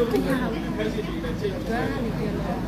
你看看我给你看看你看看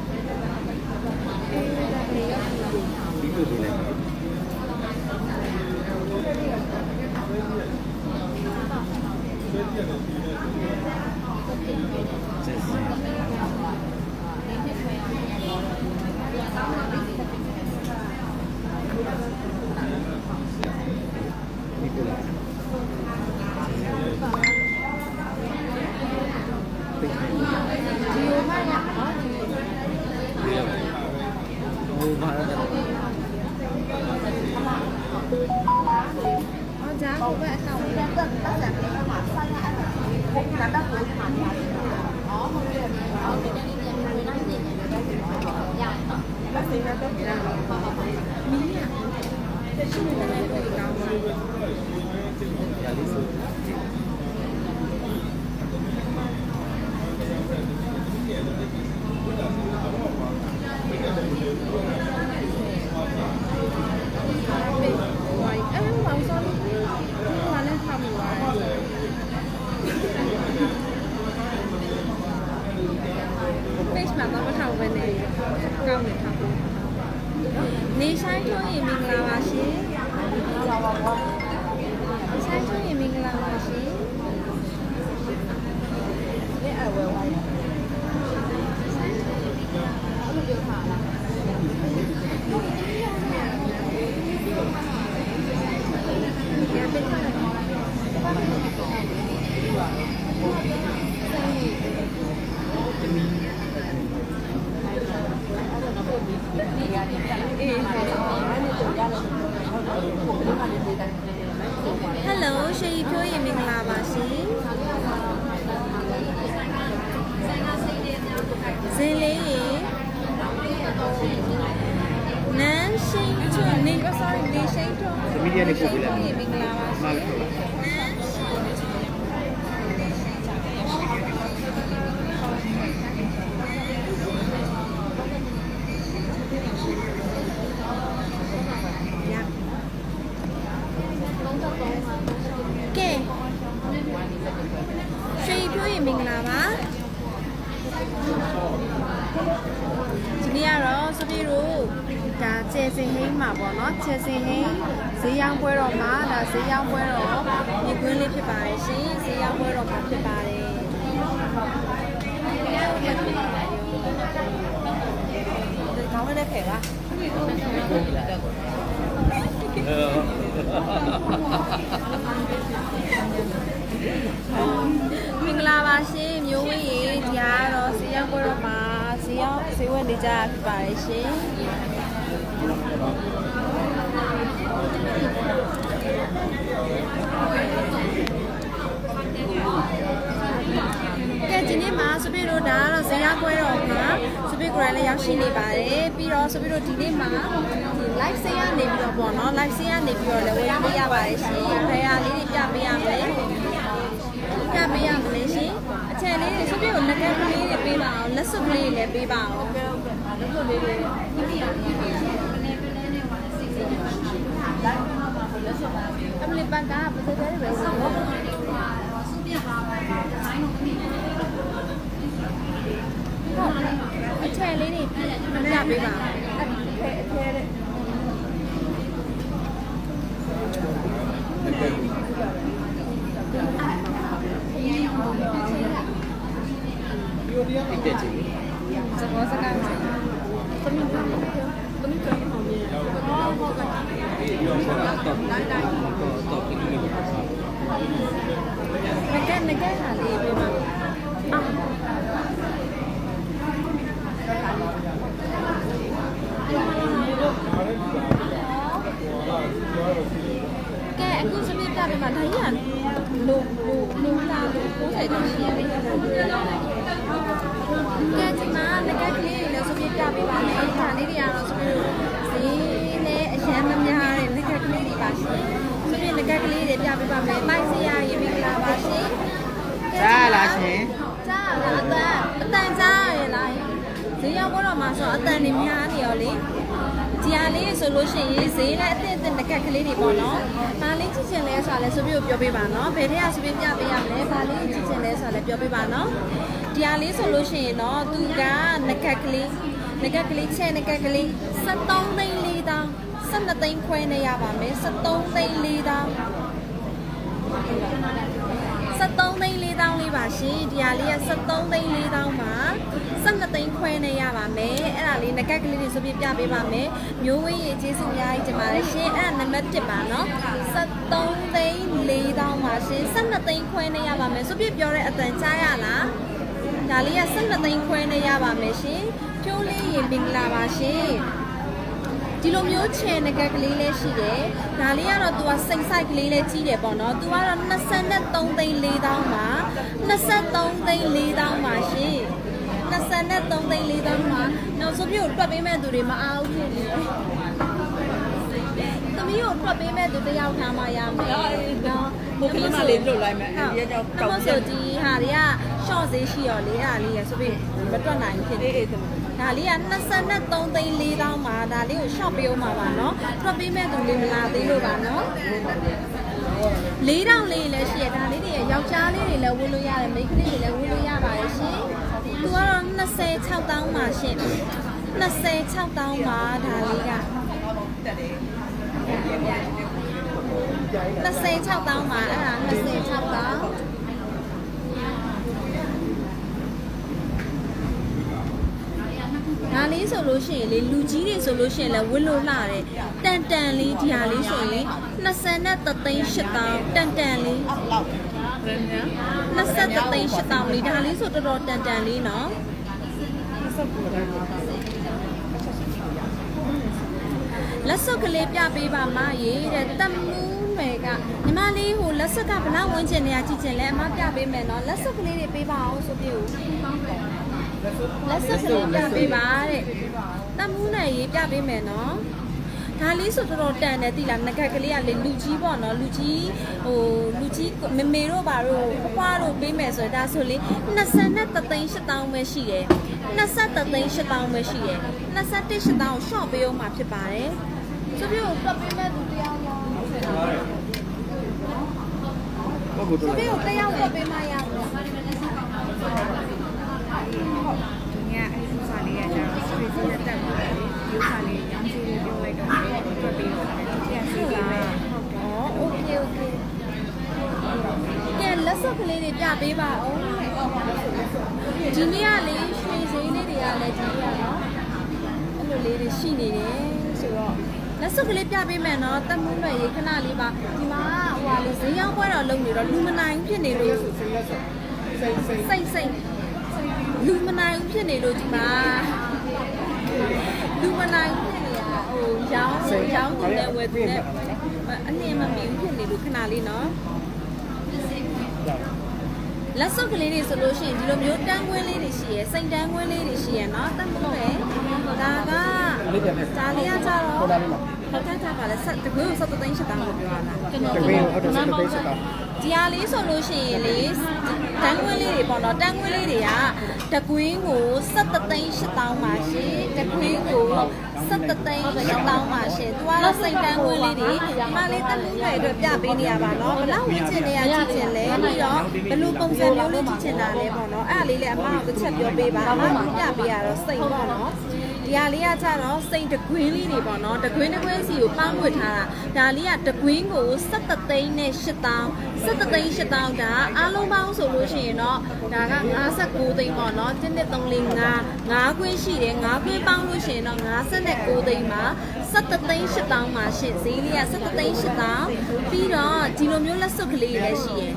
ရောင်းပွဲတော်မှာဒါဈေးရောင်းပွဲတော်ညီကွင်းလေးဖြစ်ပါတယ်ရှင်ဈေးရောင်းပွဲတော်မှာဖြစ်ပါတယ်ဒီကောင်းတဲ့ဖယ်ပါမင်္ဂလာပါရှင်မျိုးဝင်းရေဒီကတော့ဈေးရောက်ပွဲတော့မှာဈေးရောက်ဈေးဝယ်နေကြတာဖြစ်ပါတယ်ရှင် ကဲဒီနေ့မှာစပီတို့ဒါကတော့ဈေးရောက်ပွဲတော့မှာစပီကိုရလည်းရောက်ရှိနေပါတယ်ပြီးတော့စပီတို့ဒီနေ့မှာဒီ live ဆေးရနေပြီးတော့ပေါ့နော် live ဆေးရနေပြီးတော့လည်းဝယ်ပေးရပါတယ်ရှင်ဖဲရလေးတွေပြပေးရမယ်ပြပေးရမလဲရှင်အချက်လေးတွေစပီကိုလက်ကကလေးတွေပေးပါအောင်လက်စွပ်ကလေးတွေလည်းပေးပါအောင်လက်စွပ်လေးတွေအ မလေးပန်ကားပစတဲ့ပဲဆိုတော့အချက်လေးတွေပြပေးပါအောင်အိတ်တဲ့ချင်းစကောစကားမှာသမီးသမီးသမီးကျော်အောင်မြေဟောဟောက တော့တော့တော့ကိနေပါစား ငကဲငကဲဟာလေးပြပါအာကဲအခုစပြပြပြမှာဒါကြီးကလူလူလူလာလူ90တောင်ရှိရလေကဲဒီမှာငကဲကလေးတွေလည်းစပြပြပြပါမယ်ဒါလေးတွေကတော့စပြဈေးနဲ့အရန်မများတဲ့ငကဲကလေးတွေပါရှင်စပြငကဲကလေးတွေပြပြပါမယ်တိုက်စရာရေမင်္ဂလာပါရှင် ကြားလားရှင် ကြားလားအတန်အတန်ကြားရလားဈေးရောက်တော့မှဆိုအတန်နေများနေရောလေ ဒီဟာလေးဆိုလို့ရှိရင်ဈေးနဲ့အသင့်အသင့်ငကက်ကလေးတွေပေါ့နော်။ဘာလေးကြည့်ချင်လဲဆိုတာလဲဆိုပြီးပြောပေးပါနော်။ဘယ်ထက်ကဆိုပြီးပြပေးရမလဲ။ဘာလေးကြည့်ချင်လဲဆိုတာလဲပြောပေးပါနော်။ ဒီဟာလေးဆိုလို့ရှိရင်တော့သူကငကက်ကလေးငကက်ကလေးချဲငကက်ကလေး73သိန်း4တောင်း12သိန်းခွဲနဲ့ရပါမယ်73သိန်း4တောင်း73သိန်း4တောင်းလေးပါရှင်ဒီဟာလေးက73သိန်း4တောင်းပါ12သိန်းခွဲနဲ့ရပါမယ်အဲ့ဒါလေးငကက်ကလေးတွေဆိုပြပြပေးပါမယ်မျိုးဝင်းရေးကျေးဇူးအများကြီးတင်ပါတယ်ရှင်အဲ့ဒါနံပါတ်1ပါနော်73သိန်း4တောင်းပါရှင်12သိန်းခွဲနဲ့ရပါမယ်ဆိုပြပြောတဲ့အတန်ကြားရလား ဒါလေးက12သိန်းခွဲနဲ့ရပါမယ်ရှင်ကျိုးလေးရေမင်္ဂလာပါရှင်ဒီလိုမျိုးချယ်နကက်ကလေးလေးရှိတယ်။ဒါလေးကတော့သူကစိတ်ဆိုင်ကလေးလေးကြီးတယ်ပေါ့နော်။ तू ကတော့23သိန်း4တောင်းပါ23သိန်း4တောင်းပါရှင်။23သိန်း4တောင်းပါနောက်ဆိုပြကိုတွက်ပေးမဲ့သူတွေမအားဘူးဖြစ်နေတယ်။ သမီးကိုထွက်ပေးမဲ့သူတယောက်ထားမှရမယ်နော်ဘုကလေးမလေးပြုတ်လိုက်မယ်ဒီကကြောင့်တောက်ဆိုဒီဟာတွေက short ဈေးရှိရောလေးဟာလေးရဆိုပြီးမတွက်နိုင်ဖြစ်နေအေးသမီးဒါလေးက23သိန်း4000မှာဒါလေးကို short ပေးဦးမှာပါနော်ထွက်ပေးမဲ့သူလေးမလာသေးလို့ပါနော်လေးတောင်လေးလည်းရှိရဒါလေးတွေယောက်ျားလေးတွေလည်းဝင်လို့ရတယ်မိန်းကလေးတွေလည်းဝင်လို့ရပါတယ်ရှင်သူကတော့26တောင်းပါရှင်26တောင်းပါဒါလေးကတက်တယ် 26တောင်းပါအဲ့ဒါ26တောင်းဒါလေးဆိုလို့ရှိရင်လေလူကြီးတွေဆိုလို့ရှိရင်လည်းဝတ်လို့လှတယ်တန်တန်လေးဒီဟာလေးဆိုရင်20နဲ့3သိန်း8တောင်းတန်တန်လေး23သိန်း8တောင်းလေးဒါလေးဆိုတော်တော်တန်တန်လေးနော်29 လက်စွပ်ကလေးပြပေးပါမရေးတဲ့တမူးမယ်ကညီမလေးဟိုလက်စွပ်ကဘလောက်ဝင်ကျင်နေရကြည့်ချင်လဲအမပြပေးမယ်နော်လက်စွပ်ကလေးတွေပေးပါအောင်ဆိုပြဦးလက်စွပ်ကလေးပြပေးပါတဲ့တမူးနဲ့ရေးပြပေးမယ်နော် ဒါလေးဆိုတော်တော်တန်တယ်တိလားငကက်ကလေးကလေလူကြီးပေါ့နော်လူကြီးဟိုလူကြီးမမေတို့ဘာတို့အဖွားတို့ပေးမယ်ဆိုရင်ဒါဆိုလေ23သိန်း8တောင်းပဲရှိတယ်23သိန်း8တောင်းပဲရှိတယ်21 8တောင်းရှော့ပေးအောင်မှာဖြစ်ပါတယ်ဆိုပြီးတော့ပတ်ပေးမဲ့သူတယောက်ရောပုဂ္ဂိုလ်ဆိုတို့ပြီးတော့တယောက်ပတ်ပေးမှရဘူးဒီညအဲ့ဒီစာလေးကကျတော့ street နဲ့တက်ပြီးဒီစာလေးရောင်းချလေး ကဲလက်စွပ်ကလေးတွေပြပေးပါဦးဒီနေ့ကလေရွှေစည်းလေးတွေကလည်းဒီရနော်အဲ့လိုလေးတွေရှိနေတယ်ဆိုတော့လက်စွပ်ကလေးပြပေးမယ်နော်တက်မှုမဲ့ရေခဏလေးပါဒီမှာဟိုဟာလေဈေးရောက်ပွဲတော့လုပ်နေတော့လူမနိုင်ဖြစ်နေလို့စိတ်စိတ်စိတ်လူမနိုင်ဖြစ်နေလို့ဒီမှာလူမနိုင်ဖြစ်နေတာဟိုရောင်းရောင်းသူနဲ့ဝယ်သူနဲ့ အနည်းမမီဘူးဖြစ်နေလို့ခဏလေးနော်လက်စွပ်ကလေးတွေဆိုလို့ရှိရင်ဒီလိုမျိုးတန်းကွင်းလေးတွေရှိရယ်စိတ်တန်းကွင်းလေးတွေရှိရယ်နော်တတ်မှုပဲဒါကဒါလေးကကြတော့ဟုတ်တယ်တာပါလေဆက်တကွင်းကိုဆက်သိန်းရှစ်တောင်းလို့ပြောရတာကျွန်တော်တပင်းဟုတ်တယ်စက်သိန်းစက်တာဒီဟာလေးဆိုလို့ရှိရင်လေတန်းကွင်းလေးတွေပေါ့နော်တန်းကွင်းလေးတွေကတကွင်းကို17သိန်း8000ပါရှင်တကွင်းကို 17သိန်း8000ပါရှင်သူကတော့စိတ်တန်းကွင်းလေးတွေဒီမှာလေးတက်မှုတွေအတွက်ပြပေးနေရပါနော်ဘလောက်ဝင်ချင်နေရကြည့်ချင်လဲပြီးတော့ဘယ်လိုပုံစံမျိုးလေးကြည့်ချင်တာလဲပေါ့နော်အဲ့ဒါလေးလည်းအမအောင်တစ်ချက်ပြောပေးပါအမကပြပေးရတော့စိတ်ပေါ့နော်ဒီဟာလေးကကြတော့စိတ်တကွင်းလေးတွေပေါ့နော်တကွင်းတကွင်းစီကိုပေါင်းဝစ်ထားတာဒါလေးကတကွင်းကို17သိန်းနဲ့8000 17သိန်း8000ဒါအားလုံးပေါင်းဆိုလို့ရှိရင်တော့ဒါက59သိန်းပေါ့နော်1 2 3 4 5 5ခွင်းရှိတယ်5ခွင်းပေါင်းလို့ရှိရင်တော့59သိန်းမှာ17သိန်း8000မှာရှင်ဈေးလေးက17သိန်း8000ပြီးတော့ဒီလိုမျိုးလက်စွပ်ကလေးလည်းရှိတယ်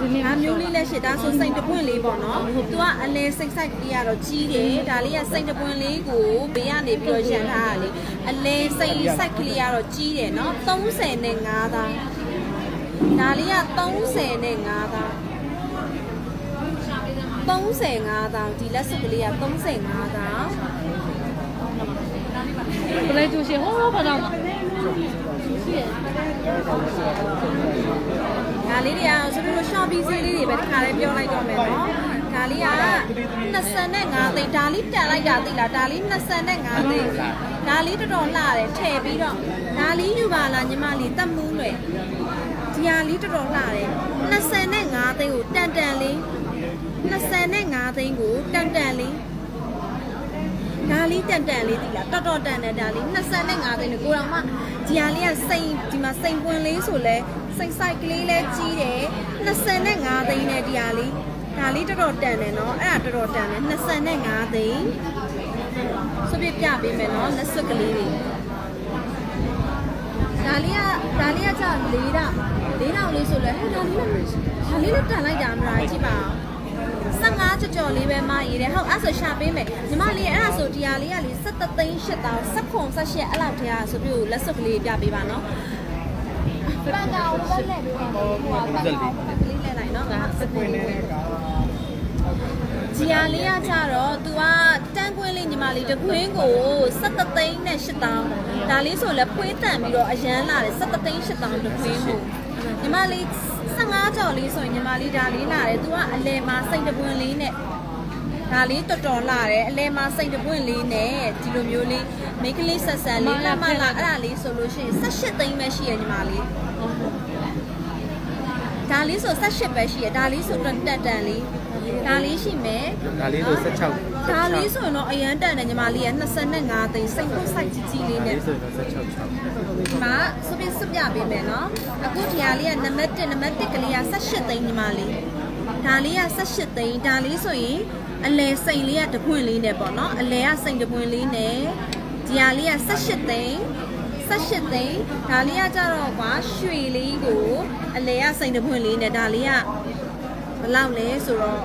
ဒီနေ့အမျိုးလေးလည်းရှိဒါဆိုစိတ်တပွင့်လေးပေါ့နော်။ तू ကအလဲစိတ်ဆိုင်ကလေးကတော့ကြီးတယ်။ဒါလေးကစိတ်တပွင့်လေးကိုဘေးကနေပြီးတော့ရန်ထားတာလေ။အလဲစိတ်ဆိုင်ကလေးကတော့ကြီးတယ်နော်။30နဲ့5သား။ ဒါလေးက30နဲ့5သား။35တောင်ဒီလက်စွပ်ကလေးက35တောင်ပလဲကျူရှင်ဟောဘာတော့ဒါလေးတွေကဆိုပြီးတော့ shop ဈေးလေးတွေပဲတစ်ခါလေးပြောလိုက်တော့မယ်နော်ဒါလေးက25သိန်းဒါလေးတန်လိုက်တာသိလားဒါလေး25သိန်းဒါလေးတော်တော်လှတယ်ထည့်ပြီးတော့ဒါလေးယူပါလားညီမလေးတက်မူးလွယ် ဒီဟာလေးတော်တော်လှတယ်25သိန်းကိုတန်တန်လေး25သိန်းကိုတန်တန်လေးဒါလေးတန်တန်လေးဒီလားတော်တော်တန်တယ်ဒါလေး25သိန်းကိုကိုတော်မှဒီဟာလေးကစိန်ဒီမှာစိန်ပွင့်လေးဆိုလဲစိတ်ဆိုင်ကလေးလဲကြီးတယ်25သိန်းနဲ့ဒီဟာလေးဒါလေးတော်တော်တန်တယ်နော်အဲ့ဒါတော်တော်တန်တယ်25သိန်းဆိုပြပြပေးမယ်နော်လက်စွပ်ကလေးတွေဒါလေးကဒါလေးကကြာ၄တောင် ၄တောင်လေးဆိုလဲဟဲ့ဒါလေးလည်းဒါလေးလည်းတန်လိုက်တာမလားကြည့်ပါ15ကြော်ကြော်လေးပဲမရည်တယ်ဟုတ်အဲ့ဆိုရှာပေးမယ်ညီမလေးအဲ့ဒါဆိုဒီဟာလေးကလေ17သိန်း8တောင်17ခွန်18အဲ့လောက်ထဲကဆိုပြီးလက်စွပ်ကလေးပြပေးပါနော်ပန်ကောင်ဘယ်လဲပေးပါဟိုကပန်ကောင်ကလေးလဲလိုက်နော်ငါစပွင့်နေတယ်ဂျီယာလေးကကြတော့ तू ကတန်းကွင်းလေးညီမလေးတကွင်းကို17သိန်းနဲ့8တောင်းဒါလေးဆိုလဲဖွေးတန်ပြီးတော့အရန်လာတယ်17သိန်း8တောင်းတကွင်းကို ညီမလေး15ကြော်လေးဆိုရင်ညီမလေးဒါလေးလာတယ် तू ကအလဲမှာစိတ်တပွင့်လေးနဲ့ဒါလေးတော်တော်လာတယ်အလဲမှာစိတ်တပွင့်လေးနဲ့ဒီလိုမျိုးလေးမိန်းကလေးဆက်ဆန်လေးလာမလာအဲ့ဒါလေးဆိုလို့ရှိရင်18သိန်းပဲရှိရညီမလေးဒါလေးဆို18ပဲရှိရဒါလေးဆိုတော့တက်တန်လေး ဒါလေးရှိမယ်ဒါလေးဆို16ဒါလေးဆိုရင်တော့အရန်တန်တယ်ညီမလေးက25သိန်းစိတ်ကိုစိုက်ကြီးကြီးလေးနဲ့လေးဆိုတော့16 6ဒီမှာစပစ်စပြပေးမယ်နော်အခုဒီဟာလေးကနံပါတ်1နံပါတ်1ကလေးက18သိန်းညီမလေးဒါလေးက18သိန်းဒါလေးဆိုရင်အလဲစိန်လေးကတပွင့်လေးနဲ့ပေါ့နော်အလဲကစိန်တပွင့်လေးနဲ့ဒီဟာလေးက18သိန်း18သိန်းဒါလေးကကြတော့ကွာရွှေလေးကိုအလဲကစိန်တပွင့်လေးနဲ့ဒါလေးက ဘယ်လောက်လဲဆိုတော့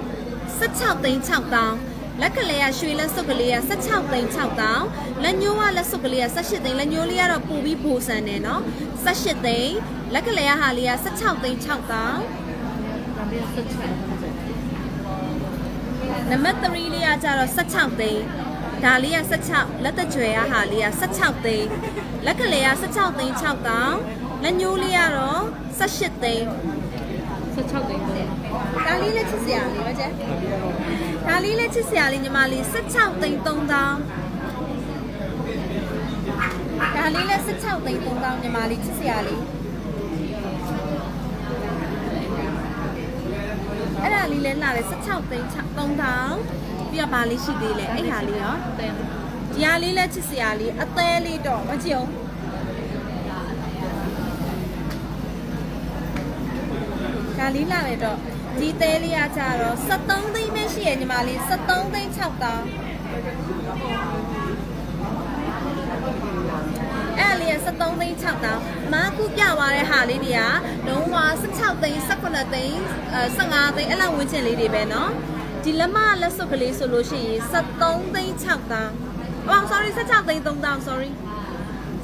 16သိန်း6တောင်းလက်ကလေးကရွှေလက်စုပ်ကလေးက16သိန်း6တောင်းလက်ညိုးကလက်စုပ်ကလေးက18သိန်းလက်ညိုးလေးကတော့ပူပြီးပိုဆန်တယ်နော်18သိန်းလက်ကလေးကဟာလေးက16သိန်း6တောင်းနံပါတ်3လေးကကြတော့16သိန်းဒါလေးက16လက်တကြွယ်ကဟာလေးက16သိန်းလက်ကလေးက16သိန်း6တောင်းလက်ညိုးလေးကတော့18သိန်း16သိန်းပဲ ဒါလေးလည်းချစ်စရာလေးပဲကျဲဒါလေးလည်းချစ်စရာလေးညီမလေး16သိန်း3000ဒါလေးလည်း16သိန်း3000ညီမလေးချစ်စရာလေးအဲ့ဒါလေးလည်းလာတယ်16သိန်း3000ပြီးတော့ဗာလေးရှိသေးလဲအဲ့ဟာလေးရောတဲ့ဒီဟာလေးလည်းချစ်စရာလေးအသေးလေးတော့မကြုံဒါလေးလာတယ်တော့ ဒီသေးလေးကကြတော့73သိန်းပဲရှိရညီမလေး73သိန်း6တောင်းအဲ့လေးက73သိန်း6တောင်းမာကူပြသွားတဲ့ဟာလေးတွေကလုံးဝ16သိန်း18သိန်းအဲ15သိန်းအဲ့လောက်ဝန်းကျင်လေးတွေပဲเนาะဒီလက်မလက်စွပ်ကလေးဆိုလို့ရှိရင်73သိန်း6တောင်း ။အော် sorry 16သိန်း3000 sorry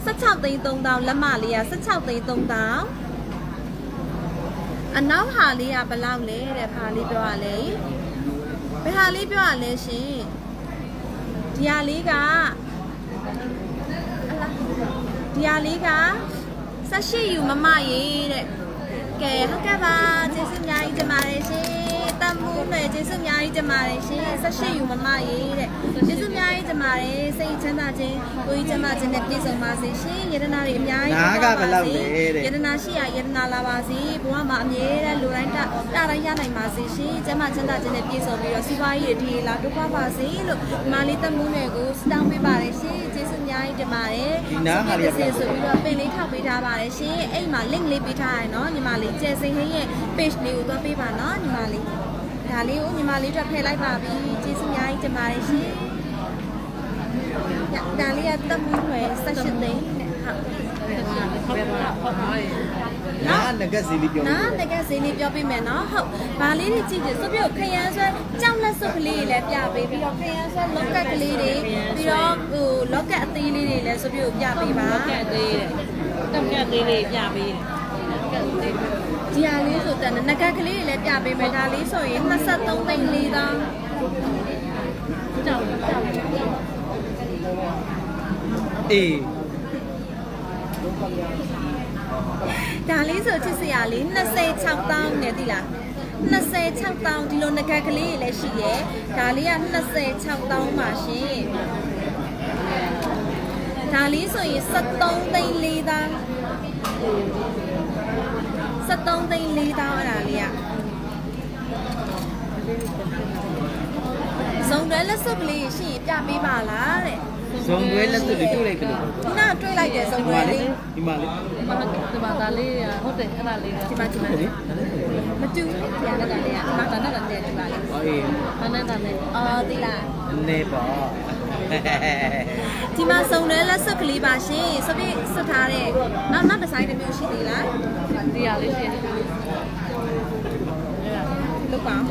16သိန်း3000လက်မလေးက16သိန်း3000 အနောက်ဟာလေးကဘယ်လောက်လဲတဲ့ဖာလေးပြောရလဲဘယ်ဟာလေးပြောရလဲရှင်ဒီဟာလေးကအလားဒီဟာလေးက18ယူမမရေးတဲ့ ကဲဟုတ်ကဲ့ပါကျေးဇူးအများကြီးတင်ပါတယ်ရှင်တမ်မှုနဲ့ကျေးဇူးအများကြီးတင်ပါတယ်ရှင်18ယူမမရေးတဲ့ကျေးဇူးအများကြီးတင်ပါတယ်စိတ်ချမ်းသာခြင်းကိုကြီးချမ်းသာခြင်းနဲ့ပြည့်စုံပါစေရှင်ယတနာတွေအများကြီးနားကဘယ်လောက်လဲတဲ့ယတနာရှိရယတနာလာပါစေဘဝမှာအမြဲတမ်းလူတိုင်းတတတိုင်းရနိုင်ပါစေရှင်ကျမ်းမာချမ်းသာခြင်းနဲ့ပြည့်စုံပြီးတော့စီးပွားရေးတွေဒီလာတိုးပွားပါစေလို့ဒီမာလေးတမှုနဲ့ကိုစတောင်းပေးပါတယ်ရှင်ကျေးဇူးအ များကြီးတင်ပါတယ်ဒီနားဟာလေးကဘယ်လောက်လဲဆိုပြီးတော့ပင်လေးထောက်ပေးထားပါတယ်ရှင်အဲ့မှာ link လေးပေးထားရနော်ညီမလေးကျဲစိန်ဟင်းရဲ့ page လေးကိုသွားပေးပါနော်ညီမလေးဒါလေးကိုညီမလေးအတွက်ဖယ်လိုက်ပါပြီကျေးဇူးအများကြီးတင်ပါတယ်ရှင်ညဒါလေးကတက်မှုွယ်16သိန်းနဲ့ဟုတ်ဟုတ်ပါဟုတ်ပါရဲ့ နားငကက်စီလေးပြောနားတကယ်ဈေးလေးပြောပေးမယ်နော်ဟုတ်ဗာလေးတွေကြည့်တယ်ဆိုပြီးတော့ခရမ်းဆွဲကြောက်လက်စုပ်ကလေးတွေလည်းပြပေးပြီးတော့ခရမ်းဆွဲလောက်ကက်ကလေးတွေပြီးတော့ဟိုလောက်ကက်အသေးလေးတွေလည်းဆိုပြီးတော့ပြပေးပါကက်သေးတယ်တက်ကက်သေးလေးပြပေးတယ်ကက်သေးဒီဟာလေးဆိုတဲ့နဂက်ကလေးတွေလည်းပြပေးမယ်ဒါလေးဆိုရင်23သိန်း၄တောင်းကြောက်ကြောက်အေး ဒါလေးဆိုချစ်စရာလေး26တောင်းနဲ့သိလား26တောင်းဒီလိုနဂက်ကလေးတွေလည်းရှိရဲဒါလေးက26တောင်းပါရှင်ဒါလေးဆိုရင်73သိန်း4တောင်း73သိန်း4တောင်းအဲ့ဒါလေးอ่ะစုံတွဲလက်စွပ်ကလေးရှိရင်ပြပေးပါလားတဲ့ ဇုံတွဲလက်စွပ်တွေတွေ့လိုက်ကြလို့ခုနကတွေးလိုက်တယ်စုံဒီတွဲမှာလေလေးဒီမှာလေဒီမှာဒီမှာဒါလေးဟုတ်တယ်အဲ့ဒါလေးကဒီမှာဒီမှာဟုတ်လေမတူဘူးပြရတဲ့ကလေးကဒီမှာတော့တော့တဲ့ဒီပါလေးအေးဒါနဲ့ဒါနဲ့အော်ဒီလားနေပါဒီမှာစုံတွဲလက်စွပ်ကလေးပါရှင်စပစ်စွတ်ထားတဲ့နောက်နောက်ဒီဇိုင်းတစ်မျိုးရှိသေးလားဒီရလေးရှင်အဲ့ဒါလုတ်ပါအောင်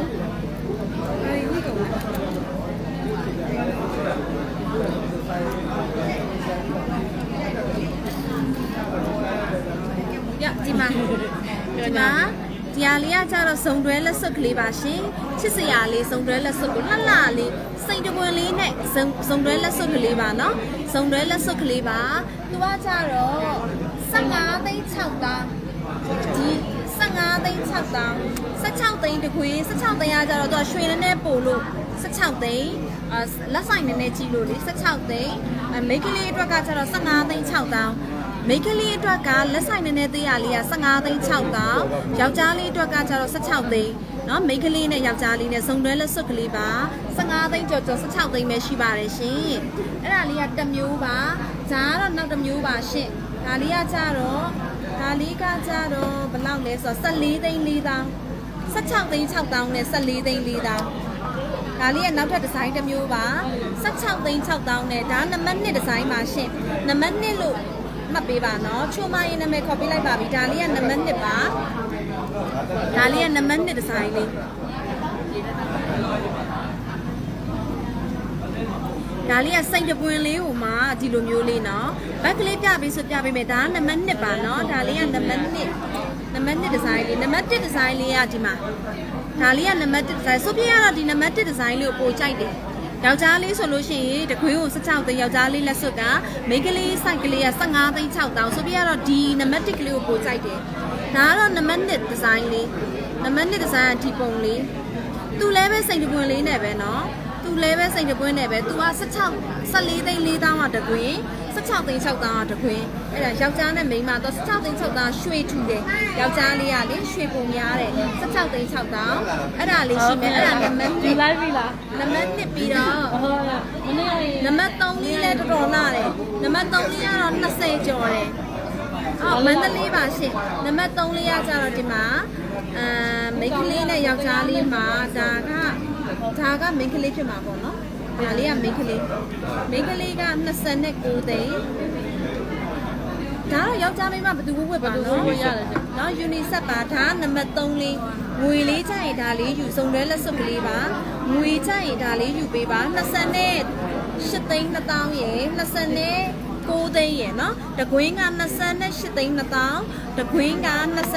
အဲဒီဝိကောင်ရဒီ မှာဒီမှာဒီဟာလေးကကျတော့စုံတွဲလက်စွပ်ကလေးပါရှင်ချစ်စရာလေးစုံတွဲလက်စွပ်ကိုလှလှလေးစိတ်တပွင့်လေးနဲ့စုံစုံတွဲလက်စွပ်ကလေးပါနော်စုံတွဲလက်စွပ်ကလေးပါသူကကျတော့15သိန်း6တောင်းဒီ15သိန်း6တောင်း16သိန်းတခွေ16သိန်းကကျတော့သူကရွှေနည်းနည်းပို့လို့16သိန်းအာလက်ဆိုင်နည်းနည်းကြီးလို့လေ16သိန်းအမိတ်ကလေးအတွက်ကကျတော့15သိန်း6တောင်း မိန်းကလေးအတွက်ကလက်ဆိုင်နည်းနည်းသေးရလေးက15သိန်း6တောင်းယောက်ျားလေးအတွက်ကကျတော့16သိန်းเนาะမိန်းကလေးနဲ့ယောက်ျားလေးနဲ့စုံတွဲလက်စွပ်ကလေးပါ15သိန်းကျော်ကျော်16သိန်းပဲရှိပါတယ်ရှင်အဲ့ဒါလေးကတစ်မျိုးပါဒါကတော့နောက်တစ်မျိုးပါရှင်ဒါလေးကကျတော့ဒါလေးကကျတော့ဘယ်လောက်လဲဆိုတော့14သိန်း4တောင်း16သိန်း6တောင်းနဲ့14သိန်း4တောင်းဒါလေးကနောက်ထပ်ဒီဇိုင်းတစ်မျိုးပါ16သိန်း6တောင်းနဲ့ဒါနံပါတ်1ဒီဇိုင်းပါရှင်နံပါတ်1လို့ မှတ်ပေးပါနော်ချိုမရင်နာမည်ခေါ်ပေးလိုက်ပါပြီဒါလေးကနံပါတ်1ပါဒါလေးကနံပါတ်1ဒီဇိုင်းလေးဒါလေးကစိတ်တပွင့်လေးဟိုမှာဒီလိုမျိုးလေးနော်ဘက်ကလေးပြပေးဆိုပြပေးမယ်ဒါကနံပါတ်1ပါနော်ဒါလေးကနံပါတ်1နံပါတ်1ဒီဇိုင်းလေးနံပါတ်1ဒီဇိုင်းလေးကဒီမှာဒါလေးကနံပါတ်1ဒီဇိုင်းဆိုပြရတော့ဒီနံပါတ်1ဒီဇိုင်းလေးကိုပိုကြိုက်တယ် ယောက်ျားလေးဆိုလို့ရှိရင်တခွေးကို16သိန်းယောက်ျားလေးလက်စွပ်ကမိန်းကလေးစိုက်ကလေးက15သိန်း6တောင်ဆိုပြရတော့ဒီနံပါတ်1ကလေးကိုပိုကြိုက်တယ်ဒါကတော့နံပါတ်1ဒီဇိုင်းလေးနံပါတ်1ဒီဇိုင်းကဒီပုံလေးသူလည်းပဲစိတ်တပွင့်လေးနဲ့ပဲเนาะသူလည်းပဲစိတ်တပွင့်နဲ့ပဲသူက16 14သိန်း4တောင်းကတကွင်း 16သိန်း6တောင်းကတခွင်းအဲ့ဒါယောက်ျားနဲ့မိန်းမတော့16သိန်း6တောင်းရွှေထူတယ်ယောက်ျားလေးကလေရွှေပုံများတယ်16သိန်း6တောင်းအဲ့ဒါလေးရှိမယ်အဲ့ဒါနံပါတ်ဒီ1လိုက်ပြီလားနံပါတ်1ပြီးတော့ဟုတ်လားမနေ့ကနံပါတ်3လေးလည်းတော်တော်လာတယ်နံပါတ်3လေးကတော့20ကျော်တယ်အော်မန္တလေးပါရှင်နံပါတ်3လေးကကြတော့ဒီမှာအာမိန်းကလေးနဲ့ယောက်ျားလေးမှာဒါကဒါကမိန်းကလေးဖြစ်မှာပေါ့နော် ဒါလေးကမိန်းကလေးမိန်းကလေးက29သိန်းဒါတော့ယောက်ျားမိန်းမဘယ်သူဝတ်ပါနော်နော် UNICEF ပါဒါနံပါတ်3လေးငွေလေးကြရင်ဒါလေးယူစုံတွဲလက်စွပ်ကလေးပါငွေကြရင်ဒါလေးယူပေးပါ20နဲ့8သိန်း2000ရယ်20နဲ့ 9သိန်းရယ်နော်တကွင်းက28သိန်း2000တကွင်းက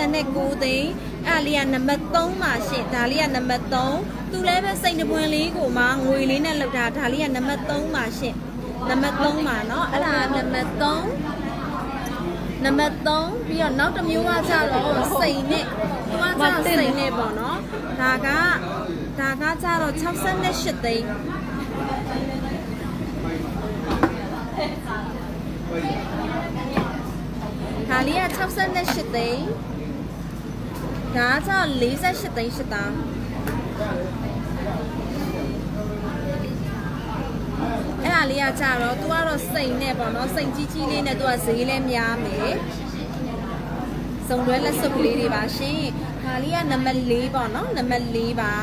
29သိန်းအဲ့လေးကနံပါတ်3ပါရှင်ဒါလေးကနံပါတ်3သူလည်းပဲစိတ်တပွင့်လေးကိုမှငွေလေးနဲ့လောက်တာဒါလေးကနံပါတ်3ပါရှင်နံပါတ်3ပါနော်အဲ့ဒါကနံပါတ်3နံပါတ်3ပြီးတော့နောက်တစ်မျိုးကကြတော့စိန်နဲ့သူကကြတော့စိန်နဲ့ပေါ့နော်ဒါကဒါကကြတော့68သိန်း ဒါလေးက68သိန်းဒါကကြတော့48သိန်း8တောင်းအဲ့ဒါလေးကကြတော့ तू ကတော့စိန်နဲ့ပေါ့နော်စိန်ကြီးကြီးလေးနဲ့ तू ကဈေးလဲများမယ်စုံတွဲလက်စွပ်ကလေးတွေပါရှင်ဒါလေးကနံပါတ်4ပေါ့နော်နံပါတ်4ပါ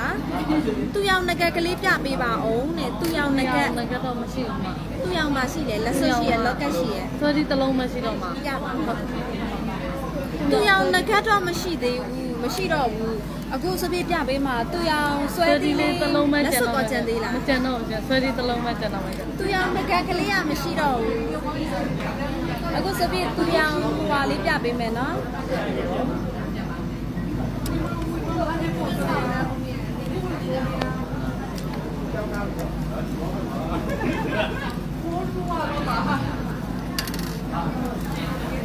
သူ့ရောက်ငကက်ကလေးပြပေးပါအောင်တဲ့သူ့ရောက်ငကက်ငါကတော့မရှိဘူးမ သူ့ရောက်မှာရှိတယ်လက်စွပ်ရှိရလော့ကက်ရှိရဆိုဒီတလုံးမရှိတော့မှာပြပါဟုတ်သူ့ရောက်ငကက်တော့မရှိသေးဘူးမရှိတော့ဘူးအခုစပြပြပေးမှာသူ့ရောက်ဆွဲဆိုဒီသေးလေးတလုံးမလက်ကျန်စွပ်တော့တော့ကျန်သေးလားမကျန်တော့ဘူးဆိုဒီတလုံးမကျန်တော့မှာသူရောင်ငကက်ကလေးကမရှိတော့ဘူးအခုစပြည့်သူရောင်ဟိုပါလေးပြပေးမယ်နော်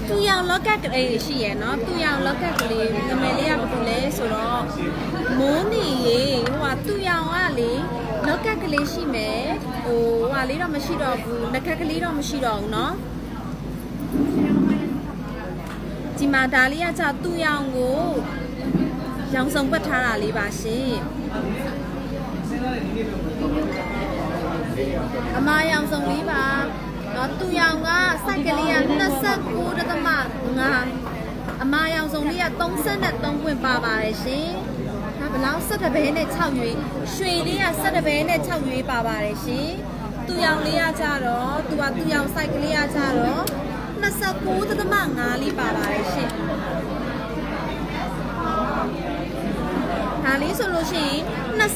သူရောင် locket ကလေးရှိရယ်နော်သူရောင် locket ကလေးနာမည်လေးကဘာလဲဆိုတော့မိုးနေရေဟိုကသူရောင်ကလေ locket ကလေးရှိမယ်ဟိုဟိုလေးတော့မရှိတော့ဘူးငကက်ကလေးတော့မရှိတော့ဘူးနော်ဒီမှာဒါလေးကကြသူရောင်ကိုရောင်စုံပတ်ထားတာလေးပါရှင် အမားရောင်စုံလေးပါတော့သူ့ရောင်ကစိုက်ကလေးက29.5အမားရောင်စုံလေးက33ပွင့်ပါပါတယ်ရှင်ဒါဘလောက်17ဘဲနဲ့6ရွေးရွှေလေးက17ဘဲနဲ့6ရွေးပါပါတယ်ရှင်သူ့ရောင်လေးကကြတော့သူကသူ့ရောင်စိုက်ကလေးကကြတော့29.5လေးပါပါတယ်ရှင် ဒါလေးဆိုလို့ရှိရင်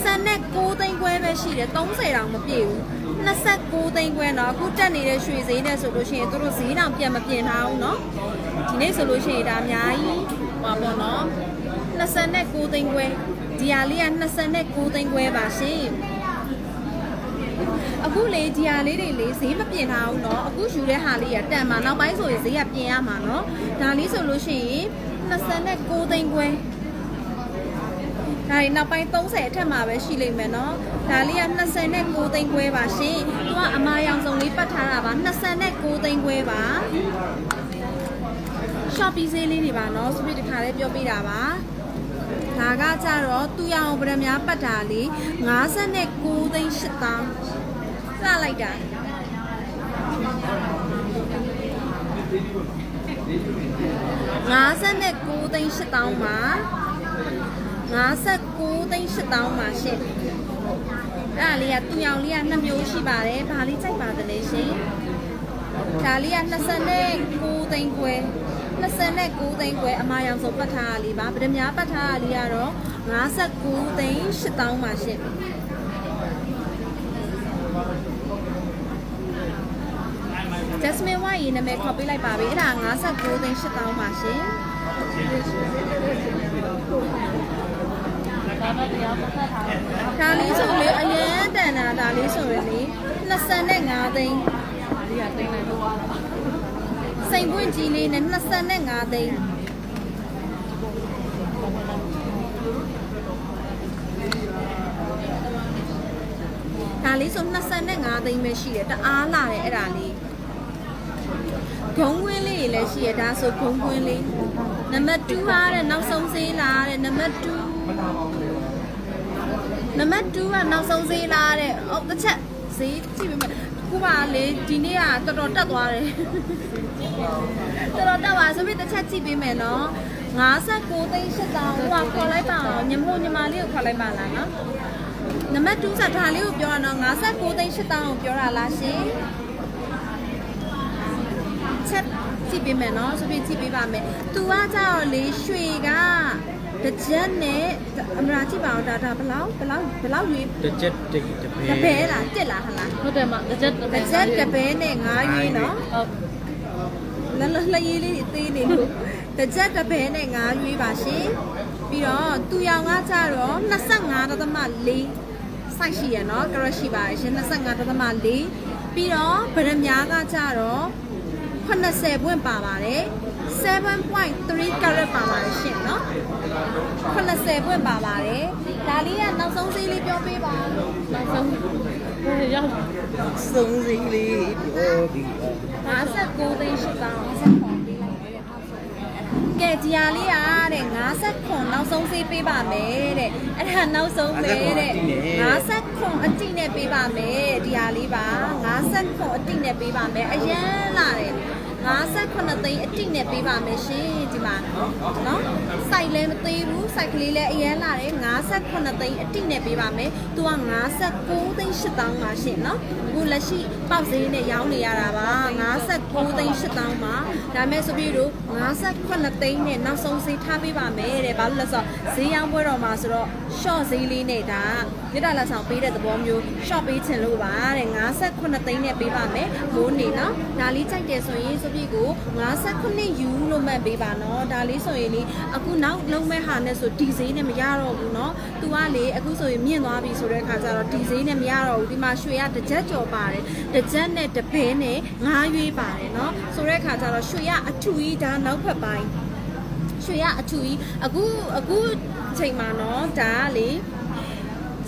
29သိန်းခွဲပဲရှိတယ်30တောင်မပြည့်ဘူး29သိန်းခွဲတော့အခုတက်နေတဲ့ရွှေဈေးနဲ့ဆိုလို့ရှိရင်တို့ဈေးတောင်ပြန်မပြင်ထားဘူးเนาะဒီနေ့ဆိုလို့ရှိရင်ဒါအများကြီးဟောပေါ့နော်29သိန်းခွဲဒီဟာလေးက29သိန်းခွဲပါရှင်အခုလေဒီဟာလေးတွေလေဈေးမပြင်ထားဘူးเนาะအခုယူတဲ့ဟာလေးကတန်မှာနောက်ပိုင်းဆိုရင်ဈေးကပြင်ရမှာเนาะဒါလေးဆိုလို့ရှိရင်29သိန်းခွဲ ဒါတွေနောက်ပိုင်း30အထက်မှာပဲရှိလိမ့်မယ်နော်ဒါလေးက20နဲ့6သိန်းခွဲပါရှင်သူကအမာရောင်စုံလေးပတ်ထားတာပါ20နဲ့6သိန်းခွဲပါ shopping ဈေးလေးတွေပါနော်ဆိုပြီးဒီခါလေးပြောပြတာပါဒါကကြတော့သူရအောင်ဗရမများပတ်တာလေး59သိန်း8တောင်းလှလိုက်တာ59သိန်း8တောင်းပါ 59သိန်း8တောင်းပါရှင်အဲ့ဒါလေးကသူရောင်လေးက2မျိုးရှိပါတယ်ဘာလေးကြိုက်ပါသလဲရှင်ဒါလေးက29သိန်းခွဲ29သိန်းခွဲအမာရောင်စုံပတ်ထားလေးပါဗဒမြားပတ်ထားလေးကတော့59သိန်း8000ပါရှင်ဂျက်စမင်ဝိုင်ရေနာမည်ခေါ်ပေးလိုက်ပါပြီအဲ့ဒါ59သိန်း8000ပါရှင် ဒါတော့တရားပတ်သက်ထားတယ်ဒါလေးဆိုလေအရင်တန်တာဒါလေးဆိုရင်လေ25သိန်းဒီကတိတ်လိုက်တော့ပါလားစိန်ပွင့်ကြီးလေးနဲ့25သိန်းဒါလေးဆို25သိန်းပဲရှိတယ်တအားလာတယ်အဲ့ဒါလေးဂုံကွင်းလေးတွေလည်းရှိရဒါဆိုဂုံကွင်းလေးနံပါတ်2ဟာတဲ့နောက်ဆုံးဈေးလားတဲ့နံပါတ်2 နံပါတ်2ကနောက်ဆုံးဈေးလားတဲ့အော်တစ်ချက်ဈေးကြည့်ပေးမယ်ခုပါလေဒီနေ့ကတော်တော်တက်သွားတယ်တော်တော်တက်သွားဆိုပြီးတစ်ချက်ကြည့်ပေးမယ်နော်59သိန်း8000ဟိုကခေါ်လိုက်ပါအောင်ညီမို့ညီမလေးကိုခေါ်လိုက်ပါလားနော်နံပါတ်2ဆက်ဒါလေးကိုပြောရအောင်59သိန်း8000ကိုပြောတာလားရှင်ချက်ကြည့်ပေးမယ်နော်ဆိုပြီးကြည့်ပေးပါမယ်။ तू ကကြတော့လေရွှေက တစ်ချက်နဲ့အမရာကြည့်ပါအောင်ဒါဒါဘလောက်ဘလောက်ဘလောက်ရွေးတစ်ချက်တစ်တစ်ပဲတပဲလားတက်လားဟလားဟုတ်တယ်မတစ်ချက်တစ်တစ်ချက်တပဲနဲ့ငါးရွေးနော်ဟုတ်လလလရေးလေးအသေးနေလို့တစ်ချက်တပဲနဲ့ငါးရွေးပါရှင်ပြီးတော့သူရောင်ကကြတော့25.4 site ရှိရနော်ကရရှိပါရှင်25.4ပြီးတော့ဗရမ ्या ကကြတော့80ပွင့်ပါပါတယ် 7.3 carat ပါပါတယ်ရှင်နော်80ပွင့်ပါပါတယ်ဒါလေးကနောက်ဆုံးဈေးလေးပြောပေးပါနောက်ဆုံးဟိုရောက်စုံစိမ့်လေးပြောပြီးတော့59သိန်း8တောင်းကဲဒီဟာလေးကတဲ့59နောက်ဆုံးဈေးပေးပါမယ်တဲ့အဲ့ဒါနောက်ဆုံးပဲတဲ့59အတိနဲ့ပေးပါမယ်ဒီဟာလေးပါ59အတိနဲ့ပေးပါမယ်အရန်လာတယ် 58သိန်းအတိနဲ့ပေးပါမယ်ရှင်ဒီမှာနော်စိုက်လည်းမသေးဘူးစိုက်ကလေးလည်းအရန်လာတယ်58သိန်းအတိနဲ့ပေးပါမယ်သူက59သိန်း8000ပါရှင်နော်အခုလက်ရှိ ပေါက်ဈေးနဲ့ရောင်းနေရတာပါ59သိန်း8000ပါဒါမဲ့ဆိုပြီးတော့58သိန်းနဲ့နောက်ဆုံးဈေးထားပေးပါမယ်တဲ့ဘာလို့လဲဆိုတော့ဈေးရောင်းပွဲတော်မှာဆိုတော့ short ဈေးလေးနဲ့ဒါမြစ်တာလက်ဆောင်ပေးတဲ့သဘောမျိုး short ပေးချင်လို့ပါတဲ့58သိန်းနဲ့ပေးပါမယ်မိုးနေနော်ဒါလေးကြိုက်တယ်ဆိုရင်ဆိုပြီးကို58ယူလို့မှတ်ပေးပါနော်ဒါလေးဆိုရင်လေအခုနောက်လုံးမဲ့ဟာနဲ့ဆိုဒီဈေးနဲ့မရတော့ဘူးနော်သူကလေအခုဆိုရင်မြင့်သွားပြီဆိုတဲ့အခါကျတော့ဒီဈေးနဲ့မရတော့ဘူးဒီမှာရွှေကတစ်ကြက်ကျော်ပါတယ်တစ်ကြက်နဲ့တစ်ဘဲနဲ့ငါးရွေးပါတယ်နော်ဆိုတဲ့အခါကျတော့ရွှေကအထူကြီးဒါနောက်ဖက်ပိုင်းရွှေရအထူကြီးအခုအခုချိန်မှာနော်ဒါကလေ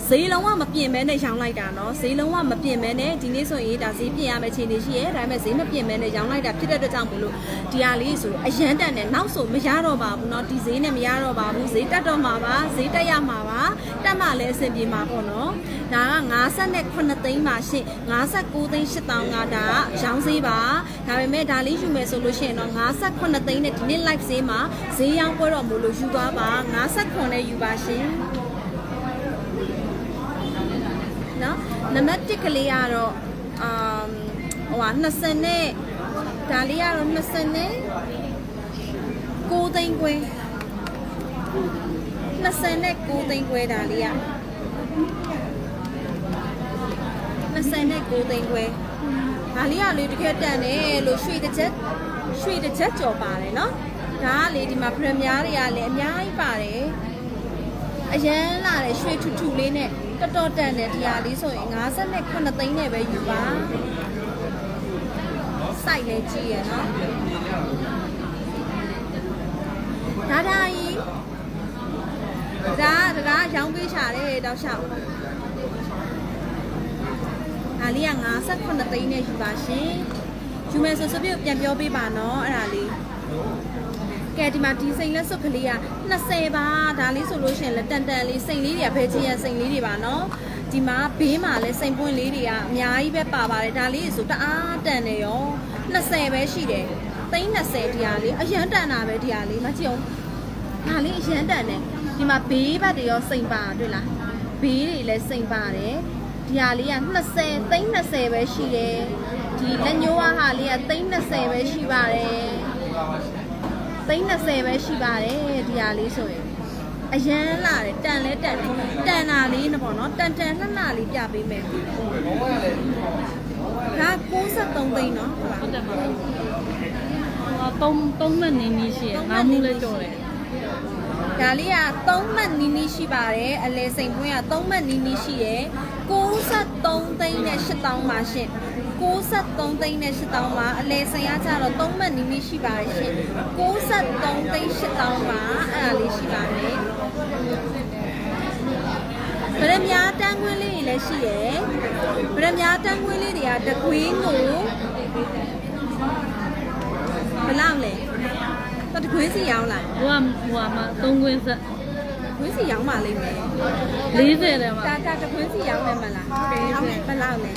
ဈေးလုံးဝမပြင်မဲနဲ့ရောင်းလိုက်တာเนาะဈေးလုံးဝမပြင်မဲနဲ့ဒီနေ့ဆိုရင်ဒါဈေးပြင်ရမယ့်ချိန်တွေရှိရဲဒါပေမဲ့ဈေးမပြင်မဲနဲ့ရောင်းလိုက်တာဖြစ်တဲ့အတွက်ကြောင့်မလို့ဒီဟာလေးဆိုအရန်တန်နဲ့နောက်ဆိုမရတော့ပါဘူးเนาะဒီဈေးနဲ့မရတော့ပါဘူးဈေးတက်တော့မှာပါဈေးတက်ရမှာပါတက်မှလည်းအဆင်ပြေမှာပေါ့เนาะဒါက58သိန်းပါရှင့်59သိန်း8000ကဒါကရောင်းဈေးပါဒါပေမဲ့ဒါလေးယူမယ်ဆိုလို့ရှိရင်တော့58သိန်းနဲ့ဒီနေ့ live ဈေးမှာဈေးရောင်းပွဲတော့မို့လို့ယူသွားပါ59နဲ့ယူပါရှင် နော်နံပါတ်1ကလေးကတော့အမ်ဟိုဟာ20နဲ့ဒါလေးကတော့20နဲ့9သိန်းခွဲ20နဲ့9သိန်းခွဲဒါလေးက20နဲ့9သိန်းခွဲဒါလေးကလေတကယ်တန်တယ်လို့ရွှေတစ်ချက်ရွှေတစ်ချက်ကြော်ပါတယ်နော်ဒါကလေဒီမှာပရမီယာတွေကလည်းအများကြီးပါတယ်အရန်လာတယ်ရွှေထူထူလေးနဲ့ တော်တော်တန်တယ်ဒီဟာလေးဆိုရင်58သိန်းနဲ့ပဲယူပါစိုက်လဲကြည့်ရနော်ဒါဒါကြီးဒါဒါရောင်းပေးချတယ်တောက်လျှောက်ဒါလေးက58သိန်းနဲ့ယူပါရှင်ယူမယ်ဆိုစပြပြန်ပြောပေးပါနော်အဲ့ဒါလေး ကဲဒီမှာဒီစိန်လက်စွပ်ကလေးက20ပါဒါလေးဆိုလို့ရှိရင်လက်တန်တန်လေးစိန်လေးတွေကဘဲချင်းရစိန်လေးတွေပါနော်ဒီမှာဘေးမှာလဲစိန်ပွင့်လေးတွေကအများကြီးပဲပါပါတယ်ဒါလေးဆိုတအားတန်တယ်ရော20ပဲရှိတယ်သိန်း20ဒီဟာလေးအရန်တန်တာပဲဒီဟာလေးမကြည့်အောင်ဒါလေးအရန်တန်တယ်ဒီမှာဘေးဘက်တွေရောစိန်ပါတွေ့လားဘေးတွေလည်းစိန်ပါတယ်ဒီဟာလေးက20သိန်း20ပဲရှိတယ်ဒီလက်ညိုးဟာလေးကသိန်း20ပဲရှိပါတယ် သိန်း20ပဲရှိပါတယ်ဒီဟာလေးဆိုရင်အရန်လာတယ်တန်လဲတန်တယ်တန်တာလေးနော်ပေါ့နော်တန်တန်လှလှလေးပြပေးမယ်ဒါ63သိန်းနော်ဟုတ်လားဟုတ်တယ်မှာဟိုက3 3မှတ်နေနေရှိရငါမှုလဲကြော်တယ်ဒါလေးက3မှတ်နီးနီးရှိပါတယ်အလဲစိန်ပွင့်က3မှတ်နီးနီးရှိရယ်63သိန်းနဲ့8000ပါရှင် 63သိန်းနဲ့8000ပါအလဲစိန်ကကြတော့3မှတ်နီးနီးရှိပါတယ်ရှင်63သိန်း8000ပါအဲ့ဒါလေးရှိပါတယ်ဗရမ ्या တန်းခွင်းလေးတွေလည်းရှိရယ်ဗရမ ्या တန်းခွင်းလေးတွေကတကွင်းကိုဘယ်လောက်လဲတော့တကွင်းစီရောင်းလာဟိုကဟိုကမှာ3ခွင်းဆက် ခွင်းစီရောင်းပါလိမ့်မယ်40တယ်မှာတာတာတခွင်းစီရောင်းမယ်မလားရောင်းမယ်ဘယ်လောက်လဲ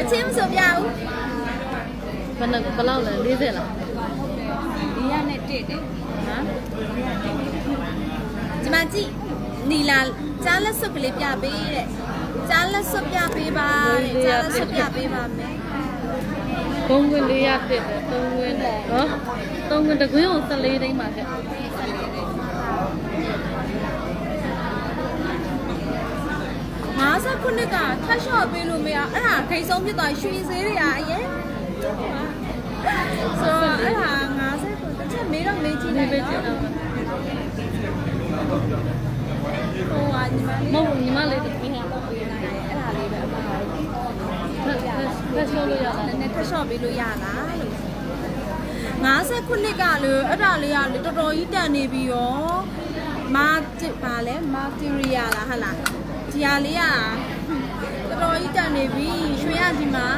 အချင်းမဆိုပြအောင်ဘယ်နဲ့ဘယ်လောက်လဲ40လားဒီရနဲ့တစ်တယ်ဟမ်ဒီမှာကြည့်နီလာကြားလက်စွပ်ကလေးပြပေးတဲ့ကြားလက်စွပ်ပြပေးပါတဲ့ကြားလက်စွပ်ပြပေးပါမယ်3ခွင်း400တက်တယ်3ခွင်းဟော3ခွင်းတစ်ခွင်းကို14သိန်းပါခဲ့ 59ခုနှစ်ကထပ်လျှော့ပေးလို့မရအဲ့ဒါခိတ်ဆုံးဖြစ်သွားရွှေဈေးတွေကအရင်ဆိုတော့အဲ့ဒါ50ခုတစ်ချက်မေးတော့မေးကြည့်ဒီလိုက်ပဲနော်ကြည့်တော့ဟိုဟာညီမလေးမဟုတ်ညီမလေးဒီပြင်ရအောင်ပေးလိုက်တယ်အဲ့ဒါလေးပဲအမှားပါဘူးဖက်ဆိုလို့ရတာနည်းနည်းထပ်လျှော့ပေးလို့ရလားလို့50ခုနှစ်ကလေအဲ့ဒါလေးကလေတော်တော်ကြီးတန်နေပြီရောမာတစ်ပါလဲမာတီရီယာလားဟဟလား ဒီဟာလေးอ่ะတော်တော်ကြီးတန်နေပြီရွှေရဒီမှာ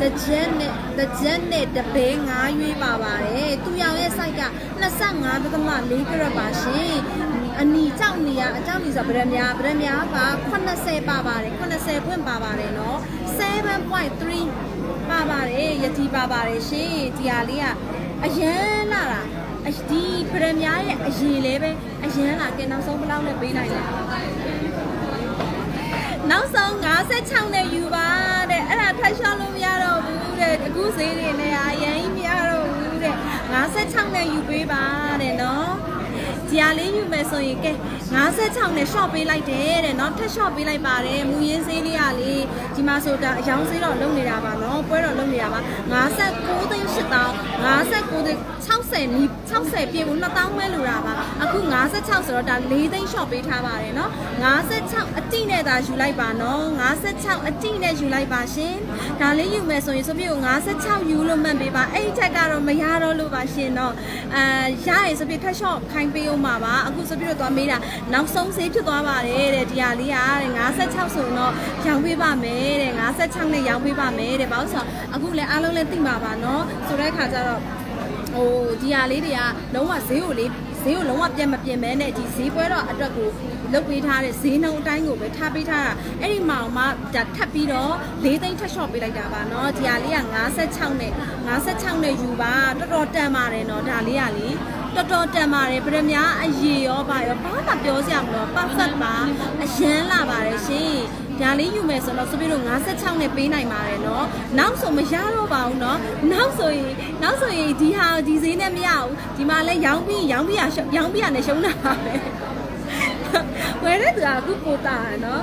တကြက်နဲ့တကြက်နဲ့တပဲ9ရွေးပါပါတယ်သူရောင်ရဲ့ site က25.4 carat ပါရှင်အနီကြောက်နေရအကြောက်နေဆိုဗရမ်များဗရမ်များက80ပါပါတယ်80ဖွင့်ပါပါတယ်နော်7.3ပါပါတယ်ယတိပါပါတယ်ရှင်ဒီဟာလေးကအရန်လာတာဒီဗရမ်များရဲ့အရေးလဲပဲအရန်လာကဲနောက်ဆုံးဘယ်လောက်နဲ့ပေးနိုင်လဲ နောက်ဆုံး56နဲ့ယူပါတဲ့အဲ့ဒါထပ်လျှော့လို့မရတော့ဘူးတဲ့အခုဈေးတွေနဲ့အရင်ကြီးမရတော့ဘူးတဲ့56နဲ့ယူပေးပါတဲ့နော်ဒီဟာလေးယူမယ်ဆိုရင်ကဲ56နဲ့ short ပေးလိုက်တယ်တဲ့เนาะထပ် short ပေးလိုက်ပါတယ်မူရင်းဈေးလေးကလေဒီမှာဆိုတာအယောင်ဈေးတော့လုံနေတာပါเนาะပွဲတော့လုံနေတာပါ59သိန်း8000 59သိန်း60နီး60ပြေဘူး2000ပဲလိုတာပါအခု56ဆိုတော့ဒါ4သိန်း short ပေးထားပါတယ်เนาะ56အတိနဲ့သာယူလိုက်ပါเนาะ56အတိနဲ့ယူလိုက်ပါရှင်ဒါလေးယူမယ်ဆိုရင်ဆိုပြကို56ယူလို့မှတ်ပေးပါအဲ့ဒီချက်ကတော့မရတော့လို့ပါရှင်เนาะအာရရင်ဆိုပြထပ် short ခိုင်းပေးဦး ဆုံးမှာပါအခုဆိုပြီးတော့သွားမေးတာနောက်ဆုံးဈေးဖြစ်သွားပါတယ်တဲ့ဒီဟာလေးကတဲ့56ဆိုတော့ရောင်းပေးပါမယ်တဲ့56နဲ့ရောင်းပေးပါမယ်တဲ့ဘာလို့ဆိုတော့အခုလည်းအားလုံးလည်းသိမှာပါเนาะဆိုတဲ့အခါကျတော့ ့ ဟိုဒီဟာလေးတွေကလုံးဝဈေးကိုလေးဈေးကိုလုံးဝပြတ်မပြင်းမဲနဲ့ဒီဈေးပွဲတော့အတွက်ကိုလုတ်ပေးထားတဲ့ဈေးနှုန်းအတိုင်းကိုပဲထားပေးထားတာအဲ့ဒီမှာမှဒါထပ်ပြီးတော့၄သိန်းထပ်လျှော့ပေးလိုက်တာပါเนาะဒီဟာလေးက56နဲ့56နဲ့ယူပါတော်တော်တန်ပါတယ်เนาะဒါလေးကလေတော်တော်တန်ပါတယ်ဗရမ ्या အရေရောပါရောဘာမှပြောစရာမလို perfect ပါအရန်လာပါတယ်ရှင် ဒါလေးယူမယ်ဆိုတော့စပီတို့56နဲ့ပေးနိုင်ပါတယ်เนาะနောက်ဆိုမရတော့ပါဘူးเนาะနောက်ဆိုရင်နောက်ဆိုရင်ဒီဟာဒီဈေးနဲ့မရဘူးဒီမှာလဲရောင်းပြီးရောင်းပြီးရရောင်းပြီးရနဲ့ရှုံးတာပဲဝယ်တဲ့သူကအခုပိုတာရယ်เนาะ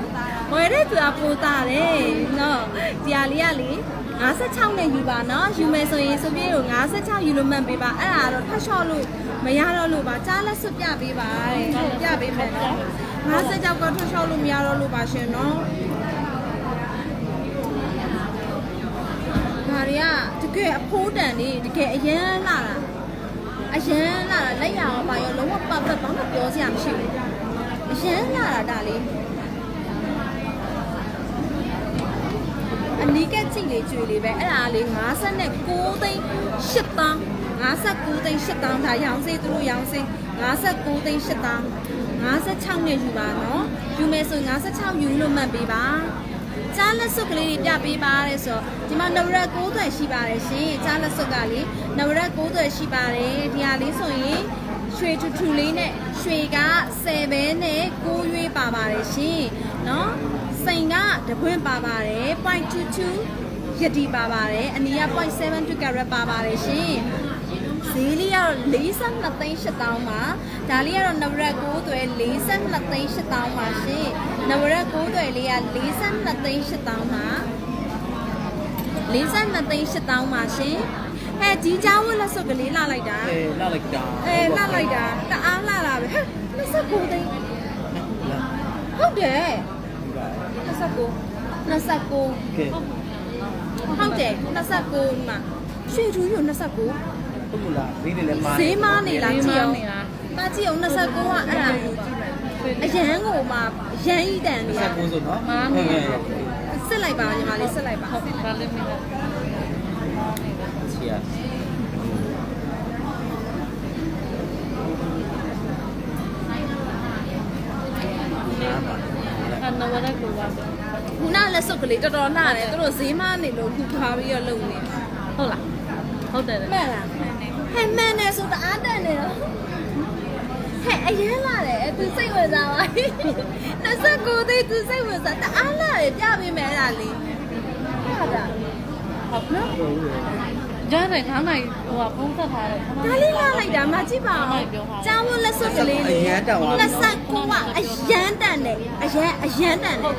ဝယ်တဲ့သူကပိုတာတယ်เนาะဒီဟာလေးကလေ56နဲ့ယူပါเนาะယူမယ်ဆိုရင်စပီတို့56ယူလို့မှန်ပေးပါအဲ့ဒါတော့ထပ်လျှော့လို့မရတော့လို့ပါကြားလက်စွပ်ပြပေးပါတဲ့ဟုတ်ပြပေးမယ်เนาะ 50ကြောက်ကထွက်လျှောက်လို့မရတော့လို့ပါရှင်နော်ဒါတွေကတကယ်အဖိုးတန်နေတကယ်အရန်လာတာအရန်လာတာလက်ရအောင်ပါရောလုံးဝပတ်ပတ်ဘာမှပြောစရာမရှိဘူးအရန်လာတာဒါလေးအနီးကကြည့်လေကျွေလေးပဲအဲ့ဒါလေး59သိန်း8000 59သိန်း8000ဒါရောင်းစေးသူတို့ရောင်းစေး59သိန်း8000 56နဲ့ယူပါနော်ယူမယ်ဆိုရင်56ယူလို့မှတ်ပေးပါကြားလက်စွပ်ကလေးတွေပြပေးပါတဲ့ဆိုတော့ဒီမှာနဝရက်60ရှိပါတယ်ရှင်ကြားလက်စွပ်ကလေနဝရက်60ရှိပါတယ်ဒီဟာလေးဆိုရင်ရွှေထူထူလေးနဲ့ရွှေက10ပဲနဲ့6ရွေးပါပါတယ်ရှင်နော်စိန်ကတပွင့်ပါပါတယ် .22 ရတီပါပါတယ်အနီးက .72 ကရက်ပါပါတယ်ရှင် ဈေးလေးကတော့42သိန်း8000ပါဒါလေးကတော့နဝရက်6သွဲ42သိန်း8000ပါရှင်နဝရက်6သွဲလေးက42သိန်း8000ပါ42သိန်း8000ပါရှင်ဟဲ့ဒီเจ้าဝတ်လက်စွပ်ကလေးလာလိုက်တာ အဲလာလိုက်တာ အဲလာလိုက်တာတအားလာတာပဲဟဲ့29သိန်းဟုတ်တယ်29 29 ကဲ ဟုတ်တယ်29မှာရွှေထူးရ29 ဟုတ်လားဈေးတွေလည်းမာဈေးမနေလားကြည့်အောင်နေလားတာကြည့်အောင်29ကအဲ့ဒါအရန်ကိုမှရန်ဤတန်နေရဆက်ကိုဆိုနော်စစ်လိုက်ပါညီမလေးစစ်လိုက်ပါဟုတ်ဒါလည်းမင်းလားချီယာအနဝရကူပါခုနလက်စုပ်ကလေးတော်တော်လှတယ်သူတို့ဈေးမနေလို့ခုထားပြီးတော့လုပ်နေဟုတ်လားဟုတ်တယ်မှန်လား ဟဲ့မှန်တယ်ဆိုတအားတန်နေတော့ဟဲ့အရန်လာတယ်သူစိတ်ဝင်စားပါ29သိန်းသူစိတ်ဝင်စားတအားလာတယ်ပြပေးမယ်အဲ့ဒါလေးဟုတ်တာဟုတ်နော်ကြားတယ်9နိုင်ဟိုကပုံသက်ထားတယ်ဒါလေးလာလိုက်တာမကြည့်ပါအောင်ကျောင်းဝလက်စွပ်ကလေးလေး29ကအရန်တန်တယ်အရန်အရန်တန်တယ်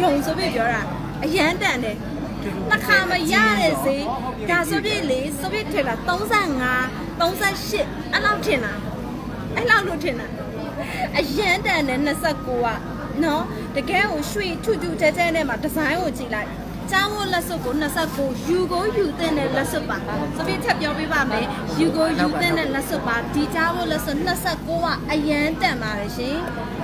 ယုံဆိုပြီးပြောတာအရန်တန်တယ် တစ်ခါမရတဲ့စေးဒါဆိုပြည့်လေဆိုပြည့်ထဲလာ35 38အဲ့လောက်ထင်တာအဲ့လောက်လို့ထင်တာအရန်တန်တယ်29ကနော်တကယ်ကိုရွှေထူထူတဲတဲနဲ့မှာဒီဇိုင်းကိုကြည့်လိုက်ကျောင်းဝလက်စွပ်ကို29ယူကိုယူတဲ့လက်စွပ်ပါဆိုပြည့်ထပ်ပြောပြပါမယ်ယူကိုယူတဲ့လက်စွပ်ပါဒီကျောင်းဝလက်စွပ်29ကအရန်တန်ပါတယ်ရှင်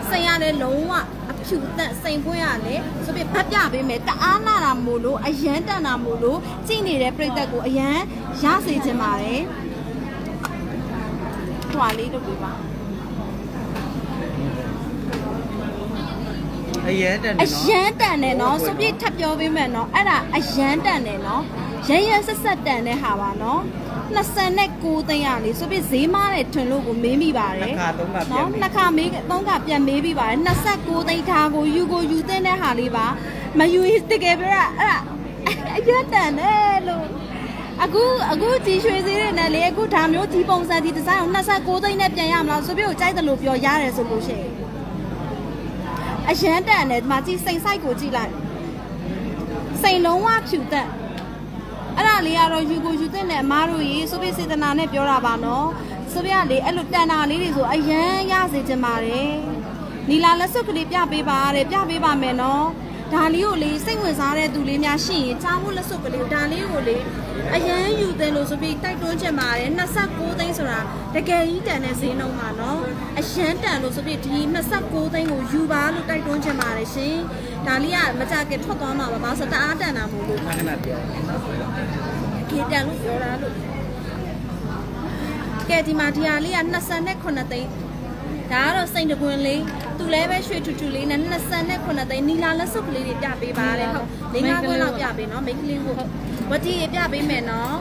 စိတ်ရတယ်လုံးဝအ ဖြူသက်စိန်ဖွင့်ရတယ်ဆိုပြဖတ်ပြပေးမယ်တအားလာတာမို့လို့အရန်တန်တာမို့လို့ကြည့်နေတဲ့ပြိသက်ကိုအရန်ရစေချင်ပါတယ်ထွာလေးလုပ်ပေးပါအရင်တန်အတယ်နော်ရန်တန်တယ်နော်ဆိုပြထပ်ပြောပေးမယ်နော်အဲ့ဒါအရန်တန်တယ်နော်ရရဆက်ဆက်တန်တဲ့ဟာပါနော် 29သိန်းရလေဆိုပြဈေးမားတယ်ထွင်လို့ကိုမေးမိပါတယ်နှစ်ခါသုံးခါပြန်နော်နှစ်ခါမေးသုံးခါပြန်မေးပြီးပါတယ်29သိန်းထားကိုယူကိုယူတဲ့တဲ့ဟာလေးပါမယူရင်တကယ်ပြောတာအဲ့ဒါအရန်တန်တယ်လို့အခုအခုဒီရွှေစည်းတွေနဲ့လေအခုဒါမျိုးဒီပုံစံဒီဒီဇိုင်းကို29သိန်းနဲ့ပြန်ရမလားဆိုပြီးကိုကြိုက်တယ်လို့ပြောရတယ်ဆိုလို့ရှိရင်အရန်တန်တယ်ဒီမှာကြည့်စိန်ဆိုင်ကိုကြည့်လိုက်စိန်လုံးဝဖြူတက် အဲ့ဒါလေးကတော့ယူကိုယူတဲ့နဲ့အမားတို့ရေဆိုပြီးစေတနာနဲ့ပြောတာပါနော်ဆိုပြီးကလေအဲ့လိုတန်တာလေးတွေဆိုအရန်ရစေချင်ပါတယ်နီလာလက်စွပ်ကလေးပြပေးပါတဲ့ပြပေးပါမယ်နော်ဒါလေးကိုလေစိတ်ဝင်စားတဲ့သူလေးများရှိရင်ချားဖို့လက်စွပ်ကလေးဒါလေးကိုလေအရန်ယူတယ်လို့ဆိုပြီးတိုက်တွန်းချင်ပါတယ်29သိန်းဆိုတာတကယ်ကြီးတန်တဲ့ဈေးနှုန်းပါနော်အရန်တန်လို့ဆိုပြီးဒီ29သိန်းကိုယူပါလို့တိုက်တွန်းချင်ပါတယ်ရှင်ဒါလေးကမကြခင်ထွက်သွားမှာပါဘာလို့တအားတန်တာမို့လို့ခဏခဏပြော ခေတန်လို့ပြောတာလို့ကဲဒီမှာဒီဟာလေးက28သိန်းဒါကတော့စိန်တပွင်လေးသူလည်းပဲရွှေထူထူလေးနဲ့28သိန်းနီလာလက်စုပ်ကလေးတွေပြပေးပါတယ်ဟုတ်၄၅ခွန်းလောက်ပြပေးနော်မိန်းကလေးကိုဝတီရပြပေးမယ်နော်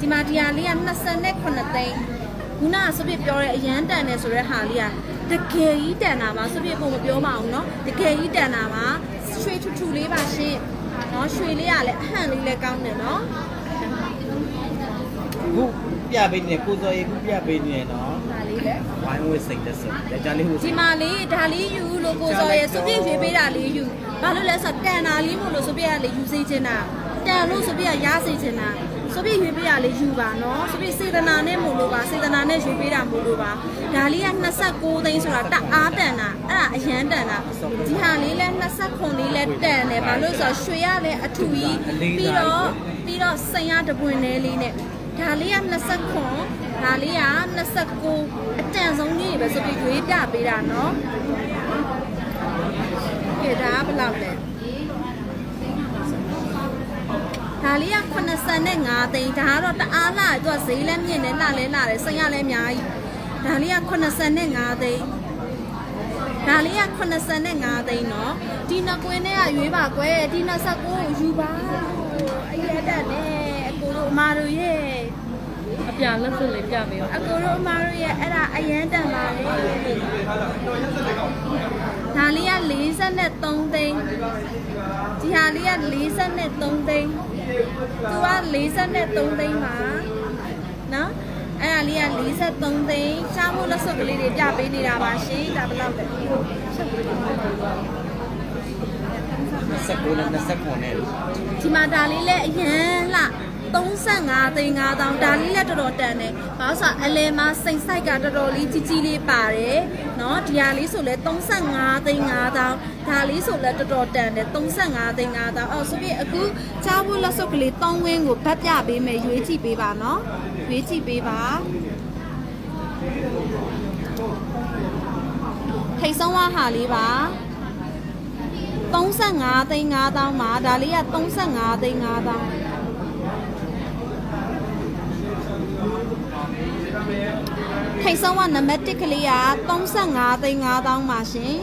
ဒီမှာဒီဟာလေးက28သိန်းခုနကစပစ်ပြောတဲ့အရန်တန်တယ်ဆိုတဲ့ဟာလေးကတကယ်ကြီးတန်တာပါစပစ်ကိုမပြောပါအောင်နော်တကယ်ကြီးတန်တာပါရွှေထူထူလေးပါရှင်နော်ရွှေလေးကလည်းအဟန့်လေးလည်းကောင်းတယ်နော် ခုပြပေးနေကိုစော်ရေခုပြပေးနေနော်ဒါလေးလည်းဝိုင်းဝဲစိတ်သက်ဆိုဒါကြလေးဟိုဒီမှာလေးဒါလေးယူလို့ကိုစော်ရဲ့စပစ်ရွေးပေးတာလေးယူဘာလို့လဲဆိုတော့တန်တာလေးမို့လို့စပစ်ကလေးယူစေချင်တာတန်လို့စပစ်ကရစေချင်တာစပစ်ရွေးပေးတာလေးယူပါနော်စပစ်စေတနာနဲ့မို့လို့ပါစေတနာနဲ့ရွေးပေးတာမို့လို့ပါဒါလေးက29သိန်းဆိုတာတအားတန်တာအဲ့ဒါအရန်တန်တာဒီဟာလေးလဲ29လေးလဲတန်တယ်ဘာလို့ဆိုတော့ရွှေရလဲအထူကြီးပြီးတော့ပြီးတော့စိန်ရတပွင်လေးလေးနဲ့ ဒါလေးက29ဒါလေးက29အတန်ဆုံးကြီးပဲစပစ်ရွေးပြပေးတာနော်ကဲဒါကဘယ်လောက်လဲ ဒါလေးက85သိန်းဒါကတော့တအားလာသူကဈေးလည်းမြင့်တယ်လှလည်းလာတယ်စိတ်ရလည်းအများကြီးဒါလေးက85သိန်းဒါလေးက85သိန်းเนาะဒီနှစ်ကွင်းနဲ့ကရွေးပါကွယ်ဒီ29ကိုယူပါအရက်တက်နဲ့အကိုတို့အမတို့ရဲ့ အပြာလက်စွပ်လေးပြပေးရောအကိုတို့အမတို့ရဲ့အဲ့ဒါအရန်တန်ပါလေဒါလေးက43သိန်းဒီဟာလေးက43သိန်းသူက43သိန်းပါနော်အဲ့ဒါလေးက43သိန်းချားမို့လက်စွပ်ကလေးတွေပြပေးနေတာပါရှင်ဒါဘယ်လောက်လဲ29နဲ့29နဲ့ဒီမှာဒါလေးလည်းအရန်လှ 35သိန်း5000ဒါလေးလည်းတော်တော်တန်တယ်။ဘာလို့ဆိုတော့အလဲမစိန်ဆိုင်ကတော်တော်လေးကြီးကြီးလေးပါတယ်။နော်ဒီဟာလေးဆိုလဲ35သိန်း5000ဒါလေးဆိုလဲတော်တော်တန်တယ်35သိန်း5000အော်ဆိုပြီးအခုချားဖို့လက်စွပ်ကလေး3ဝင်းကိုဗတ်ပြပေးမယ်ရွေးကြည့်ပေးပါနော်။ရွေးကြည့်ပေးပါ။ထိတ်ဆုံးဝါဟာလေးပါ35သိန်း5000ပါဒါလေးက35သိန်း5000 ထိတ်ဆုံးကနံပါတ်1ကလေးက35သိန်း5000ပါရှင်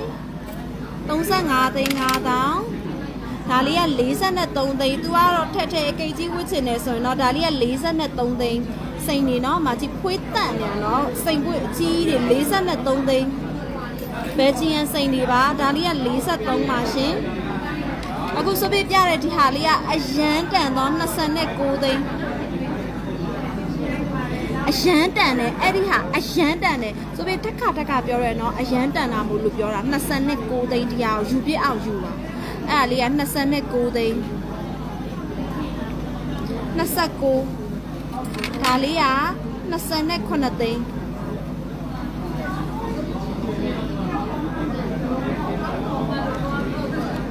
35သိန်း5000ဒါလေးက43သိန်းသူကတော့ထက်ထက်အကိတ်ကြီးဝစ်ချင်တယ်ဆိုရင်တော့ဒါလေးက43သိန်းစိန်နေနော်မာကြီးခွေးတန့်နေနော်စိန်ပွေအကြီးတွေ43သိန်းဘယ်ချီယန်စိန်တွေပါဒါလေးက43ပါရှင်အခုစပစ်ပြတဲ့ဒီဟာလေးကအရန်တန်တော့29သိန်း အရန်တန်တယ်အဲ့ဒီဟာအရန်တန်တယ်ဆိုပြီးတက်ခါတက်ခါပြောရဲနော်အရန်တန်တာမို့လို့ပြောတာ29သိန်းတရားကိုယူပြအောင်ယူပါအဲ့ဒါလေးက29သိန်း29ဒါလေးက29သိန်း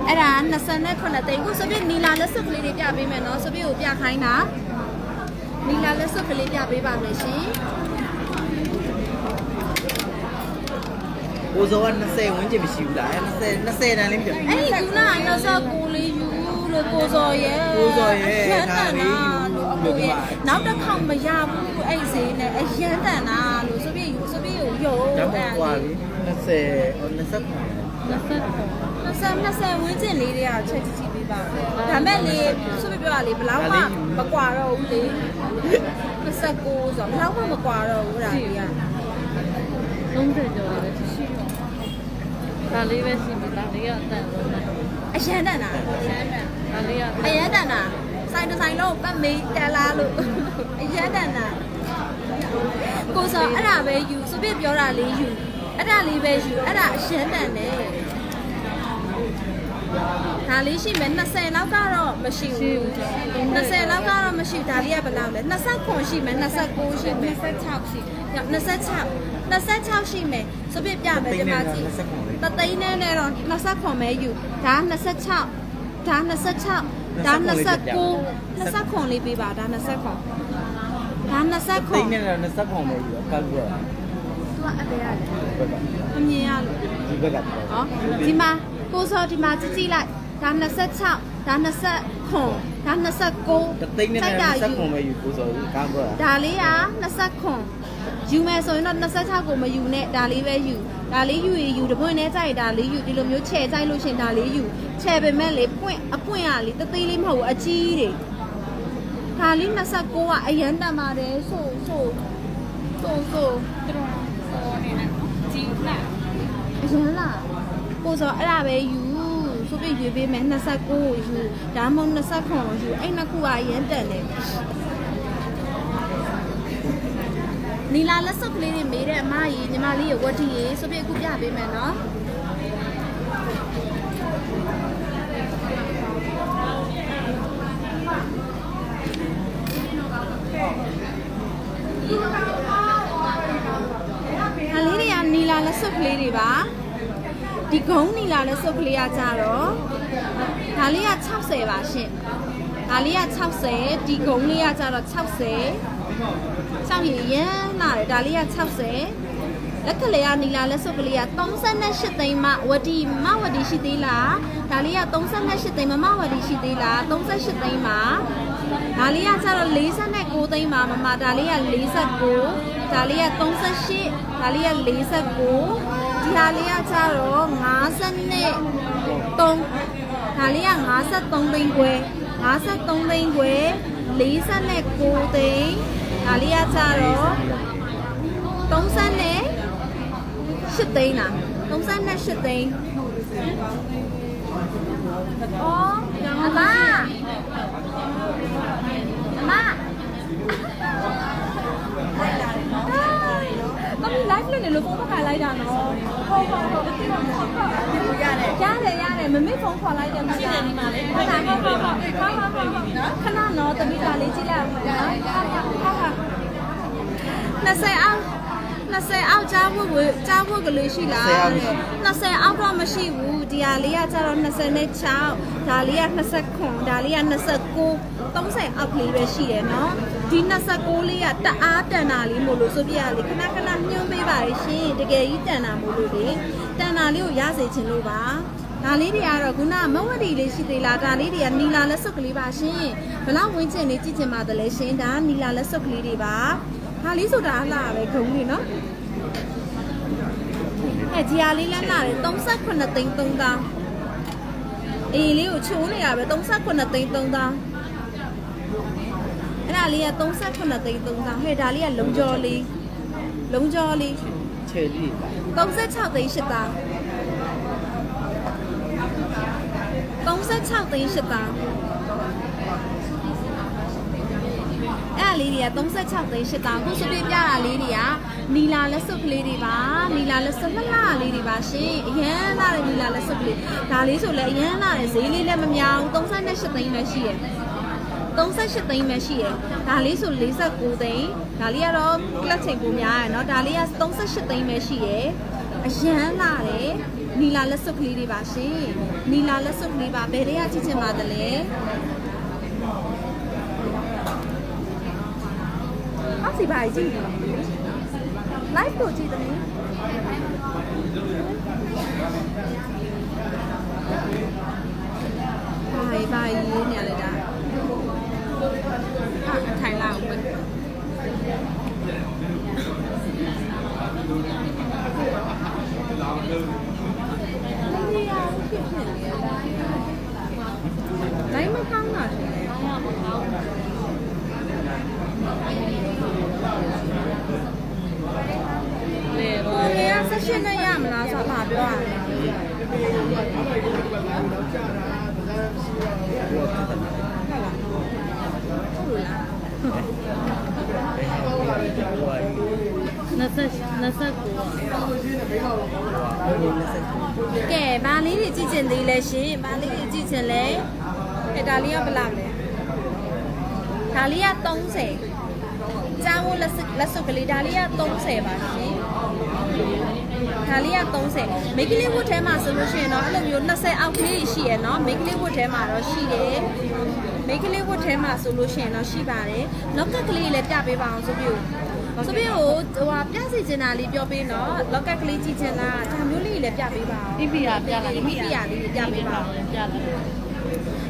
အဲ့ဒါ29သိန်းခုစပြည့်နီလာလက်စွပ်ကလေးတွေပြပေးမယ်နော်စပြည့်ကိုပြခိုင်းတာ နီလာလက်စွပ်ကလေးပြပေးပါမယ်ရှင်ကိုစောက20ဝန်းကျင်မရှိဘူးလားအဲ20 20တန်းလေးပြအဲ့ဒီကူနာနောက်ဆော့ကိုလေးယူလို့ကိုစော်ရဲ့ကိုစော်ရဲ့အရန်တန်တာလို့အဒါလေးယူကိုရဲ့လို့နောက်တစ်ခေါက်မရဘူးအဲ့ဈေးနဲ့အရန်တန်တာလို့ဆိုပြီးယူဆိုပြီးယူရုံဒါမှကွာပြီ20 29လက်ဆက်ပေါ်20 20ဝန်းကျင်လေးတွေကချက်ကြည့်ကြည့်ပေးပါ ဒါမဲ့လေဆိုပြီးပြောတာလေဘလောက်မှမကွာတော့ဘူးလေ29ဆိုတော့ဘလောက်မှမကွာတော့ဘူးဒါကြီးက30ကျော်လည်းရှိရောဒါလေးပဲရှိပြီဒါလေးကအတန်ဆုံးတယ်အရန်တန်တာဒါလေးကအရန်တန်တာဆိုင်တစ်ဆိုင်လုံးပတ်မေးတန်လားလို့အရန်တန်တာကိုစောအဲ့ဒါပဲယူဆိုပြပြောတာလေးယူအဲ့ဒါလေးပဲယူအဲ့ဒါအရန်တန်တယ် ဒါလေးရှိမယ်20လောက်ကတော့မရှိဘူး20လောက်ကတော့မရှိဘူးဒါလေးကဘယ်လောက်လဲ29ရှိမယ်29ရှိမယ်26ရှိ26 26ရှိမယ်ဆိုပြပြမယ်ဒီမှာကြည့်တသိန်းနဲ့နဲ့တော့29မဲယူဒါ26ဒါ26ဒါ29 20ခွန်လေးပေးပါဒါ20ခွန်ဒါ20ခွသိန်န်းနဲ့20ခွန်ပဲယူတော့ကတ်လို့သူကအသေးရတယ်ဘက်ကအမြင်ရလို့ဒီဘက်ကဟောဒီမှာ ကိုစောဒီမှာကြည့်ကြည့်လိုက်ဒါ26ဒါ20ခွန်ဒါ29တသိန်းနဲ့20ခွန်ပဲယူကိုဆိုကတ်လို့ဒါလေးက20ခွန်ယူမယ်ဆိုရင်တော့26ကိုမယူနဲ့ဒါလေးပဲယူဒါလေးယူရင်ယူတပွင့်နဲ့ကြိုက်ဒါလေးယူဒီလိုမျိုးခြေကြိုက်လို့ရှရင်ဒါလေးယူခြေပေမဲ့လေပွင့်အပွင့်ကလေတသေးလေးမဟုတ်ဘူးအကြီးတွေဒါလေး29ကအရန်တန်ပါတယ်ဆိုဆိုဆိုဆိုသူတို့ဟိုနေနဲ့ကြီးလာအရန်လား ကိုစောအဲ့ဒါပဲယူဆိုပြရွေးပေးမယ်29ကိုယူဒါမှမဟုတ်20ခွန်ကိုယူအဲ့နှစ်ခုကအရန်တန်တယ်နီလာလက်စုပ်ကလေးတွေမေးတဲ့အမကြီးညီမလေးကိုဝတ်တီရေဆိုပြအခုပြပေးမယ်နော်အလေးတွေကနီလာလက်စုပ်ကလေးတွေပါ ဒီဂုံးနီလာလက်စုပ်ကလေးကကြတော့ဒါလေးက60ပါရှင်ဒါလေးက60ဒီဂုံးလေးကကြတော့60 6ရရမ်းလာတယ်ဒါလေးက60လက်ကလေးကနီလာလက်စုပ်ကလေးက38သိန်းမှဝတီမဝတီရှိသေးလားဒါလေးက38သိန်းမမဝတီရှိသေးလား38သိန်းမှဒါလေးကကျတော့49သိန်းမှမမဒါလေးက49ဒါလေးက38ဒါလေးက49 ဒီဟာလေးကကျတော့50နဲ့3ဒါလေးက53သိန်းခွဲ53သိန်းခွဲ49သိန်းဒါလေးကကျတော့30နဲ့8သိန်းလား38သိန်းအော်အမအမတော့ live လုပ်နေလို့ဖုန်းဖတ်လိုက်တာနော်ဟုတ်ဟုတ်ဟုတ်ရတယ်ရတယ်ရတယ်မမေ့ဖုန်းခေါ်လိုက်တယ်မလားဒီမှာလေဟုတ်လားဟုတ်ဟုတ်ဟုတ်ဟုတ်ဟုတ်ဟုတ်ခဏနော်တမိကလေးကြည့်လိုက်အောင်နော်ဟုတ်ဟုတ်20အောင်20အောက်ကြားဖို့ကိုကြားဖို့ကလေးရှိလား20အောက်တော့မရှိဘူးဒီဟာလေးကကျတော့26ဒါလေးက29ဒါလေးက29 30အောက်ကလေးပဲရှိတယ်နော်ဒီ29လေးကတအားတန်တာလေးမို့လို့ဆိုပြရလေခဏခဏညှိုး ပေးပါရရှင်တကယ်ကြီးတန်တာမို့လို့လေတန်တာလေးကိုရစေချင်လို့ပါဒါလေးတွေကတော့ခုနမဝတီလေးရှိသေးလားဒါလေးတွေကနီလာလက်စွပ်ကလေးပါရှင်ဘလောက်ဝင်းကျင်လေးကြည့်ချင်ပါတယ်လဲရှင်ဒါနီလာလက်စွပ်ကလေးတွေပါဒါလေးဆိုတာအလားပဲခုံလေးနော်အဲဂျီယာလေးလမ်းလာတယ်38သိန်း3000အေးလေးကိုချိုးနေတာပဲ38သိန်း3000အဲ့ဒါလေးက38သိန်း3000ဟဲ့ဒါလေးကလုံကျော်လေး လုံကျော်လေးခြေလေး36သိန်း8000 36သိန်း8000အဲ့ဒါလေးတွေက36သိန်း8000ခုဆိုပြပြတာလေးတွေကနီလာလက်စွပ်ကလေးတွေပါနီလာလက်စွပ်လှလှလေးတွေပါရှင်အရန်လာတဲ့နီလာလက်စွပ်ကလေးဒါလေးဆိုလည်းအရန်လာတဲ့ဈေးလေးလည်းမများဘူး38သိန်းပဲရှိရယ် 38သိန်းပဲရှိရယ်ဒါလေးဆို49သိန်းဒါလေးကတော့ကလပ်ချိန်ပိုများရယ်เนาะဒါလေးက38သိန်းပဲရှိရယ်အရန်လာတယ်နီလာလက်စွပ်ကလေးတွေပါရှင်နီလာလက်စွပ်ကလေးပါဘယ်တွေကချစ်ချင်ပါသလဲအောက်စီပါကြည့် live ကိုကြည့်တယ်ဘာဘာရေးနေရလဲဒါ ဟာထိုင်လာအောင်ပဲလိုက်မကောင်းတာရှင်လေလေဟိုတော့လေကဆက်ရှင်နဲ့ရမလားဆိုတော့ပြောရတယ်ဟုတ်လား20 29ကဲဘာလေးတွေကြည့်ချင်သေးလဲရှင်ဘာလေးတွေကြည့်ချင်လဲအဲဒါလေးကဘယ်လောက်လဲဒါလေးက30ကြားဖို့လက်စွပ်လက်စွပ်ကလေးဒါလေးက30ပါရှင်ဒါလေးက30မိတ်ကလေးဝတ်ထဲမှာဆိုလို့ရှိရင်တော့အဲ့လိုမျိုး20အောက်ကလေးရှိရယ်နော်မိတ်ကလေးဝတ်ထဲမှာတော့ရှိတယ် မိတ်ကလေးဝတ်ထဲမှာဆိုလို့ရှိရင်တော့ရှိပါတယ်လောက်ကက်ကလေးလည်းပြပေးပါအောင်ဆိုပြီးဆိုပြီးဟိုဟိုဟာပြစီချင်တာလေးပြောပေးနော်လောက်ကက်ကလေးကြည့်ချင်တာဒါမျိုးလေးလည်းပြပေးပါအောင်အိပီယာပြလိုက်အီပီယာလေးပြပေးပါဦးပြလိုက်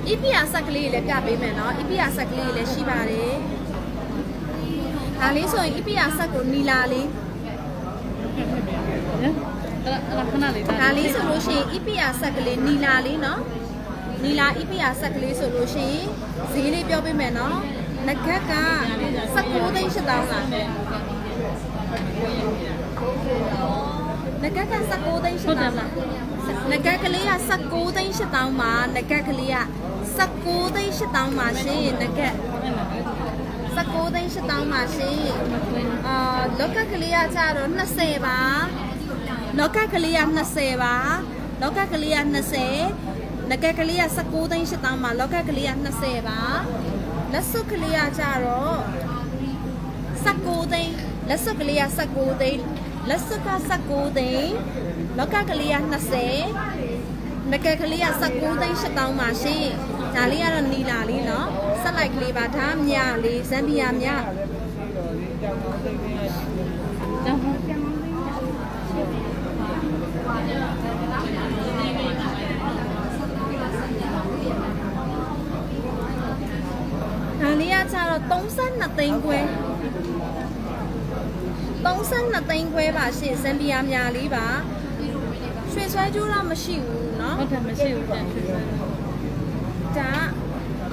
အီပီယာဆက်ကလေးလည်းပြပေးမယ်နော်အီပီယာဆက်ကလေးလည်းရှိပါတယ်ဒါလေးဆိုရင်အီပီယာဆက်ကိုနီလာလေးနော်အဲ့ဒါခဏလေးဒါလေးဆိုလို့ရှိရင် EPR ဆက်ကလေးနီလာလေးနော်နီလာ EPR ဆက်ကလေးဆိုလို့ရှိရင် ဈေးလေးပြောပေးမယ်နော်ငကက်က19သိန်း8000လားငကက်က19သိန်း8000လားငကက်ကလေးက19သိန်း8000မှာငကက်ကလေးက19သိန်း8000မှာရှင်ငကက်19သိန်း8000မှာရှင်အာလောက်ကက်ကလေးကကြတော့20ပါလောကကလေးက20ပါလောကကလေးက20 နဂက်ကလေးက16သိန်း8သောင်းပါလော့ကက်ကလေးက20ပါလက်စွပ်ကလေးကကြတော့16သိန်းလက်စွပ်ကလေးက16သိန်းလက်စွပ်က16သိန်းလော့ကက်ကလေးက20နဂက်ကလေးက16သိန်း8သောင်းပါရှင်ဒါလေးကတော့နီလာလေးနော်ဆက်လိုက်ကလေးပါဒါမြလေးဇမ်ဘီယာမြ တော့32သိန်းခွဲ32သိန်းခွဲပါရှင်ဇမ်ဘီယာများလေးပါရွှေဆွဲကြိုးတော့မရှိဘူးเนาะ ဟုတ်တယ်မရှိဘူးပြန်ရွှေ့သွား ဒါ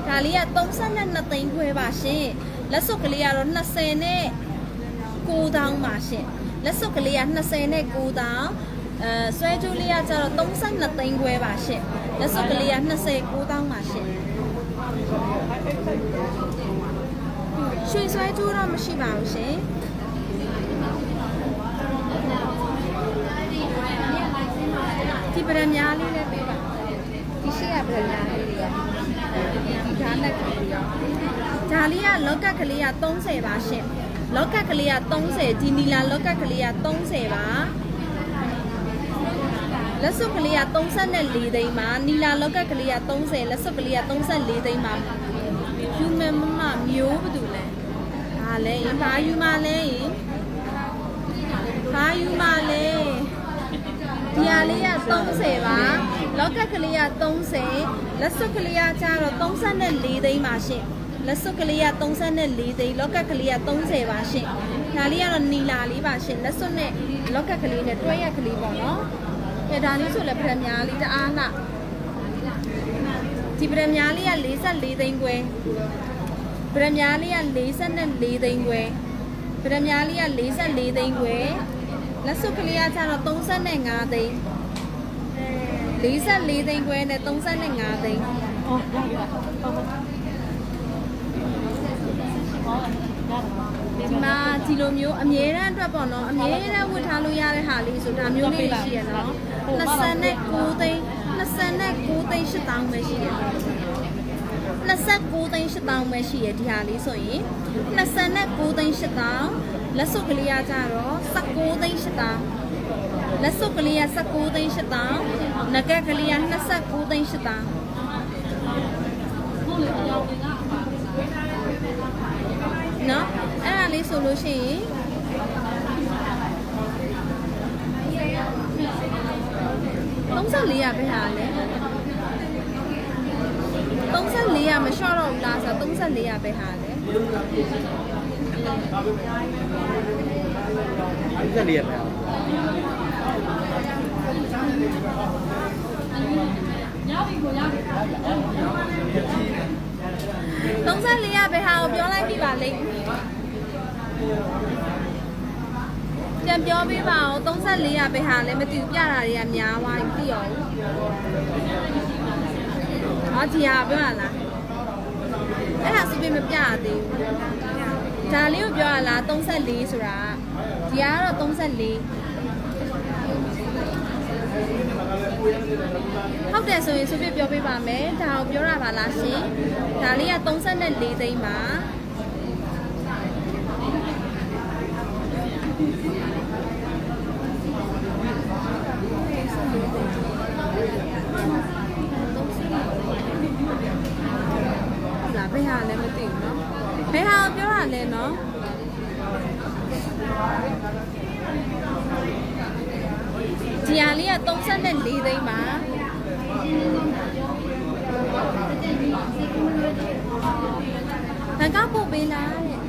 ဒါလေးက32သိန်းခွဲပါရှင်လက်စွပ်ကလေးကတော့20နဲ့9000ပါရှင်လက်စွပ်ကလေးက20နဲ့9000အဲဆွဲကြိုးလေးကကျတော့32သိန်းခွဲပါရှင်လက်စွပ်ကလေးက20 9000ပါရှင် ရွှေဆွဲကြိုးတော့မရှိပါဘူးရှင်ဒီပရမများလေးလည်းပေးပါဒီရှိရပရမများလေးတွေကဒီဓာတ်လက်ကလေးရောဒါလေးကလောကက်ကလေးက30ပါရှင်လောကက်ကလေးက30ဒီနီလာလောကက်ကလေးက30ပါလက်စွပ်ကလေးက34သိန်းပါနီလာလောကက်ကလေးက30လက်စွပ်ကလေးက34သိန်းပါယူမမမမျိုးဘာတူလဲဒါ လဲရင်ဘာယူမလဲရင်ဘာယူမလဲဒီဟာလေးက30ပါလောကက်ကလေးက30လက်စွပ်ကလေးကကျတော့34သိန်းပါရှင်လက်စွပ်ကလေးက34သိန်းလောကက်ကလေးက30ပါရှင်ဒါလေးကတော့နီလာလေးပါရှင်လက်စွပ်နဲ့လောကက်ကလေးနဲ့တွဲရက်ကလေးပေါ့နော်ကဲဒါလေးဆိုလည်းပရမညာလေးတအားလှဒီပရမညာလေးက44သိန်းခွဲ ပရမညာလေးက44သိန်းခွဲပရမညာလေးက44သိန်းခွဲလက်စွပ်ကလေးကကျတော့35သိန်း44သိန်းခွဲနဲ့35သိန်းဟောရပြီလားဟုတ်ဟုတ်ဒီမှာဒီလိုမျိုးအမြဲတမ်းအတွက်ပေါ့နော်အမြဲတမ်းဝတ်ထားလို့ရတဲ့ဟာလေးဆိုဒါမျိုးလေးရှိရနော်29သိန်း29သိန်း8000ပဲရှိတယ် 29သိန်း8000ပဲရှိရဒီဟာလေးဆိုရင်29သိန်း8000လက်စုပ်ကလေးကကြတော့19သိန်း8000လက်စုပ်ကလေးက19သိန်း8000ငကက်ကလေးက29သိန်း8000နော်အဲ့ဒါလေးဆိုလို့ရှိရင်34ရပဲဟာလေ 34ရမလျှော့တော့ဘူးလားဆိုတော့34ရပဲဟာလေအဲ့ဒါလေးရမယ်34ရပဲဟာကိုပြောလိုက်ပြီပါလိမ့်ပြန်ပြောပေးပါအောင်34ရပဲဟာလည်းမသိဘူးပြတာတွေကများသွားပြီသိရော ဟောဒီဟာပြောရလားအဲ့ဒါစပင်းမပြရသေးဘူးဒါလေးကိုပြောရလား34ဆိုတာဒီကတော့34ဟုတ်တယ်ဆိုရင်ဆိုပြပြောပေးပါမယ်ဒါကိုပြောတာပါလားရှင်ဒါလေးက34သိန်းပါ လဲเนาะဒီဟာလေးက34သိန်းပါဘန်ကပို့ပေးလားတဲ့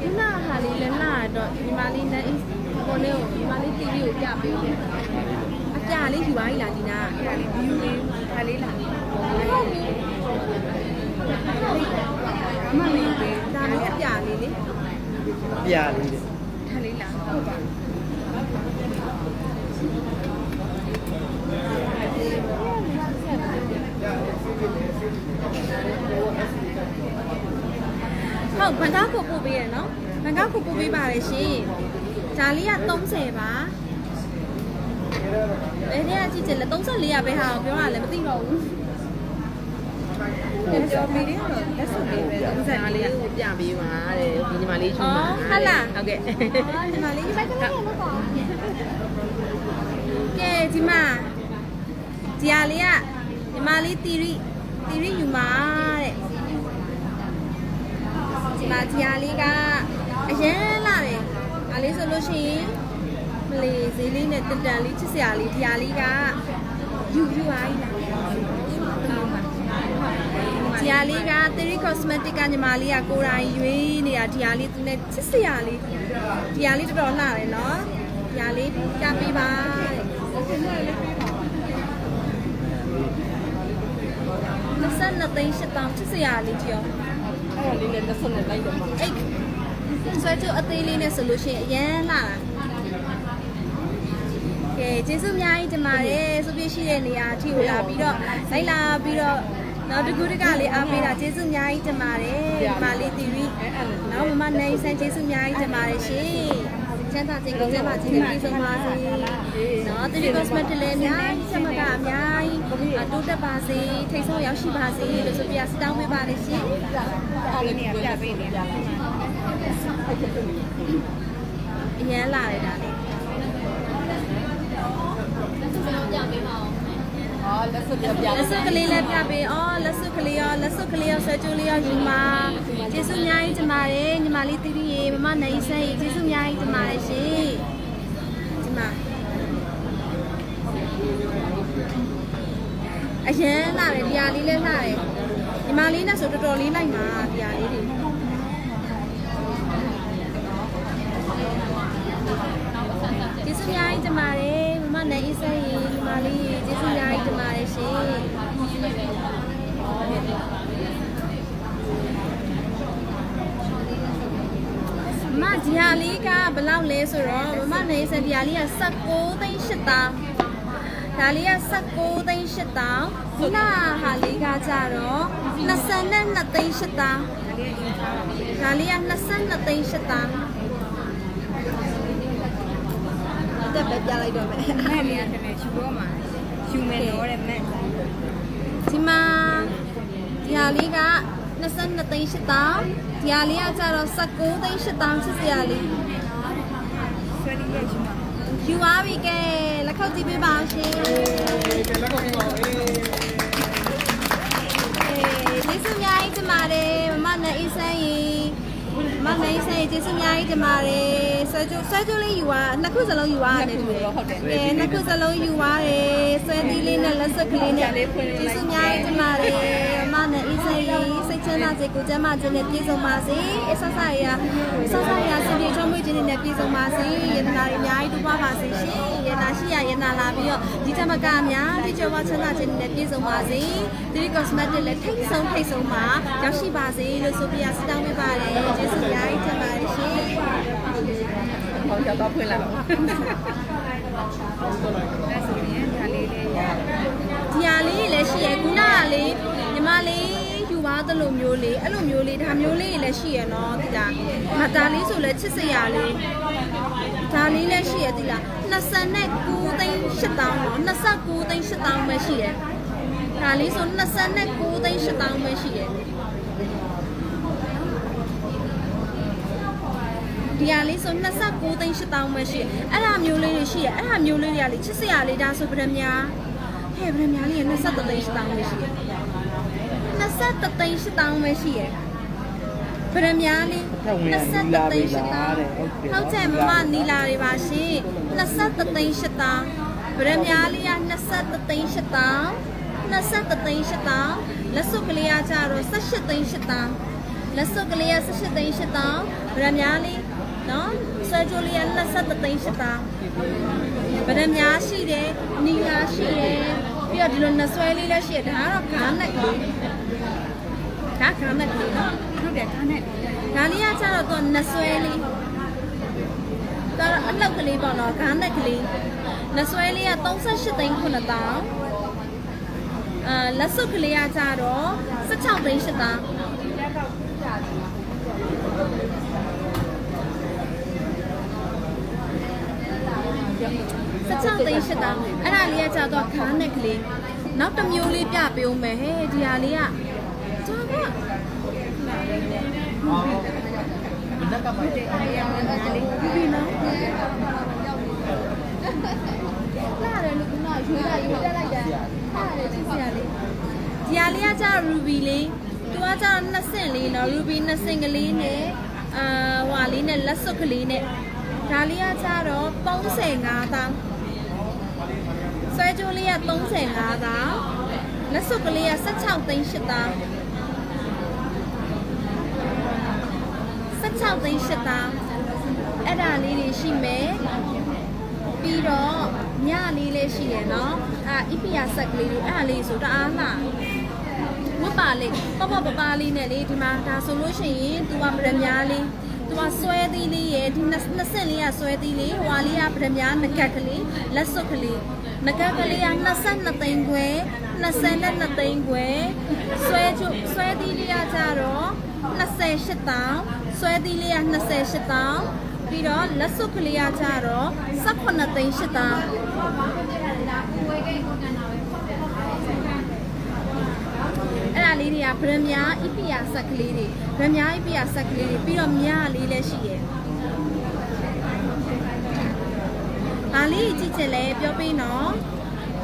ဒီမှာဟာလေးလည်းလာတော့ဒီမလေးနဲ့ဟိုလေးကိုဒီမလေးတီဗီကိုပြပေးတယ် ပြလေးယူပါ ਈ လားဒီနာအဲ့ဒါလေး view လေးဒါလေးလာအမလေးပဲဒါလေးအပြလေးလေပြာလေးတဲ့ဒါလေးလာဟုတ်ပါဟုတ်ဘန်ကောက်ကိုပို့ပေးရနော်ဘန်ကောက်ကိုပို့ပေးပါတယ်ရှင်ဒါလေးက30ပါ ဘယ်ထဲကကြည့်ချင်လဲ34ရပဲဟာပြောရလဲမသိတော့ဘူးတယ်ပြောပြီးတော့လက်စုပ်လေးပဲဒါလေးကိုပြပေးပါတဲ့ဒီညီမလေးချူပါဟုတ်ကဲ့အော်ဒီမှာလေးဒီဘက်ကလေးရလို့ပါကဲဒီမှာဒီဟာလေးကဒီမလေးတီရီတီရီယူမှာတဲ့ဒီမှာဒီဟာလေးကအရန်လာတယ်ဒါလေးဆိုလို့ရှိရင်မ လေးဈေးလေးနဲ့တန်တန်လေးချစ်စရာလေးဒီဟာလေးကယူယူပါ ਈ လားဒီဟာလေးက3 cosmetic ကညီမလေးကကိုယ်တိုင်ရွေးနေတာဒီဟာလေးသူနဲ့ချစ်စရာလေးဒီဟာလေးတော်တော်လှတယ်နော်ဒီဟာလေးပြပေးပါတဲ့22သိန်း8တောင်ချစ်စရာလေးကြည့်အောင်အဲ့ဒါလေးနဲ့သက်ဆက်နဲ့လိုက်တော့မှာအဲ့ဆွဲကျအသေးလေးနဲ့ဆိုလို့ရှိရင်အရန်လှတာ ကဲကျေးဇူးအများကြီးတင်ပါတယ်ဆိုပြရှိတဲ့နေရာအထိကိုလာပြီးတော့လိုက်လာပြီးတော့နောက်တစ်ခုတကလေးအားပေးတာကျေးဇူးအများကြီးတင်ပါတယ်ဒီမာလေးတီဗီနောက်မမနိုင်ဆန်ကျေးဇူးအများကြီးတင်ပါတယ်ရှင်ချမ်းသာခြင်းကိုကျမ်းမာခြင်းနဲ့ပြည့်စုံပါစေနော်တီဗီ cosmetic လည်းအများကြီးချက်မကအများကြီးတိုးတက်ပါစေထိတ်ဆုံးရောက်ရှိပါစေလို့ဆိုပြစတောင်းပေးပါလေရှင်အားလေးနေရာပြပေးနေတာအရန်လာတ ယ်ဒါလေးအော်လက်စွပ်ပြပြလက်စွပ်ကလေးလည်းပြပေးအော်လက်စွပ်ကလေးရောလက်စွပ်ကလေးရောဆွဲကြိုးလေးရောယူမှာကျေးဇူးအများကြီးတင်ပါတယ်ညီမလေးတီတီရေမမနိုင်ဆန်းရေကျေးဇူးအများကြီးတင်ပါတယ်ရှင်ဒီမှာအရန်လာတယ်ဒီဟာလေးလည်းလာတယ်ညီမလေးနဲ့ဆိုတော်တော်လေးလိုက်မှာဒီဟာလေးတွေကျေးဇူးအများကြီးတင်ပါတယ် မမနိုင်ဆန်းရေညီမလေးရေကျေးဇူးအများကြီးတင်ပါတယ်ရှင်မဒီဟာလေးကဘယ်လောက်လဲဆိုတော့မမနေစဒီဟာလေးက16သိန်း8တောင်းဒါလေးက16သိန်း8တောင်းဒီနာဟာလေးကကြတော့22သိန်း8တောင်းဒါလေးက22သိန်း8တောင်း တက်ပဲပြလိုက်တော့မယ်မဲ့လေးကတည်းကယူတော့မှာယူမယ်တော့တဲ့မဲ့ဒီမှာဒီဟာလေးက22သိန်း8တောင်းဒီဟာလေးကကြတော့16သိန်း8တောင်းချစ်စရာလေးဆွဲလေးရဲ့ယူမှာယူသွားပြီကဲလက်ခောက်ကြည့်ပေးပါအောင်ရှင်လက်ကောက်ပါအေးအေးကျေးဇူးအများကြီးတင်ပါတယ်မမနဲ့အေးဆန်းရီ မမနဲ့အေးဆန်းရီကျေးဇူးအများကြီးတင်ပါတယ်ဆွဲကြိုးဆွဲကြိုးလေးယူသွားနှစ်ခုစလုံးယူသွားတယ်တူတယ်ဟုတ်တယ်အဲနှစ်ခုစလုံးယူသွားတယ်ဆွဲသီးလေးနဲ့လက်စွပ်ကလေးနဲ့ကျေးဇူးအများကြီးတင်ပါတယ်မမ နဲ့အေးဆန်းရီစိတ်ချမ်းသာစေကိုယ်ကျန်းမာခြင်းနဲ့ပြည့်စုံပါစေအဆဆရဆဆရစင်ပြေချုံးမွေးခြင်းနဲ့ပြည့်စုံပါစေယန္တာတွေအများကြီးတူပါပါစေရှင်ယန္တာရှိရယန္တာလာပြီးတော့ဒီတမကအများကြီးကြောပါချမ်းသာခြင်းနဲ့ပြည့်စုံပါစေဒီ cosmetic လည်းထိတ်ဆုံးထိတ်ဆုံးမှာရောက်ရှိပါစေလို့ဆိုပြရစတောင်းပေးပါတယ်ကျေးဇူးအများကြီးတင်ပါတယ်ရှင်ဟောကြောက်တော့ဖွင့်လိုက်ပါလက်ဆိုရင်ဒါလေးလေးရဒီဟာလေးလည်းရှိရခုနကလေးညီ မလေးယူပါသလိုမျိုးလေးအဲ့လိုမျိုးလေးဒါမျိုးလေးလည်းရှိရနော်ဒီလားမဒါလေးဆိုလည်းချစ်စရာလေးဒါလေးလည်းရှိရဒီလား29သိန်း8000နော်29သိန်း8000ပဲရှိရဒါလေးဆို29သိန်း8000ပဲရှိရဒီဟာလေးဆို29သိန်း8000ပဲရှိရအဲ့ဒါမျိုးလေးတွေရှိရအဲ့ဒါမျိုးလေးတွေကလေချစ်စရာလေးဒါဆိုဗရမ ्या ဟဲ့ဗရမ ्या လေးက23သိန်း8000ပဲရှိရ 23သိန်း8000ပဲရှိရ ဗရမ ्या လေး ထက်ဝင်ရနီလာပေးလားတဲ့ ဟု ဟုတ် တ်တယ် ကဲ့မမနီလာတွေပါရှင်23သိန်း8တောင်းဗရမ ्या လေးက23သိန်း8တောင်း23သိန်း8တောင်းလက်စုပ်ကလေးကကြတော့18သိန်း8တောင်းလက်စုပ်ကလေးက18သိန်း8တောင်းဗရမ ्या လေးနော်ဆွဲကြိုးလေးက23သိန်း8တောင်းဗရမ ्या ရှိတယ်နီလာရှိတယ်ပြီးတော့ဒီလိုနှဆွဲလေးလည်းရှိတယ်ဒါကတော့ဂါနက်ကလေး ဒါဂါနက်ကလေးနော်ဟုတ်တယ်ဒါနဲ့ဒါလေးကကျတော့သူကနှဆွဲလေးဒါတော့အလောက်ကလေးပေါ့နော်ဂါနက်ကလေးနှဆွဲလေးက38သိန်း9000တောင်းအာလက်စုပ်ကလေးကကျတော့16သိန်း8တောင်း16သိန်း8တောင်းအဲ့ဒါလေးကကျတော့ဂါနက်ကလေးနောက်တစ်မျိုးလေးပြပေးဦးမယ်ဟဲ့ဒီဟာလေးက ကျွန်တော်ကမနက်ကမှဟုတ်တယ်အဲ့ရမယ်ကလေးပြီနော်လာတယ်လို့ကရွှေရရွှေတက်လိုက်တယ်ဟာတယ်ကြည့်စရာလေးဒီဟာလေးကကျ ruby လေးသူကကျနှစ်ဆင့်လေးနော် ruby နှစ်ဆင့်ကလေးနဲ့အာဟွာလေးနဲ့လက်စွပ်ကလေးနဲ့ဒါလေးကကျတော့35တောင်းဆွဲကြိုးလေးက35တောင်းလက်စွပ်ကလေးက16သိန်း8တောင်း 6သိန်း7သောင်းအဲ့ဒါလေးတွေရှိမယ်ပြီးတော့ညလေးလည်းရှိရယ်နော်အာအီပီယာဆက်ကလေးတွေအဲ့ဒါလေးဆိုတအားလားဝတ်ပါလေးပပပပလေးနဲ့လေဒီမှာဒါဆိုလို့ရှိရင် तू ကဗရမားလေး तू ကဆွဲသီးလေးရယ်ဒီနှစ်ဆင့်လေးကဆွဲသီးလေးဟွာလေးကဗရမားငကတ်ကလေးလက်စွပ်ကလေးငကတ်ကလေးက22သိန်းခွဲ22သိန်းခွဲဆွဲချွဆွဲသီးလေးကကြတော့28တောင်း ဆွဲသီးလေးက28တောင်းပြီးတော့လက်စွပ်ကလေးကကြတော့18သိန်း8တောင်းအဲ့ဒါလေးတွေကဗရမ ्या EPR ဆက်ကလေးတွေဗရမ ्या EPR ဆက်ကလေးတွေပြီးတော့မြလေးလည်းရှိရယ်ဒါလေးကြည့်ချင်လဲပြောပေးနော်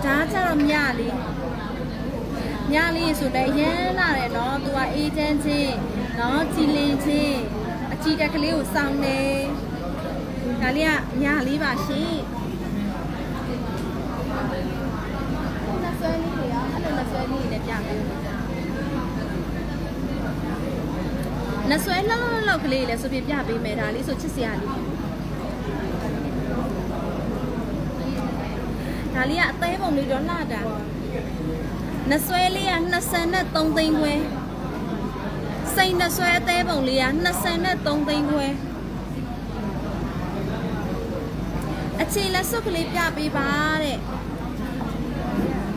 ဒါကြတော့မြလေးမြလေးဆိုလည်းရမ်းလာတယ်နော်သူကအေဂျင့်ချင်းနော်ကြည်လင်ချင်းအ ကြည့်တက်ကလေးကိုစောင်းနေဒါလေးကမြလေးပါရှင်လက်ဆွဲလေးတွေရောအဲ့လိုလက်ဆွဲလေးတွေလည်းပြပေးဦးလက်ဆွဲလောက်လောက်လောက်ကလေးလည်းဆိုပြပြပေးမယ်ဒါလေးဆိုချစ်စရာလေးဒါလေးကအသေးပုံလေးတော့လှတာနှဆွဲလေးက23သိန်းခွဲ စိတ်နှဆွဲအသေးပုံလေးက23သိန်းခွဲအခြေလက်စွပ်ကလေးပြပေးပါတဲ့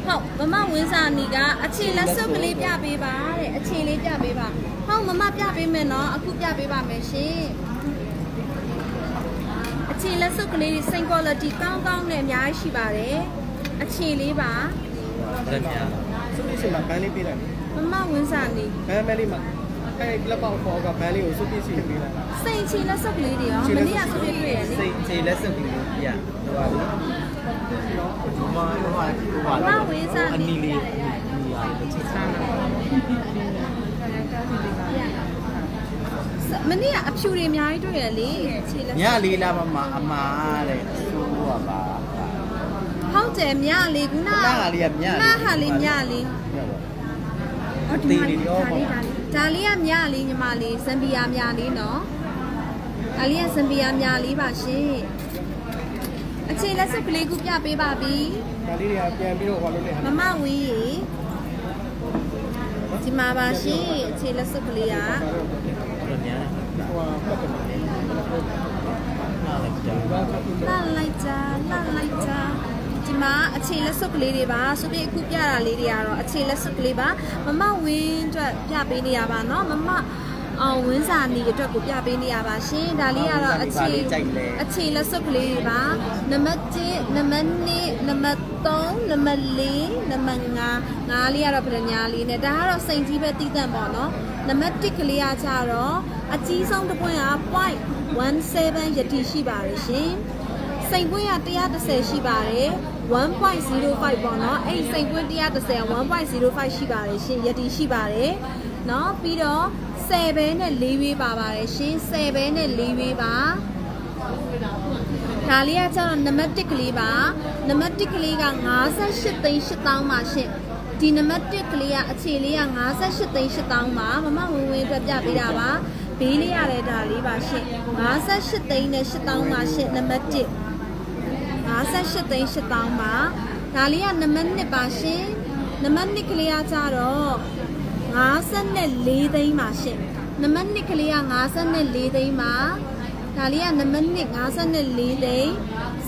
ဟုတ်မမဝင်းစာနီကအခြေလက်စွပ်ကလေးပြပေးပါတဲ့အခြေလေးပြပေးပါဟုတ်မမပြပေးမယ်နော်အခုပြပေးပါမယ်ရှင်အခြေလက်စွပ်ကလေးစိတ် quality ကောင်းကောင်းနဲ့အများကြီးရှိပါတယ်အခြေလေးပါဗရမညာစုပ်စီမှာဘန်းလေးပေးလိုက်မမဝင်းစာနီဘန်းမဲလေးမှာ အဲ့လက်ပေါက်ပေါ်ကဘန်းလေးကိုစုပ်ပစ္စည်းပေးလိုက်စိတ်အခြေလက်စွပ်ကလေးတွေရောမနေ့ကဆိုပြတွေ့ရလေစိတ်ခြေလက်စုပ်ပြီးပြဟိုပါလေဟိုမှာဟိုပါဟိုပါအနီလေးချစ်ချမ်းမနေ့ကအဖြူတွေအများကြီးတွေ့ရလေခြေလက်ညလေးလာမမအမားတဲ့ဆိုးပါပါဟုတ်တယ်မြလေးခုနနားလေးကမြနားဟာလေးမြလေးဟောဒီမှာလေးဒါလေးဒါလေး ဒါလေးကမြလေးညီမလေးဇမ်ဘီယာမြလေးနော်အလေးကဇမ်ဘီယာမြလေးပါရှင်အခြေလက်စွပ်ကလေးခုပြပေးပါပြီဒါလေးတွေကပြန်ပြီးတော့ဟောလို့လေမမဝင်းရေဒီမှာပါရှင်အခြေလက်စွပ်ကလေးကဗရညာဟိုပတ်တယ်နားလိုက်ကြလှလိုက်ကြလှလိုက်ကြ ဒီမှာအခြေလက်စွပ်ကလေးတွေပါဆိုပြီးအခုပြတာလေးတွေကတော့အခြေလက်စွပ်ကလေးပါမမဝင်းအတွက်ပြပေးနေရပါเนาะမမအောင်ဝင်းစာနီအတွက်ကိုပြပေးနေရပါရှင်ဒါလေးကတော့အခြေအခြေလက်စွပ်ကလေးတွေပါနံပါတ်1နံပါတ်2နံပါတ်3နံပါတ်4နံပါတ်5ငါးလေးကတော့ဗရညာလေးနဲ့ဒါကတော့စိန်ကြီးပဲတည်တံ့ပေါ့เนาะနံပါတ်1ကလေးကကြတော့အကြီးဆုံးတစ်ပွင့်က0.17ယတိရှိပါတယ်ရှင် စိန်ပွင့်ရ130ရှိပါတယ်1.05ပေါ့နော်အဲ့စိန်ပွင့်130 1.05ရှိပါတယ်ရှင်ယတိရှိပါတယ်နော်ပြီးတော့10ဘဲနဲ့4ရွေးပါပါတယ်ရှင်10ဘဲနဲ့4ရွေးပါဒါလေးကကျတော့နံပါတ်1ကလေးပါနံပါတ်1ကလေးက58သိန်း8000ပါရှင်ဒီနံပါတ်1ကလေးကအခြေလေးက58သိန်း8000ပါမမဝင်ဝင်ပြပြပေးတာပါဘေးလေးရတဲ့ဒါလေးပါရှင်58သိန်းနဲ့8000ပါရှင်နံပါတ်1 58သိန်း8000ပါဒါလေးကနံပါတ်1ပါရှင်နံပါတ်1ကလေးကကြတော့54သိန်းပါရှင်နံပါတ်1ကလေးက54သိန်းပါဒါလေးကနံပါတ်1 54သိန်း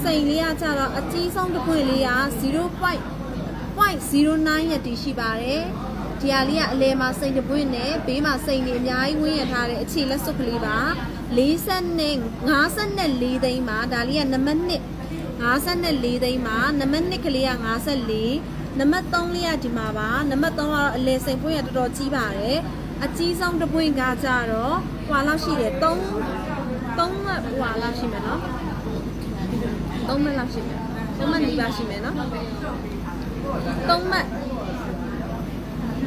စိန်လေးကကြတော့အကြီးဆုံးတစ်ခွင့်လေးက0.09ရက်တည်ရှိပါတယ်ဒီဟာလေးကအလဲမှာစိန်တပွင့်နဲ့ဘေးမှာစိန်တွေအများကြီးဝင်းရထားတဲ့အခြေလက်စွပ်ကလေးပါ40နဲ့54သိန်းပါဒါလေးကနံပါတ်1 54သိန်းပါနံပါတ်2ကလေးက54နံပါတ်3လေးကဒီမှာပါနံပါတ်3ကတော့အလဲစိန်ပွင့်ရတော်တော်ကြီးပါတယ်အကြီးဆုံးတစ်ပွင့်ကကြတော့ဟွာလောက်ရှိတယ်3 3မှတ်ဟွာလောက်ရှိမယ်နော်3မှတ်လောက်ရှိမယ်3မှတ်နီးပါးရှိမယ်နော်3မှတ်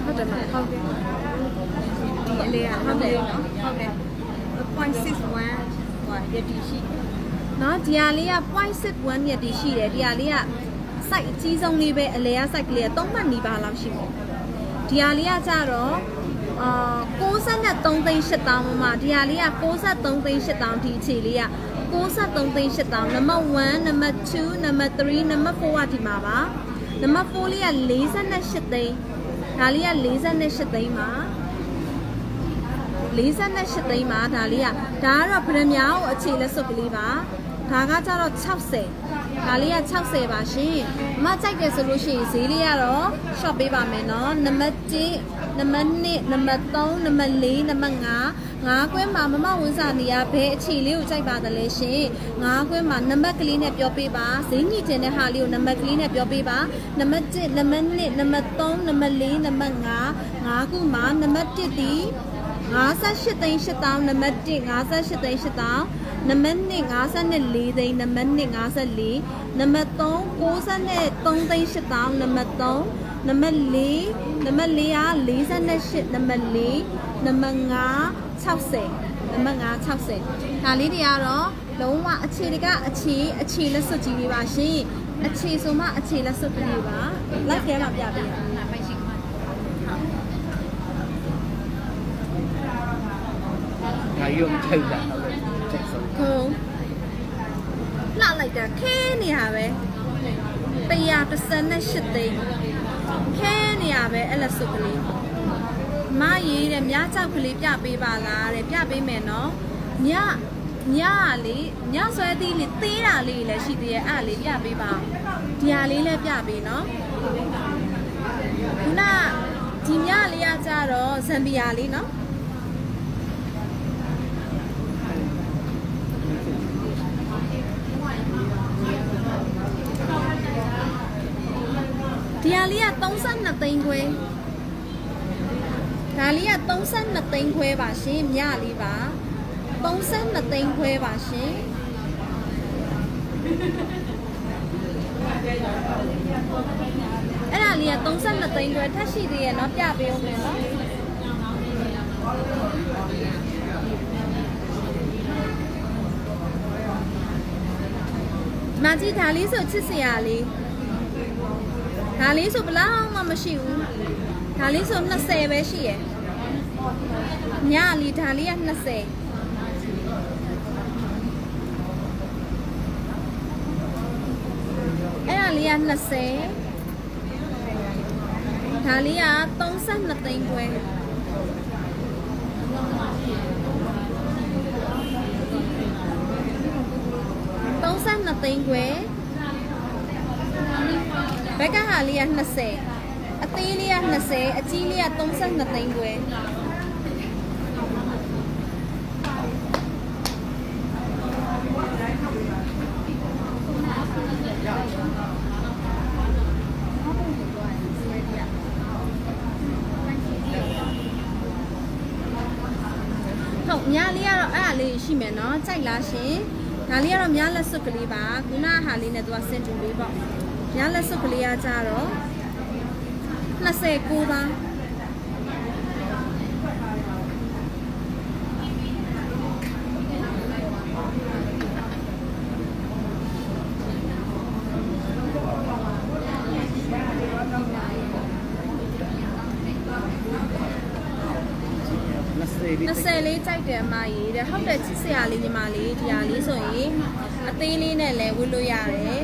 ဟုတ်တယ်မဟုတ်တယ်ဒီအလေးကဟုတ်တယ်နော်ဟုတ်တယ်0.61ဟိုရတီရှိတယ် နော်ဒီဟာလေးက0.61မြက်တည်ရှိတယ်ဒီဟာလေးက site အကြီးဆုံးလေးပဲအလဲက site ကလေးက3မှတ်နီးပါးလောက်ရှိမယ်ဒီဟာလေးကကြတော့အာ63သိန်း8000မှာဒီဟာလေးက63သိန်း8000ဒီအခြေလေးက63သိန်း8000နံပါတ်1နံပါတ်2နံပါတ်3နံပါတ်4ကဒီမှာပါနံပါတ်4လေးက48သိန်းဒါလေးက48သိန်းပါ48သိန်းပါဒါလေးကဒါကတော့ဗရမ ्या ကိုအခြေလက်စွပ်ကလေးပါ ဒါကကြတော့60ဒါလေးက60ပါရှင်အမကြိုက်တယ်ဆိုလို့ရှိရင်ဈေးလေးကတော့ shop ပေးပါမယ်နော်နံပါတ်1နံပါတ်2နံပါတ်3နံပါတ်4နံပါတ်5ငါးခွဲမှာမမဝန်စာနေရဘဲအခြေလေးကိုကြိုက်ပါတယ်လေရှင်ငါးခွဲမှာနံပါတ်ကလေးနဲ့ပြောပေးပါဈေးညှိတင်တဲ့ဟာလေးကိုနံပါတ်ကလေးနဲ့ပြောပေးပါနံပါတ်1နံပါတ်2နံပါတ်3နံပါတ်4နံပါတ်5ငါးခုမှာနံပါတ်1ဒီ58သိန်း8000နံပါတ်1 58သိန်း8000 နံပါတ်2 54သိန်းနံပါတ်2 54နံပါတ်3 93သိန်း8000နံပါတ်3နံပါတ်4နံပါတ်4က48နံပါတ်4နံပါတ်5 60နံပါတ်5 60ဒါလေးတွေကတော့လုံးဝအခြေတကအခြေအခြေလက်စွပ်ကြီးလေးပါရှင်အခြေဆိုမှအခြေလက်စွပ်ကလေးပါလိုက်ခဲမှာပြပေးရအောင်ပိုင်ရှိခွန်းဒါရုံထိတ်တာထိတ်ဆုံးခုံ လှလိုက်တာခဲနေရပဲ138သိန်းခဲနေရပဲအဲ့လက်စုပ်ကလေးမရေးတဲ့မြကြောက်ကလေးပြပေးပါလားတဲ့ပြပေးမယ်နော်ညညလေညဆွဲသီးလေးသေးတာလေးလည်းရှိသေးရဲ့အဲ့လေးပြပေးပါဒီဟာလေးလည်းပြပေးနော်ခုနဒီညလေးကကြတော့ဇမ်ဘီယာလေးနော် ဒီဟာလေးက32သိန်းခွဲဒါလေးက32သိန်းခွဲပါရှင်မြလေးပါ32သိန်းခွဲပါရှင်အဲ့ဒါလေးက32သိန်းခွဲထပ်ရှိသေးရဲ့เนาะပြပေးဦးမယ်เนาะမကြီးဒါလေးဆိုချစ်စရာလေး ဒါလေးဆိုဘလောက်မှမရှိဘူးဒါလေးဆို20ပဲရှိရယ်ညလီဒါလေးက20အဲ့ဒါလေးက20ဒါလေးက32သိန်းခွဲ32သိန်းခွဲ ဘက်ကဟာလေးက20အသေးလေးက20အကြီးလေးက32သိန်းခွဲဟုတ်ညလေးကတော့အဲ့ဒါလေးရှိမယ်နော်ကြိုက်လားရှင်ဒါလေးကတော့မြလက်စွပ်ကလေးပါခုနဟာလေးနဲ့သူကစင်တူလေးပေါ့ ညလက်စုပ်ကလေးကကြတော့29ပါ20လေးကြိုက်တယ်အမကြီးတဲ့ဟုတ်တယ်ချစ်စရာလေးညီမလေးဒီဟာလေးဆိုရင်အသေးလေးနဲ့လည်းဝတ်လို့ရတယ်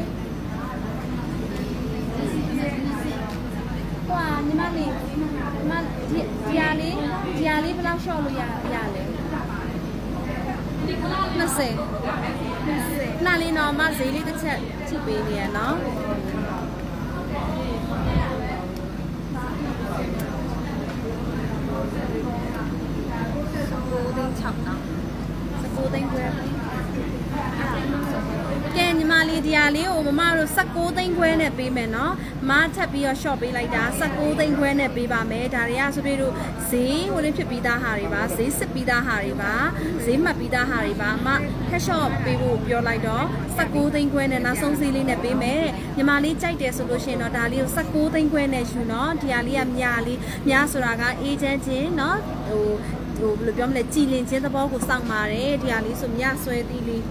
လေးဘယ်လောက်ရှော့လို့ရရလဲ20 20နားလေးတော့မဈေးလေးတစ်ချက်ကြည့်ပေးနေရနော်ကိုသိန်း6နော်19သိန်းခွဲကဲညီမလေးဒီဟာလေးကိုမမတို့19သိန်းခွဲနဲ့ပေးမယ်နော် မထပ်ပြီးတော့ short ပေးလိုက်တာ19သိန်းခွဲနဲ့ပေးပါမယ်ဒါတွေကဆိုပြီးတော့ဈေးဟိုလေးဖြစ်ပြီးသားဟာတွေပါဈေးစစ်ပြီးသားဟာတွေပါဈေးမှတ်ပြီးသားဟာတွေပါမ cash short ပေးဖို့ပြောလိုက်တော့19သိန်းခွဲနဲ့နောက်ဆုံးဈေးလေးနဲ့ပေးမယ်ညီမလေးကြိုက်တယ်ဆိုလို့ရှိရင်တော့ဒါလေးကို19သိန်းခွဲနဲ့ယူနော်ဒီဟာလေးကမြားလေးမြားဆိုတာကအေဂျင့်ချင်းနော်ဟိုဟိုဘယ်လိုပြောမလဲကြည်လင်ခြင်းသဘောကိုစောင့်ပါတယ်ဒီဟာလေးဆိုမြဆွဲသီးလေး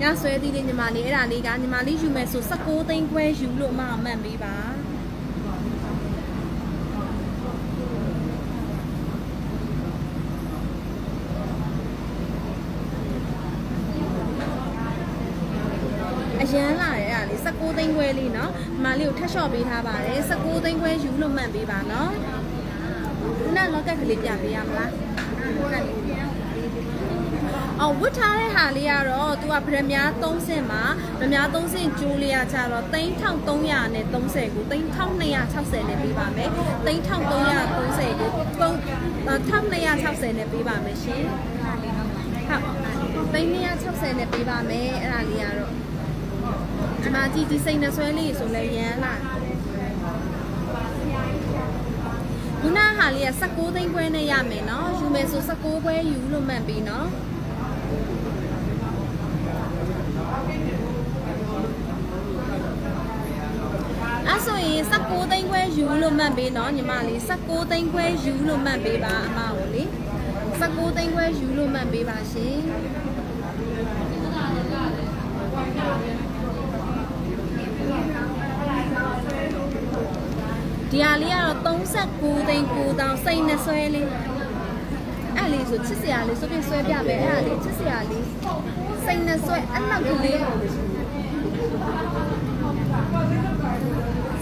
ညဆွဲသီးလေးညီမလေးအဲ့ဒါလေးကညီမလေးယူမယ်ဆို19သိန်းခွဲယူလို့အမအမှန်ပေးပါအရန်လာတယ်အဲ့ဒါလေး19သိန်း ခွဲလေးနော်မလေးကိုထက်လျှော့ပေးထားပါတယ်19သိန်းခွဲယူလို့မှန်ပေးပါနော်ခုနလော့ကက်ကလေးပြပေးရမလားခုနလေးအော်ဝတ်ထားတဲ့ဟာလေးကတော့သူကဗရမား30ဆင့်မှာဗရမား30ဆင့်ကျိုးလေးရကြတော့3300နဲ့30ကို3260နဲ့ပေးပါမယ်3330ကို3260နဲ့ပေးပါမယ်ရှင်ဟုတ်3260နဲ့ပေးပါမယ်အဲ့ဒါလေးကတော့ ဒီမှာကြည့်ဒီစိတ်နှဆွဲလေးဆိုလဲရမ်းလာခုနဟာလေးက16သိန်းခွဲနဲ့ရမယ်နော်ယူမယ်ဆို16ခွဲယူလို့မှတ်ပြီးနော်အဲ့ဆိုရင်16သိန်းခွဲယူလို့မှတ်ပေးနော်ညီမလေး16သိန်းခွဲယူလို့မှတ်ပေးပါအမကိုလေ16သိန်းခွဲယူလို့မှတ်ပေးပါရှင် ဒီဟာလေးကတော့39သိန်း9တောင်စိတ်နဲ့ဆွဲလေးအဲ့လေးဆိုချစ်စရာလေးဆိုပြီးဆွဲပြမယ်အဲ့ဒါလေးချစ်စရာလေးစိတ်နဲ့ဆွဲအဲ့လောက်ကလေး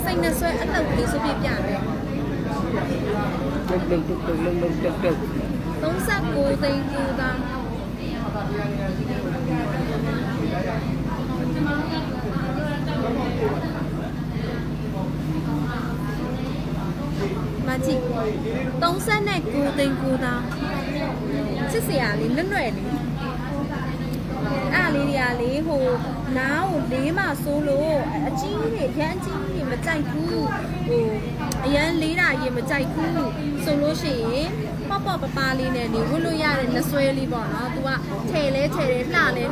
စိတ်နဲ့ဆွဲအဲ့လောက်ကလေးဆိုပြီးပြမယ်လုတ်လုတ်လုတ်လုတ်လုတ်လုတ်လုတ်39သိန်း9တောင် မကြည့်39သိန်း9တောင်ချစ်စရာလေးလွတ်လွယ်လေးအဲ့လေးတွေကလေဟိုနားကိုလေးမှဆိုးလို့အကြီးတွေရမ်းကြီးတွေမကြိုက်ဘူးဟိုအရန်လေးတာရေမကြိုက်ဘူးဆိုလို့ရှိရင်ပေါ့ပေါ့ပပလေးနဲ့နေဝတ်လို့ရတဲ့လက်ဆွဲလေးပေါ့နော်။ तू ကထဲလဲထဲတယ်လှလဲလှတယ်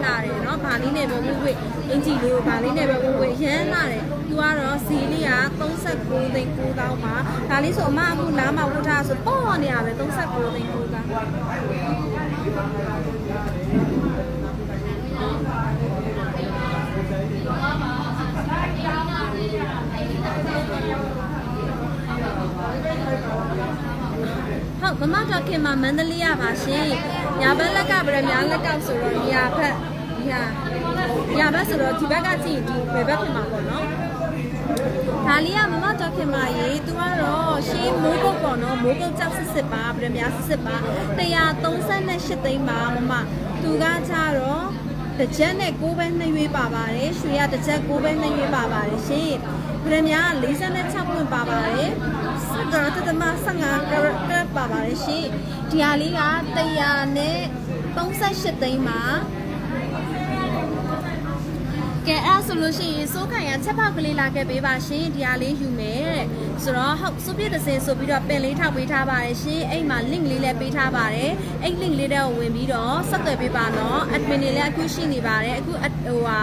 နော်။ဘာလေးနဲ့ပဲဝတ်ဝတ်အင်ဂျီလေးကိုဘာလေးနဲ့ပဲဝတ်ဝတ်ရမ်းလှတယ်။ तू ကတော့ဈေးလေးက39သိန်း9တောင်းပါ။ဒါလေးဆိုအမအခုနားမှာဝတ်ထားဆိုပေါ့နေရပဲ39သိန်း9တောင်း။ဟုတ်မမတော်ခင်မှာမန္တလေးရပါရှင်။ညာဘက်လက်ကဗရမ ्या လက်ကောက်ဆိုတော့ညာဘက်ညာညာဘက်ဆိုတော့ဒီဘက်ကကြည့်ဒီဘယ်ဘက်ဖြစ်မှာပေါ့နော်။ ဒါလေးကမမတော်ခင်မှာရေသူကတော့ရှင်းမိုးကုတ်ပေါ့နော်မိုးကုတ်ကြောက်စစ်စစ်ပါဗရမ ्या စစ်စစ်ပါ138သိန်းပါမမသူကကြတော့တစ်ချက်နဲ့6ပဲ2ရွေးပါပါတယ်ရွှေရတစ်ချက်6ပဲ2ရွေးပါပါတယ်ရှင်ဗရမ ्या 46ပွင့်ပါပါတယ်စကားတသမ15ကရက်ပါပါတယ်ရှင်ဒီဟာလေးက100နဲ့38သိန်းပါ ကဲအဲ့ဆိုလို့ရှိရင်စိုးခိုင်ရချက်ပေါက်ကလေးလာခဲ့ပေးပါရှင်ဒီဟာလေးယူမယ်တဲ့ဆိုတော့ဟုတ်စုပြည့်တစ်စင်ဆိုပြီးတော့ပင်လေးထောက်ပေးထားပါတယ်ရှင်အဲ့မှာ link လေးလည်းပေးထားပါတယ်အဲ့ link လေးတဲ့ကိုဝင်ပြီးတော့ဆက်သွယ်ပေးပါနော် admin တွေလည်းအခုရှိနေပါတယ်အခုဟိုဟာ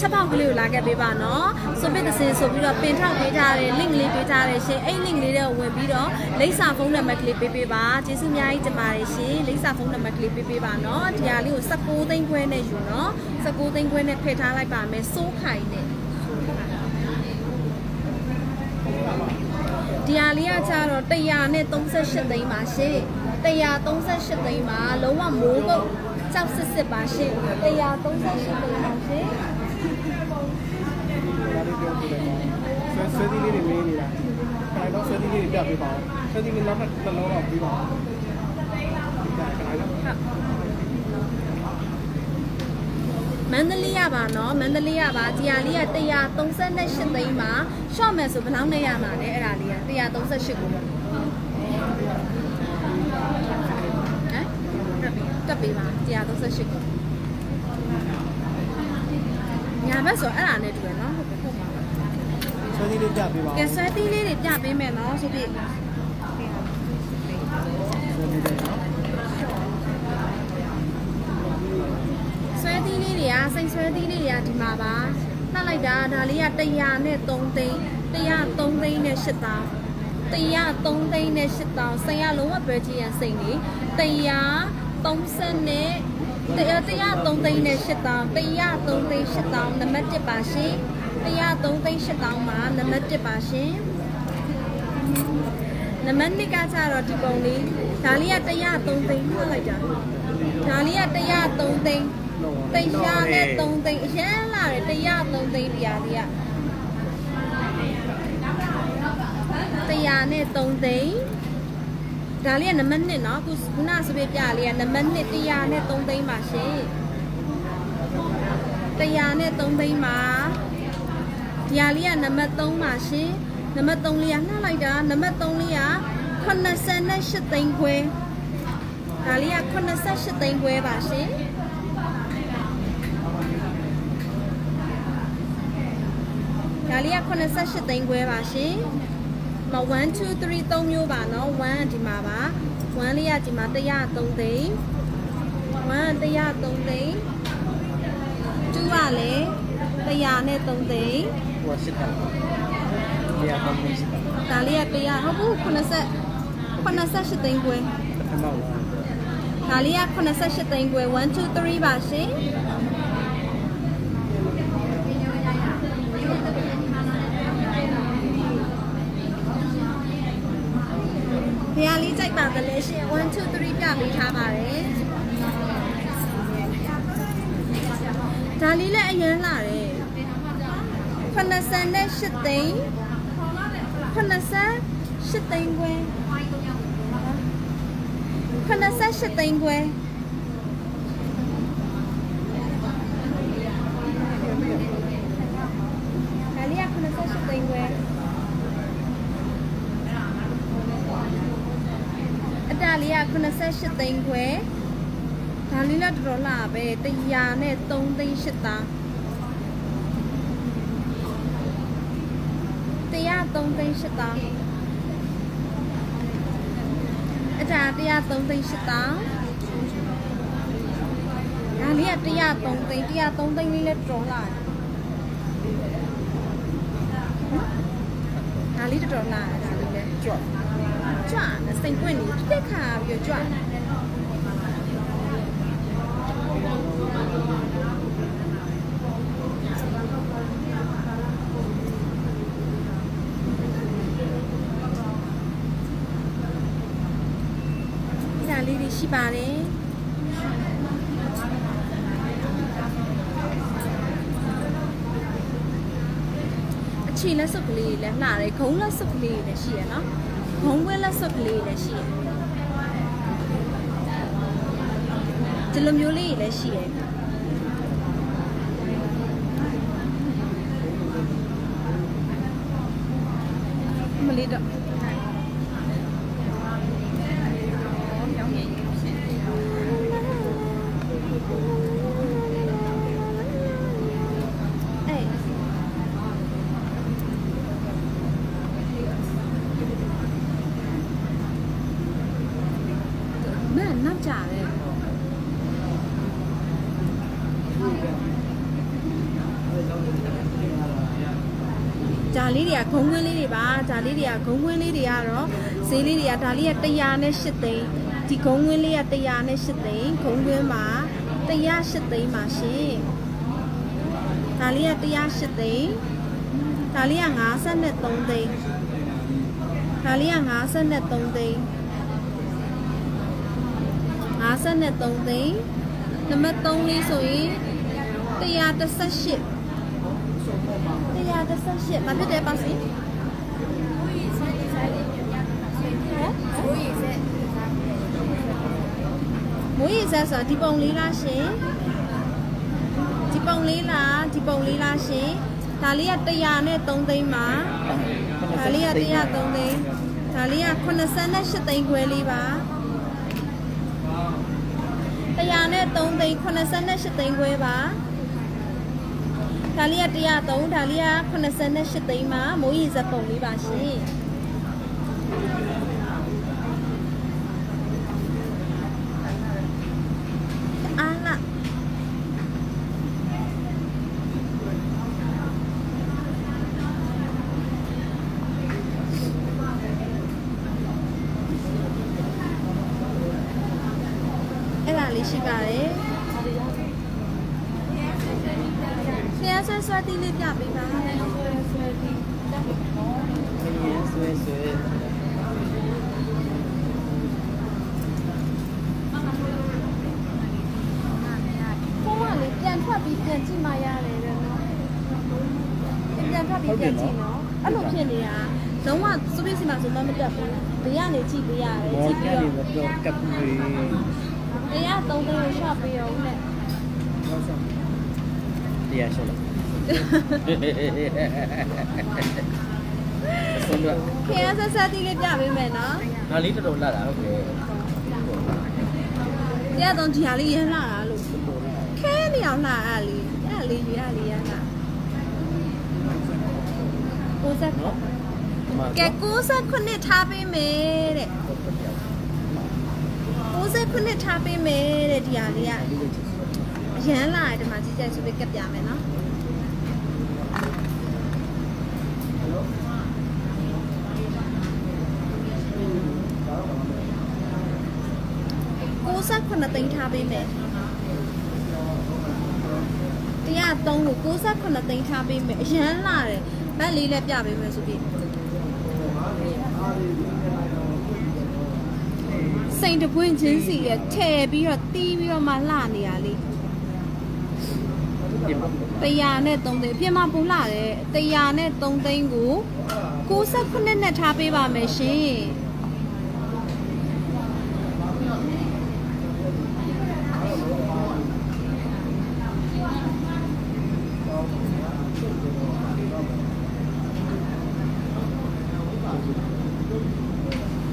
ချက်ပေါက်ကလေးကိုလာခဲ့ပေးပါနော်စုပြည့်တစ်စင်ဆိုပြီးတော့ပင်ထောက်ပေးထားတယ် link လေးပေးထားတယ်ရှင်အဲ့ link လေးတဲ့ကိုဝင်ပြီးတော့လိပ်စာဖုန်းနံပါတ်ကလေးပေးပေးပါကျေးဇူးအများကြီးတင်ပါတယ်ရှင်လိပ်စာဖုန်းနံပါတ်ကလေးပေးပေးပါနော်ဒီဟာလေးကို16သိန်းခွဲနဲ့ယူနော်16သိန်းခွဲနဲ့ဖယ်ထားလိုက်ပါမယ်စိုးခိုင်နဲ့ဒီဟာလေးကကျတော့138သိန်းပါရှင်138သိန်းမှာလုံးဝမိုးကုတ်ကြောက်စစ်စစ်ပါရှင်138သိန်းပါရှင် ဒါလေးပြောပြတယ် ဆွဲဆွဲသီးလေးတွေမင်းနေတာခိုင်တော့ဆွဲသီးလေးတွေပြပေးပါဦးဆွဲသီးလေးနောက်ထပ်နှလုံးတော့ပြီးပါဦးဒါခိုင်တော့မန္တလေးရပါနော်မန္တလေးရပါဒီဟာလေးက138သိန်းမှာရှော့မယ်ဆိုဘယ်လောက်နဲ့ရမှာလဲအဲ့ဒါလေးက138ကိုပေါ့ဟမ်တက်ပေးပါ138ကိုညာဘက်ဆိုအဲ့ဒါနဲ့တူရနော်ဟုတ်ဟုတ်ပါ ဆွဲသီးလေးပြပေးပါဦးကဲဆွဲသီးလေးတွေပြပေးမယ်နော်ဆိုပြီးဆွဲသီးလေးနော်ဆွဲသီးလေးတွေကစိတ်ဆွဲသီးလေးတွေကဒီမှာပါနှက်လိုက်တာဒါလေးက100နဲ့3သိန်း103သိန်းနဲ့8တောင်း103သိန်းနဲ့8တောင်းစိတ်ရလုံးဝဘယ်ကြီးရစိတ်နေ130နဲ့103သိန်းနဲ့8တောင်း103သိန်း8တောင်းနံပါတ်1ပါရှင် 103သိန်း8တောင်းမှာနံပါတ်1ပါရှင်နံပါတ်2ကကြတော့ဒီပုံလေးဒါလေးက103သိန်းနှက်လိုက်တာဒါလေးက103သိန်း တရားနဲ့3သိန်းအရန်လာတယ်တရား3သိန်းတရားလေးကတရားနဲ့3သိန်းဒါလေးကနံပါတ်1เนาะခုခုနစပစ်ပြလေးကနံပါတ်1တရားနဲ့3သိန်းပါရှင်တရားနဲ့3သိန်းပါ ဒီဟာလေးကနံပါတ်3ပါရှင်နံပါတ်3လေးကနှှက်လိုက်တာနံပါတ်3လေးက88သိန်းခွဲဒါလေးက88သိန်းခွဲပါရှင်ဒါလေးက88သိန်းခွဲပါရှင်။မ1 2 3 3မျိုးပါနော်။1ဒီမှာပါ။1လေးကဒီမှာ103သိန်း။1 103သိန်း။2ကလည်း100နဲ့3သိန်း ဟိုကစစ်တာတရားကောင်းနေစစ်တာ။ဒါလေးက100ဟုတ်ဘူး80 88သိန်းခွဲပထမလား။ဒါလေးက88သိန်းခွဲ1 2 3ပါရှင်။ဘယ်ဟာလေးကြိုက်ပါသလဲရှင်1 2 3ပြပေးထားပါတယ်ဒါလေးလည်းအရင်လာတယ် 88သိန်း88သိန်းခွဲ88သိန်းခွဲဒါလေးက88သိန်းခွဲအတားလေးက88သိန်းခွဲဒါလေးလည်းတော်တော်လာပဲ100နဲ့3သိန်း8တောင်း100 3သိန်း8တောင်းအတား100 3သိန်း8တောင်းဒါလေးက103သိန်း103သိန်းလေးလည်းတော်တော်လာဒါလေးတော်တော်လာဒါလေးလည်းကြွကြွစိတ်ပွင့်နေတက်ခါပြီးတော့ကြွဒါလေးတွေ ရှိပါတယ်အခြေလက်စုပ်ကလေးတွေလည်းလှတယ်ဂုံးလက်စုပ်ကလေးတွေလည်းရှိရနော်ဂုံးဝဲလက်စုပ်ကလေးတွေလည်းရှိရဒီလိုမျိုးလေးတွေလည်းရှိရမလေးတော့ ဂျာလေးတွေကဂုံးကွင်းလေးတွေကတော့ဈေးလေးတွေကဒါလေးက100နဲ့8သိန်းဒီဂုံးကွင်းလေးက100နဲ့8သိန်းဂုံးကွင်းမှာ108သိန်းပါရှင်ဒါလေးက108သိန်းဒါလေးက53သိန်းဒါလေးက53သိန်း53သိန်းနံပါတ်3လေးဆိုရင်118 118မဖြစ်တယ်ပါစီ ဟမ်မိုးရေဆက်ဆိုတာဒီပုံလေးလားရှင်ဒီပုံလေးလားဒီပုံလေးလားရှင်ဒါလေးက100နဲ့3သိန်းပါဒါလေးက103သိန်းဒါလေးက88သိန်းခွဲလေးပါ100နဲ့3သိန်း88သိန်းခွဲပါဒါလေးက103ဒါလေးက88သိန်းပါမိုးရေစက်ပုံလေးပါရှင်အားလားအဲ့ဒါလေးရှိပါတယ်ဆရာဆွဲဆွဲတီးလေးပြပေးပါ ဆွဲဆွဲ ဖုန်းကလေပြန်ထွက်ပြီးပြန်ကြည့်မှရတယ်တဲ့နော်ပြန်ထွက်ပြီးပြန်ကြည့်နော်အဲ့လိုဖြစ်နေတာလုံးဝစပစ်စီမှာဆိုမှမတက်ဘူးဘေးကနေကြည့်ပေးရတယ် မော ကြည့် က ပြီး နေ တော့ တော့ကပ်ပြီး တရား သုံးသိန်းကိုရှော့ပေးအောင်နဲ့တရားရှော့လိုက်ဆုံးတော့ခင်ဗျားဆက်ဆက်တီးလေးပြပေးမယ်နော်ဒါလေးတော်တော်လာတာဟုတ်ကဲ့တရားသုံးဒီဟာလေးရမ်းလာတာလို့ခဲနေအောင်လာအဲ့လေးအဲ့လေးရလေးရလာကိုဆက်နော်ကဲ69ထားပေးမယ်တဲ့ 69ထားပေးမယ်တဲ့ဒီဟာလေးကအရန်လာတယ်ဒီမှာကြီးကြိုက်ဆိုပြီးကပ်ပြမယ်နော်69သိန်းထားပေးမယ်တရား3ကို69သိန်းထားပေးမယ်အရန်လာတယ်ဘက်လေးလည်းပြပေးမယ်ဆိုပြီး စိန်တပွင့်ချင်းစီရထည့်ပြီးတော့တီးပြီးတော့မှလှနေရလေပြင်ပါတရားနဲ့3သိန်းအပြင်မှာပူလှတယ်တရားနဲ့3သိန်းကို69နဲ့ထားပေးပါမယ်ရှင်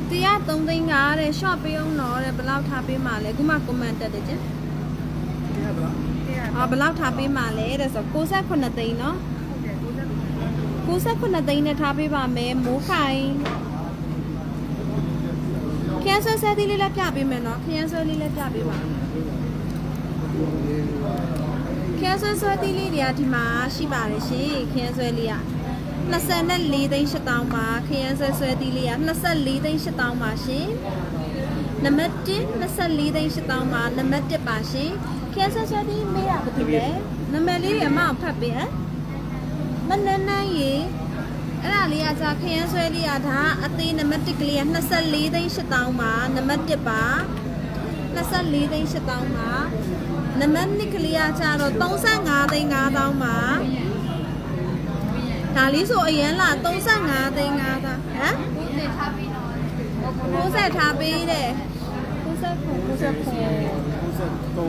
တရား3သိန်းက တဲ့ short ပေးအောင်တော့တဲ့ဘယ်လောက်ထားပေးမှလဲအခုမှ comment တက်တယ်ကျင် တရားဗလား အာဘယ်လောက်ထားပေးမှလဲတဲ့ဆို68သိန်းเนาะ68သိန်းနဲ့ထားပေးပါမယ်မိုးခိုင်ခရမ်းဆွဲဆွဲသီးလေးလည်းပြပေးမယ်เนาะခရမ်းဆွဲလေးလည်းပြပေးပါခရမ်းဆွဲဆွဲသီးလေးတွေကဒီမှာရှိပါတယ်ရှင်ခရမ်းဆွဲလေးက24သိန်း8000ပါခရမ်းဆွဲဆွဲသီးလေးက24သိန်း8000ပါရှင် နံပါတ်1 24သိန်း8000ပါနံပါတ်1ပါရှင်ခရမ်းဆွဲဆွဲသီးမေးတာဘာတူလဲနံပါတ်လေးတွေအမအောင်ဖတ်ပေးဟမ်မနန်းနန်းရေအဲ့ဒါလေးကစာခရမ်းဆွဲလေးကဒါအသေးနံပါတ်1ကလေးက24သိန်း8000ပါနံပါတ်1ပါ24သိန်း8000ပါနံပါတ်2ကလေးကကျတော့35သိန်း5000ပါဒါလေးဆိုအရင်လား35သိန်း5000ဟမ်90ထားပေးတယ်90 90 93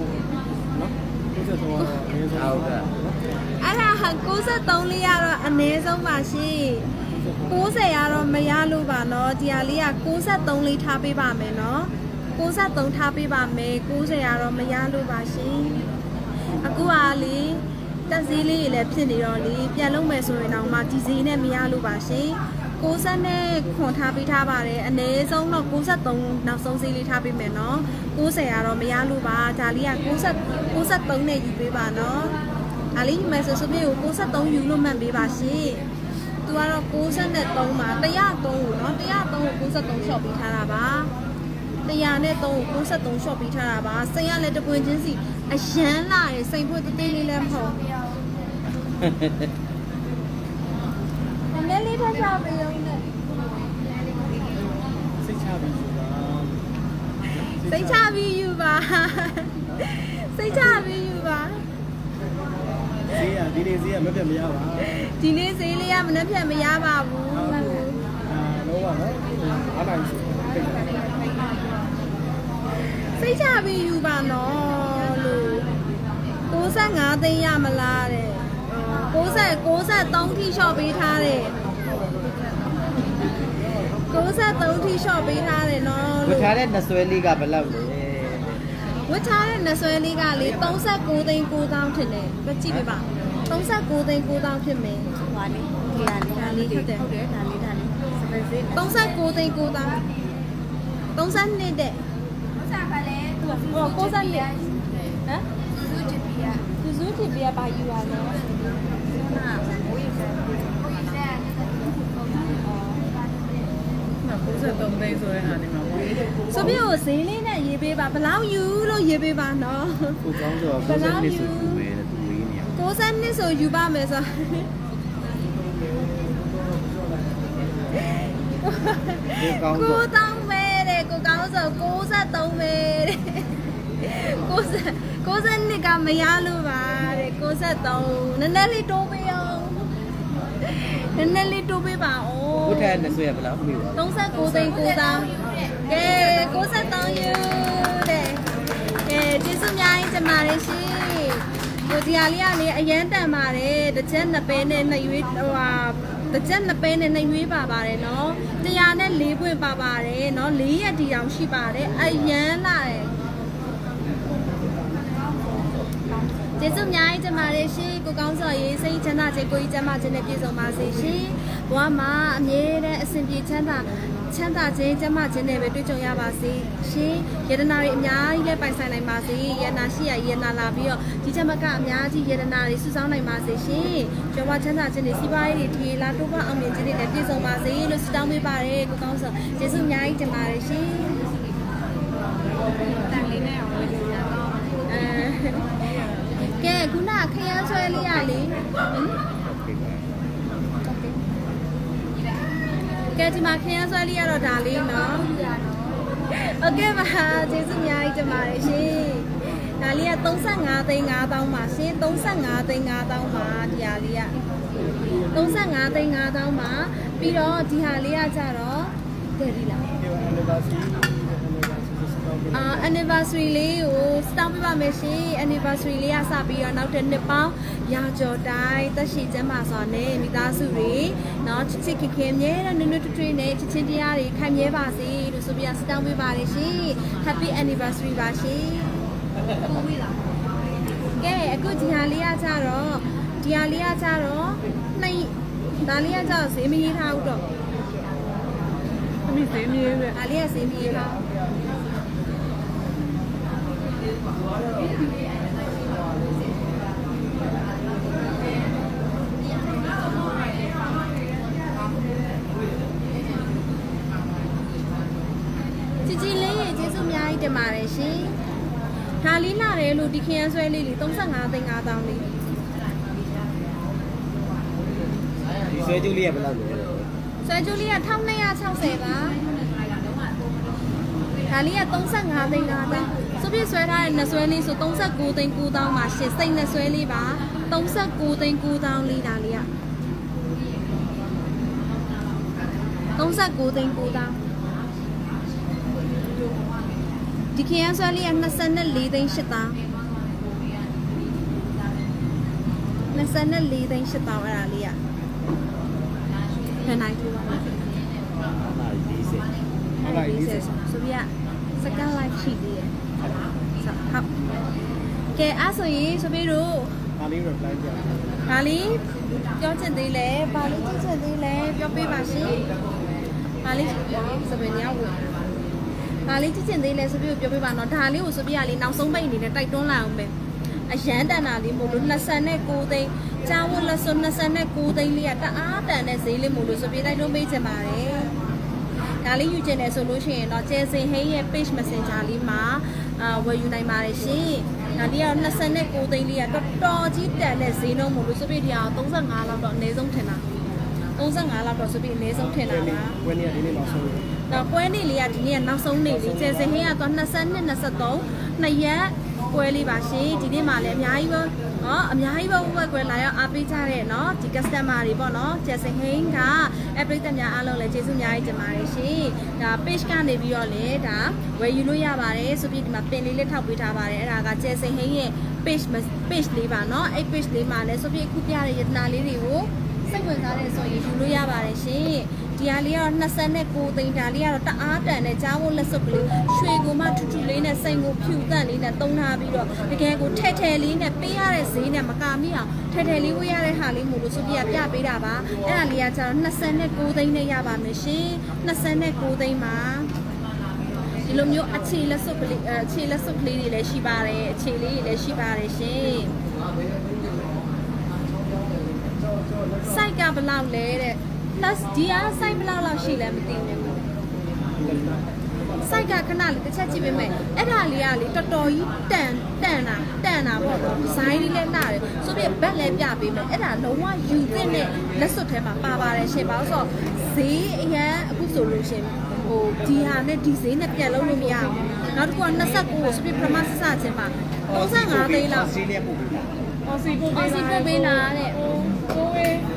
နော်93ကတော့အနည်းဆုံးဟုတ်ကဲ့အဲ့ဒါဟာ93လေးကတော့အနည်းဆုံးပါရှင်90ရတော့မရလို့ပါနော်ဒီဟာလေးက63လေးထားပေးပါမယ်နော်63ထားပေးပါမယ်90ရတော့မရလို့ပါရှင်အခုကလေတက်စည်းလေးတွေလည်းဖြစ်နေတော့လေပြန်လုံးမယ်ဆိုရင်တော့မှဒီစည်းနဲ့မရလို့ပါရှင် 60နဲ့ခွန်ထားပေးထားပါတယ်အနည်းဆုံးတော့63နောက်ဆုံးဈေးလေးထားပေးမယ်နော်60ကတော့မရလို့ပါဒါလေးက60 63နဲ့ယူပေးပါနော်ဒါလေးယူမယ်ဆိုဆိုမြေကို63ယူလို့မှတ်ပေးပါရှင်သူကတော့63ပါ103ကိုနော်103ကို63 short ပေးထားတာပါ103ကို63 short ပေးထားတာပါစိန်ကလည်းတပွင့်ချင်းစီအရန်လာတယ်စိန်ဖွင့်သေးသေးလေးလည်းမဟုတ် ဘူး။နည်းနည်းလေးထပ်ချပေးအောင်နဲ့စိတ်ချပြီးဆိုတာစိစိတ်ချပြီးယူပါစိတ်ချပြီးယူပါဈေးရဒီနေ့ဈေးရမပြတ်မရပါဒီနေ့ဈေးလေးကမနှက်ဖြတ်မရပါဘူးအာလုံးဝနော်အားနိုင်ရှိတိတ်စိတ်ချပြီးယူပါနော်လို့65သိန်းရမလားတဲ့60 63ထိရှော့ပေးထားတ ယ်63ထိရှော့ပေးထားတယ်နော်ဝလို့ထားတဲ့နဆွဲလေးကဘယ်လောက်လဲဝတ်ထားတဲ့နဆွဲလေးကလေ39သိန်း9000ထင်တယ်ပြကြည့်ပြပါ39သိန်း9000ဖြစ်မယ်ဟွာလေးဒီဟာလေးဒါလေးဟုတ်တယ်ဟုတ်တယ်ဒါလေးဒါလေးစပယ်စစ်39သိန်း9000 32တဲ့စားပါလေဟော62ဟမ်သူချစ်ပြီးရသူစုတီပြပါယူရနော် နာဘိုးရယ်ဘိုးရယ် 93သိန်းဆိုတဲ့ဟာနေမှာပေါ့ဆိုပြီးတော့ဈေးလေးနဲ့ရေးပေးပါဘယ်လောက်ယူလို့ရေးပေးပါနော်ကိုကောင်းဆိုတော့ကိုစနစ်ဆိုသူပဲသူဝေးနေရ60နှစ်ဆိုယူပါမယ်ဆိုကိုကောင်းဆိုကိုတောင်းပဲတဲ့ကိုကောင်းဆို63ပဲတဲ့60 60နှစ်ကမရလို့ပါတဲ့63နည်းနည်းလေးတိုးပေးအောင်နည်းနည်းလေးတိုးပေးပါဦး ဝထားတဲ့နဆွဲကဘယ်လောက်ပြီပါ39သိန်း9တောင်းကဲ63ယူတဲ့ကဲကျေးဇူးများကြီးတင်ပါတယ်ရှင်ကိုဒီဟာလေးကလေအရန်တန်ပါတယ်တစ်ချက်နှစ်ပဲနဲ့နှစ်ရွေးဟိုဟာတစ်ချက်နှစ်ပဲနဲ့နှစ်ရွေးပါပါတယ်နော်တရားနဲ့၄ပွင့်ပါပါတယ်နော်၄ရက်တီအောင်ရှိပါတယ်အရန်လာတယ်ကျေးဇူးအများကြီးတင်ပါတယ်ရှင်ကိုကောင်းစော်ရေးစိတ်ချမ်းသာခြင်းကိုကြီးချမ်းသာခြင်းနဲ့ပြည့်စုံပါစေရှင် ဘဝမှာအမြဲတမ်းအစဉ်ပြေချမ်းသာချမ်းသာခြင်းချမ်းသာခြင်းနဲ့ပဲတွေ့ကြုံရပါစေရှင်ယတနာတွေအများကြီးလည်းပိုင်ဆိုင်နိုင်ပါစေယတနာရှိရယတနာလာပြီးတော့ဒီချက်မကအများကြီးယတနာတွေစုဆောင်းနိုင်ပါစေရှင်ကျော်ဝချမ်းသာခြင်းတွေစီးပွားရေးတွေထီလာတိုးပွားအောင်မြင်ခြင်းတွေနဲ့ပြည့်စုံပါစေလို့ဆုတောင်းပေးပါတယ်ကိုကောင်းစော်ကျေးဇူးအများကြီးတင်ပါတယ်ရှင်တန်လေးနဲ့အောင်ဝယ်ကြရအောင်အဲကဲခုနခရမ်းဆွဲလေးရလေဟင် ကဲဒီမှာခရမ်းဆွဲလေးရတော့ဒါလေးနော်โอเคပါကျေးဇူးအများကြီးတင်ပါတယ်ရှင်ဒါလေးက35သိန်း5000ပါရှင်35သိန်း5000ပါဒီဟာလေးက35သိန်း5000ပါပြီးတော့ဒီဟာလေးကကြတော့တယ်ဒီလား အာ anniversary လေးကိုစတောင်းပေးပါမယ်ရှင် anniversary လေးကစပြီးတော့နောက်တဲ့နှစ်ပေါင်းရာကျော်တိုင်းသက်ရှိကျမ်းမာစွာနဲ့မိသားစုတွေเนาะချစ်ချစ်ခင်ခင်မြဲတဲ့နွနွထွေးထွေးနဲ့ချစ်ချင်းတရားတွေခံမြဲပါစေလို့ဆိုပြီးတော့စတောင်းပေးပါတယ်ရှင် happy anniversary ပါရှင်ကိုဝေးလားကဲအခုဒီဟာလေးကကြတော့ဒီဟာလေးကကြတော့နှစ်ဒါလေးကကြတော့ဈေးမရေးထားဘူးတော့ အမိသေးမြေးပဲ ဒါလေးကဈေးမရေးထား ကြည်ကြည်လေးရေကျေးဇူးအများကြီးတင်ပါတယ်ရှင်။ဒါလေးလာတယ်လို့ဒီခရမ်းဆွဲလေးလေး35သိန်း5000လေးဒီဆွဲကျူးလေးကဘယ်လောက်လဲ။ဆွဲကျူးလေးက1260ပါ။ဒါလေးက35သိန်း5000။ စုပြည့်ဆွဲထားတဲ့နှစ်ဆွဲလေးဆို39သိန်း9000ပါရှင်။စိတ်နှစ်ဆွဲလေးပါ39သိန်း9000လေးဒါလေးက39သိန်း9000ဒီခရမ်းဆွဲလေးက24သိန်း8000 24သိန်း8000အဲ့ဒါလေးอ่ะခဏနိုင်ထိုးပါမယ် ဟာ40 ဟုတ်လား40 ဆိုပြီးอ่ะ second life ရှိသေးတယ် ယ် ဟုတ်ကဲအဲ့ဆိုရင်ဆိုပြီးတော့အားလေး reply ပြဒါလေးပြောချင်သေးလဲဘာလို့ကြည့်ချင်သေးလဲပြောပေးပါရှင်ဒါလေးစပယ်ညောင်းဝင်ဒါလေးကြည့်ချင်သေးလဲဆိုပြီးပြောပေးပါတော့ဒါလေးကိုဆိုပြီးကလေးနောက်ဆုံးပိတ်အနေနဲ့တိုက်တွန်းလိုက်အောင်ပဲအရန်တန်တာလေးမို့လို့29သိန်းကြာဝတ်လက်စွပ်29သိန်းလေးကတအားတန်တဲ့ဈေးလေးမို့လို့ဆိုပြီးတိုက်တွန်းပေးချင်ပါတယ်ဒါလေးယူချင်တယ်ဆိုလို့ရှိရင်တော့ကျဲစင်ဟိရဲ့ page messenger လေးမှာ အာဝယ်ယူနိုင်ပါတယ်ရှင်ဒါလေးက29သိန်းလေးကတော်တော်ကြီးတန်တဲ့ဈေးနှုန်းမို့လို့ဆိုပြီးဒီဟာ35လောက်တော့အနည်းဆုံးထင်တာ35လောက်တော့ဆိုပြီးအနည်းဆုံးထင်တာပါဝယ်နေရဒီနေ့နောက်ဆုံးဝတော့ပွဲနေ့လေးကဒီနေ့ကနောက်ဆုံးနေ့လေးကျယ်စင်ဟင်းကတော့22 23နှစ်ရက်ပွဲလေးပါရှင်ဒီနေ့မှလည်းအများကြီးပဲ နော်အများကြီးပဲဝက်ဝက်ကွယ်လာရောက်အားပေးကြတဲ့နော်ဒီ customer တွေပေါ့နော်ကျဆင်ဟိန်းက app ပရိသတ်များအားလုံးလည်းကျေးဇူးများကြီးတင်ပါတယ်ရှင်ဒါ page ကနေပြီးတော့လည်းဒါဝယ်ယူလို့ရပါတယ်ဆိုပြီးဒီမှာပင်လေးလေးထောက်ပေးထားပါတယ်အဲ့ဒါကကျဆင်ဟိန်းရဲ့ page page လေးပါနော်အဲ့ page လေးမှာလည်းဆိုပြီးအခုပြတဲ့ယတနာလေးတွေကိုစိတ်ဝင်စားတဲ့ဆိုရင်ယူလို့ရပါတယ်ရှင် ဒီဟာလေးကတော့29သိန်းဒါလေးကတော့တအားတန်တဲ့ကြားဖို့လက်စွပ်ကလေးရွှေကိုမှထူထူလေးနဲ့စိန်ကိုဖြူတန့်လေးနဲ့တုံးထားပြီးတော့တကယ်ကိုထဲထဲလေးနဲ့ပေးရတဲ့ဈေးနဲ့မကာမိအောင်ထဲထဲလေးဝေးရတဲ့ဟာလေးမို့လို့ဆိုပြပြပေးတာပါအဲ့ဒါလေးကကျတော့29သိန်းနဲ့ရပါမယ်ရှင်29သိန်းပါဒီလိုမျိုးအခြေလက်စွပ်ကလေးအခြေလက်စွပ်ကလေးတွေလည်းရှိပါတယ်အခြေလေးတွေလည်းရှိပါတယ်ရှင်စိုက်ကဘယ်လောက်လဲတဲ့ plus ဒီအား site ဘယ်လောက်လောက်ရှိလဲမသိဘူး site ကခဏလေးတစ်ချက်ကြည့်ပေးမယ်အဲ့ဒါလေးကလေတော်တော်ကြီးတန်တန်တာတန်တာပေါ့နော်ဒီဇိုင်းလေးလည်းနှတယ်ဆိုပြီးဘက်လည်းပြပေးမယ်အဲ့ဒါလုံးဝယူသင့်တဲ့လက်စွပ်ထဲမှာပါပါတယ်ရှင်ဘာလို့ဆိုတော့ဈေးအရန်အခုဆိုလို့ရှင်ဟိုဒီဟာနဲ့ဒီဈေးနဲ့ပြန်လုပ်လို့မရဘူးနောက်တစ်ခုက29ကိုဆိုပြီးပထမစစချင်းပါ35သိန်းလောက်စီးလေးပို့ပြီးတာအော်စီကိုအော်စီပို့ပေးလာတဲ့ကိုဝေးသူ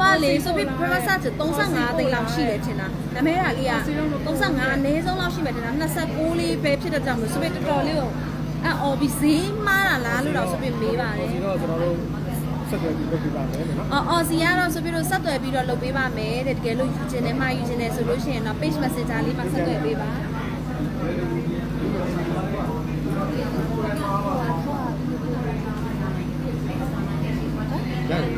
ကလေဆိုပြီး private search 35သိန်းလောက်ရှိတယ်ထင်တာဒါပေမဲ့ဟာလေးက35အနည်းဆုံးလောက်ရှိမယ်ထင်တာ29လေးပဲဖြစ်တဲ့ကြောင့်လို့ဆိုပြီးတော်တော်လေးကိုအော်ဘီဈေးမှားတာလားလို့တော့ဆိုပြီးမေးပါတယ်ဒီတော့ကျွန်တော်တို့ဆက်သွယ်ပြီးလုပ်ပြပါမယ်နော်အော်အော်စီကတော့ဆိုပြီးတော့ဆက်သွယ်ပြီးတော့လုပ်ပေးပါမယ်တဲ့တကယ်လို့ယူချင်တယ်မှာယူချင်တယ်ဆိုလို့ရှိရင်တော့ page messenger လေးမှာဆက်သွယ်ပေးပါ ရတယ်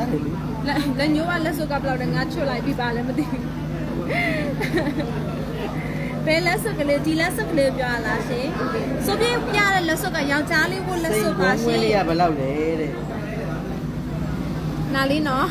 အဲ့ဒါ လေလက်လက်ညိုးကလက်စုပ်ကဘယ်လောက်လဲငါချွတ်လိုက်ပြီးပါလဲမသိဘူးဘယ်လက်စုပ်ကလေးဒီလက်စုပ်ကလေးပြောရလားရှင်ဆိုပြီးပြတဲ့လက်စုပ်ကယောက်ျားလေးကိုလက်စိစုတ်ပ်ပါဘုံရှဝင်င်လေးကဘယ်လောက်လဲတဲ့နာလေးနော်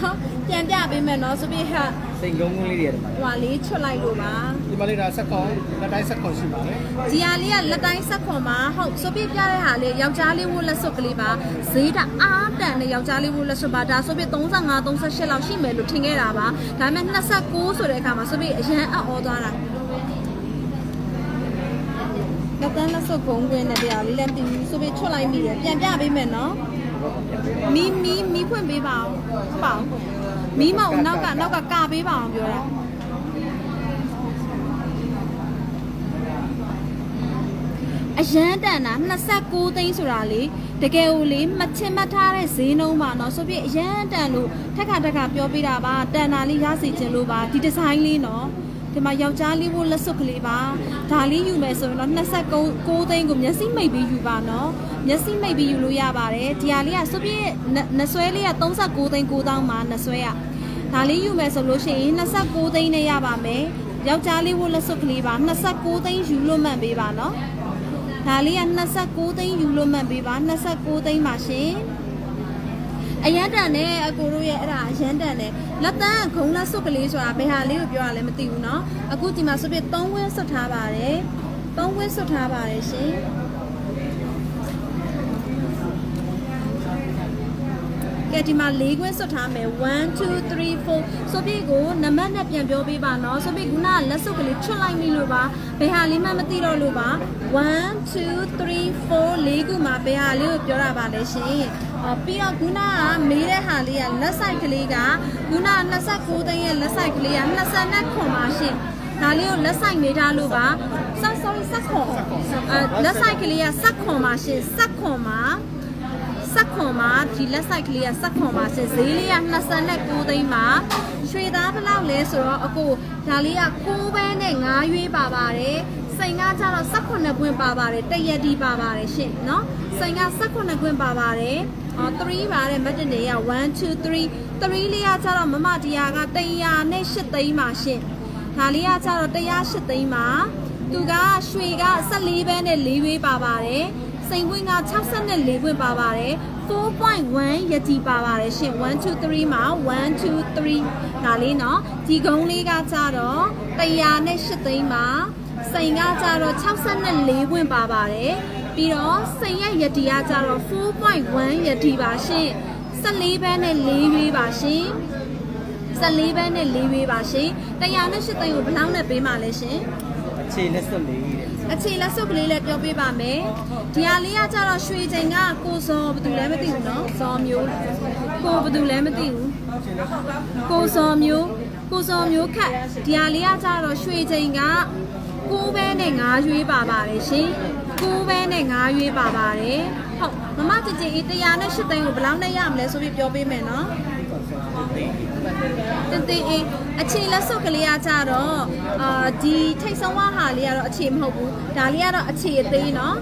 ပြန်ပြပေးမယ်နော်ဆိုပြီးဟာစိတ်ကုန်းကုန်းလေးတွေရတယ်မှာဟွာလေးချွတ်လိုက်လို့ပါဒီ မလေးဒါဆက်ကောင်လက်တိုင်းဆက်ကောင်ရှိပါတယ်ဒီဟာလေးကလက်တိုင်းဆက်ခွန်ပါဟုတ်ဆိုပြီးပြတဲ့ဟာလေးယောက်ျားလေးဝတ်လက်စုပ်ကလေးပါဈေးတအားတန်တဲ့ယောက်ျားလေးဝတ်လက်စုပ်ပါဒါဆိုပြီး35 38လောက်ရှိမယ်လို့ထင်ခဲ့တာပါဒါပေမဲ့29ဆိုတဲ့အခါမှာဆိုပြီးအရန်အော်သွားတာလက်တန်းလက်စုပ်ဂုံးကွင်းနဲ့တရားလေးလည်းတင်ပြီးဆိုပြီးချွတ်လိုက်မိတယ်ပြန်ပြပေးမယ်နော်မီမီမီဖွင့်ပေးပါအောင်ဟုတ်ပါအောင်မီမောင်နောက်ကနောက်ကကာပေးပါအောင်ပြောတာ အရန်တန်တာ29သိန်းဆိုတာလေတကယ်ကိုလေမချင်မထားတဲ့ဈေးနှုန်းပါเนาะဆိုပြီးအရန်တန်လို့ထက်ခါထက်ခါပြောပြတာပါတန်တာလေးရစီခြင်းလို့ပါဒီဒီဇိုင်းလေးเนาะဒီမှာယောက်ျားလေးဖို့လက်စွပ်ကလေးပါဒါလေးယူမယ်ဆိုရင်တော့29သိန်းကိုမျက်စိမိတ်ပြီးယူပါเนาะမျက်စိမိတ်ပြီးယူလို့ရပါတယ်ဒီဟာလေးကဆိုပြီးနဆွဲလေးက39သိန်း9000မှာနဆွဲကဒါလေးယူမယ်ဆိုလို့ရှိရင်29သိန်းနဲ့ရပါမယ်ယောက်ျားလေးဖို့လက်စွပ်ကလေးပါ29သိန်းယူလို့မှန်ပေးပါเนาะ ဒါလေးက29သိန်းယူလို့မှတ်ပေးပါ29သိန်းပါရှင်အရန်တန်နဲ့အကိုတို့ရဲ့အဲ့ဒါအရန်တန်နဲ့လက်တန်းဂုံလက်စွပ်ကလေးဆိုတာဘယ်ဟာလေးကိုပြောရလဲမသိဘူးเนาะအခုဒီမှာဆိုပြ3ဝင်းစွပ်ထားပါတယ်3ဝင်းစွပ်ထားပါတယ်ရှင်ကဲဒီမှာ၄ခွင်းစွတ်ထားမယ်1 2 3 4ဆိုပြီးကိုနံပါတ်နဲ့ပြန်ပြောပေးပါเนาะဆိုပြီးခုနကလက်စုပ်ကလေးချွတ်လိုက်ပြီလို့ပါဘယ်ဟာလေးမှမသိတော့လို့ပါ 1 2 3 4လေးခုမှာဘယ်ဟာလေးကိုပြောတာပါလဲရှင်အော်ပြီးတော့ခုနကမေးတဲ့ဟာလေးကလက်ဆိုင်ကလေးကခုနက29သိန်းရဲ့လက်ဆိုင်ကလေးက29ခွန်ပါရှင်ဒါလေးကိုလက်ဆိုင်မေးထားလို့ပါ sorry စက်ခွန်အဲလက်ဆိုင်ကလေးကစက်ခွန်ပါရှင်စက်ခွန်ပါစက်ခွန်မှာဒီလက်ဆိုင်ကလေးကစက်ခွန်မှာရှင်ဈေးလေးက29သိန်းမှာရွှေသားဘယ်လောက်လဲဆိုတော့အကိုဒါလေးက6ဘဲနဲ့9ရွေးပါပါတယ် စိန်ကကြတော့18ခွင့်ပါပါတယ်တရက်ဒီပါပါတယ်ရှင်เนาะစိန်က18ခွင့်ပါပါတယ်အော်3ပါတယ်မတ်တနေရ1 2 3 3လေးကကြတော့မမတရားက100နဲ့8သိန်းပါရှင်ဒါလေးကကြတော့108သိန်းပါသူကရွှေက14ဘဲနဲ့4ရွေးပါပါတယ်စိန်ခွင့်က64ခွင့်ပါပါတယ်4.1ရတီပါပါတယ်ရှင်1 2 3မှာ1 2 3ဒါလေးเนาะဒီကုန်းလေးကကြတော့108သိန်းပါ စိန်ကကြတော့64ခွင့်ပါပါတယ်ပြီးတော့စိန်ရဲ့ရတီကကြတော့4.1ရတီပါရှင်14ဘဲနဲ့4ရွေးပါရှင်14ပဲနဲ့4ပေးပါရှင်108သိန်းကိုဘယ်လောက်နဲ့ပေးမှလဲရှင်အခြေလက်စွပ်လေးတဲ့အခြေလက်စုပ်ကလေးလည်းပြောပြပါမယ်ဒီဟာလေးကကြတော့ရွှေချိန်ကကိုစောဘယ်သူလဲမသိဘူးနော်စောမျိုးကိုဘယ်သူလဲမသိဘူးကိုစောမျိုးကိုစောမျိုးခတ်ဒီဟာလေးကကြတော့ရွှေချိန်က ကိုးပဲနဲ့ငါးရွေးပါပါတယ်ရှင်ကိုးပဲနဲ့ငါးရွေးပါပါတယ်ဟုတ်မမကြည်ကြည်အေးတရားနဲ့၈သိန်းကိုဘယ်လောက်နဲ့ရမလဲဆိုပြီးပြောပေးမယ်နော်တင်တင်အေးအခြေလက်စုပ်ကလေးကကြတော့အာဒီထိတ်ဆုံးဝဟာလေးကတော့အခြေမဟုတ်ဘူးဒါလေးကတော့အခြေအသေးနော်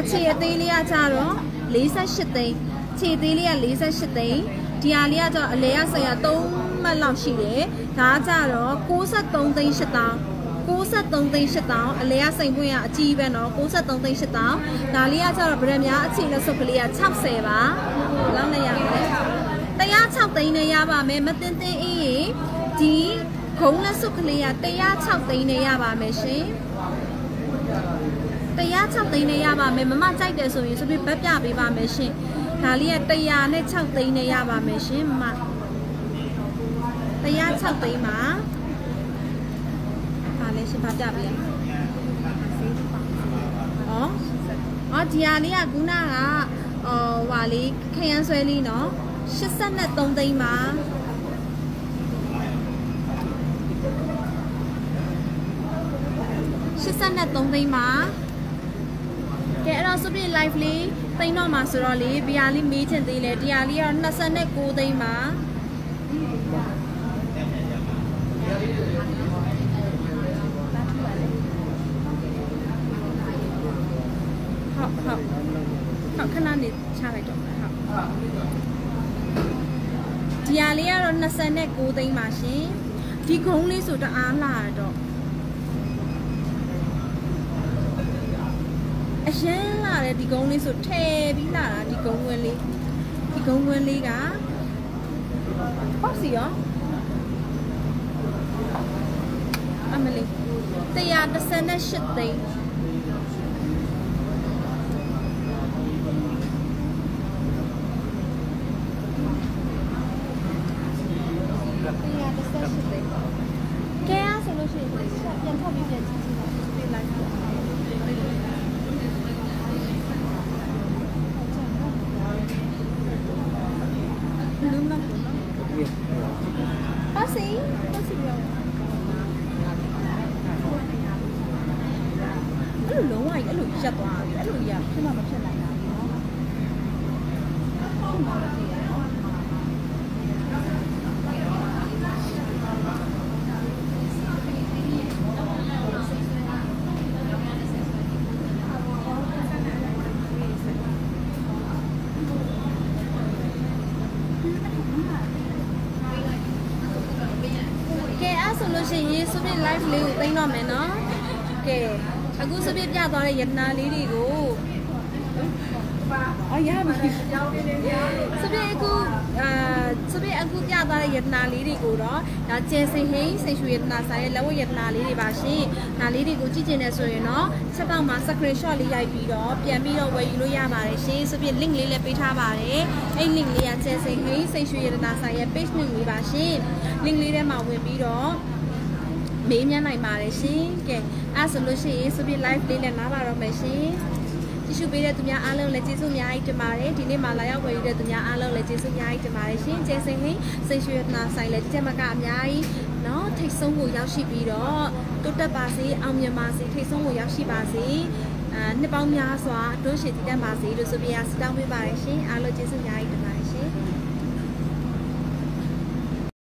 အခြေအသေးလေးကကြတော့48သိန်းခြေသေးလေးက48သိန်းဒီဟာလေးကတော့အလဲရဆရာ3မှတ်လောက်ရှိတယ်ဒါကကြတော့63သိန်း8000 63သိန်း8000အလဲကစိန်ခွင့်ရအကြီးပဲနော်63သိန်း8000ဒါလေးကကျတော့ဗရက်များအခြေလက်စုပ်ကလေးက60ပါလောက်နေရမယ်106သိန်းနဲ့ရပါမယ်မတင်တင်အေးရင်ဒီခုံးလက်စုပ်ကလေးက106သိန်းနဲ့ရပါမယ်ရှင်106သိန်းနဲ့ရပါမယ်မမကြိုက်တယ်ဆိုရင်ဆိုပြီးဗတ်ပြပေးပါမယ်ရှင်ဒါလေးက106သိန်းနဲ့ရပါမယ်ရှင်မမ106သိန်းပါ ဒါလေးရှင်ဗတ်ပြပေးရအောင်ဩဩဒီဟာလေးကခုနကအော်ဟွာလေးခရမ်းဆွဲလေးနော်83သိန်းပါ83သိန်းပါကဲအဲ့တော့စုပြ live လေးသိန်းတော့မှာဆိုတော့လေဘီယာလေးမေးချင်သေးလေတရားလေးကတော့29သိန်းပါဟုတ်ဟုတ်ဟုတ် ခဏနေချလိုက်တော့မယ်ဟုတ်ဒီဟာလေးကတော့29သိန်းပါရှင်ဒီခုံးလေးဆိုတအားလာတော့အရန်လာတယ်ဒီကုန်းလေးဆိုထဲပြီးလာတာဒီကုန်းဝင်းလေးဒီကုန်းဝင်းလေးကပေါ့စီရောအမလေး138သိန်း သွားတဲ့ယတနာလေးတွေကိုအော်ရပြီစုပြအခုအာစုပြအခုပြသွားတဲ့ယတနာလေးတွေကိုတော့ဒါကျဲစိန်ဟိန်းစိန်ရွှေယတနာဆိုင်ရဲ့လက်ဝတ်ယတနာလေးတွေပါရှင်ဒါလေးတွေကိုကြည့်ကျင်နေဆိုရင်တော့ချက်ပေါက်မှာ screenshot လေးရိုက်ပြီးတော့ပြန်ပြီးတော့ဝယ်ယူလို့ရပါတယ်ရှင်စုပြ link လေးလည်းပေးထားပါတယ်အဲ့ link လေးကကျဲစိန်ဟိန်းစိန်ရွှေယတနာဆိုင်ရဲ့ page link လေးပါရှင် link လေးထဲမှာဝင်ပြီးတော့ မေးမြန်းနိုင်ပါတယ်ရှင်ကဲအဲ့ဆိုလို့ရှိရင်စုပြ live လေးလည်းနားပါတော့မယ်ရှင်ကြည့်ရှုပေးတဲ့သူများအားလုံးလည်းကျေးဇူးအများကြီးတင်ပါတယ်ဒီနေ့မှာလာရောက်ဝယ်ယူတဲ့သူများအားလုံးလည်းကျေးဇူးအများကြီးတင်ပါတယ်ရှင်ကျေးဇူးဟင်းစိတ်ရွှေနာဆိုင်လည်းတက်မကအများကြီးเนาะထိတ်ဆုံးကိုရောက်ရှိပြီးတော့တိုးတက်ပါစေအောင်မြင်ပါစေထိတ်ဆုံးကိုရောက်ရှိပါစေအာနှစ်ပေါင်းများစွာအတွန်းရှည်တည်တတ်ပါစေလို့ဆိုပြရစတောင်းပေးပါတယ်ရှင်အားလုံးကျေးဇူး ီး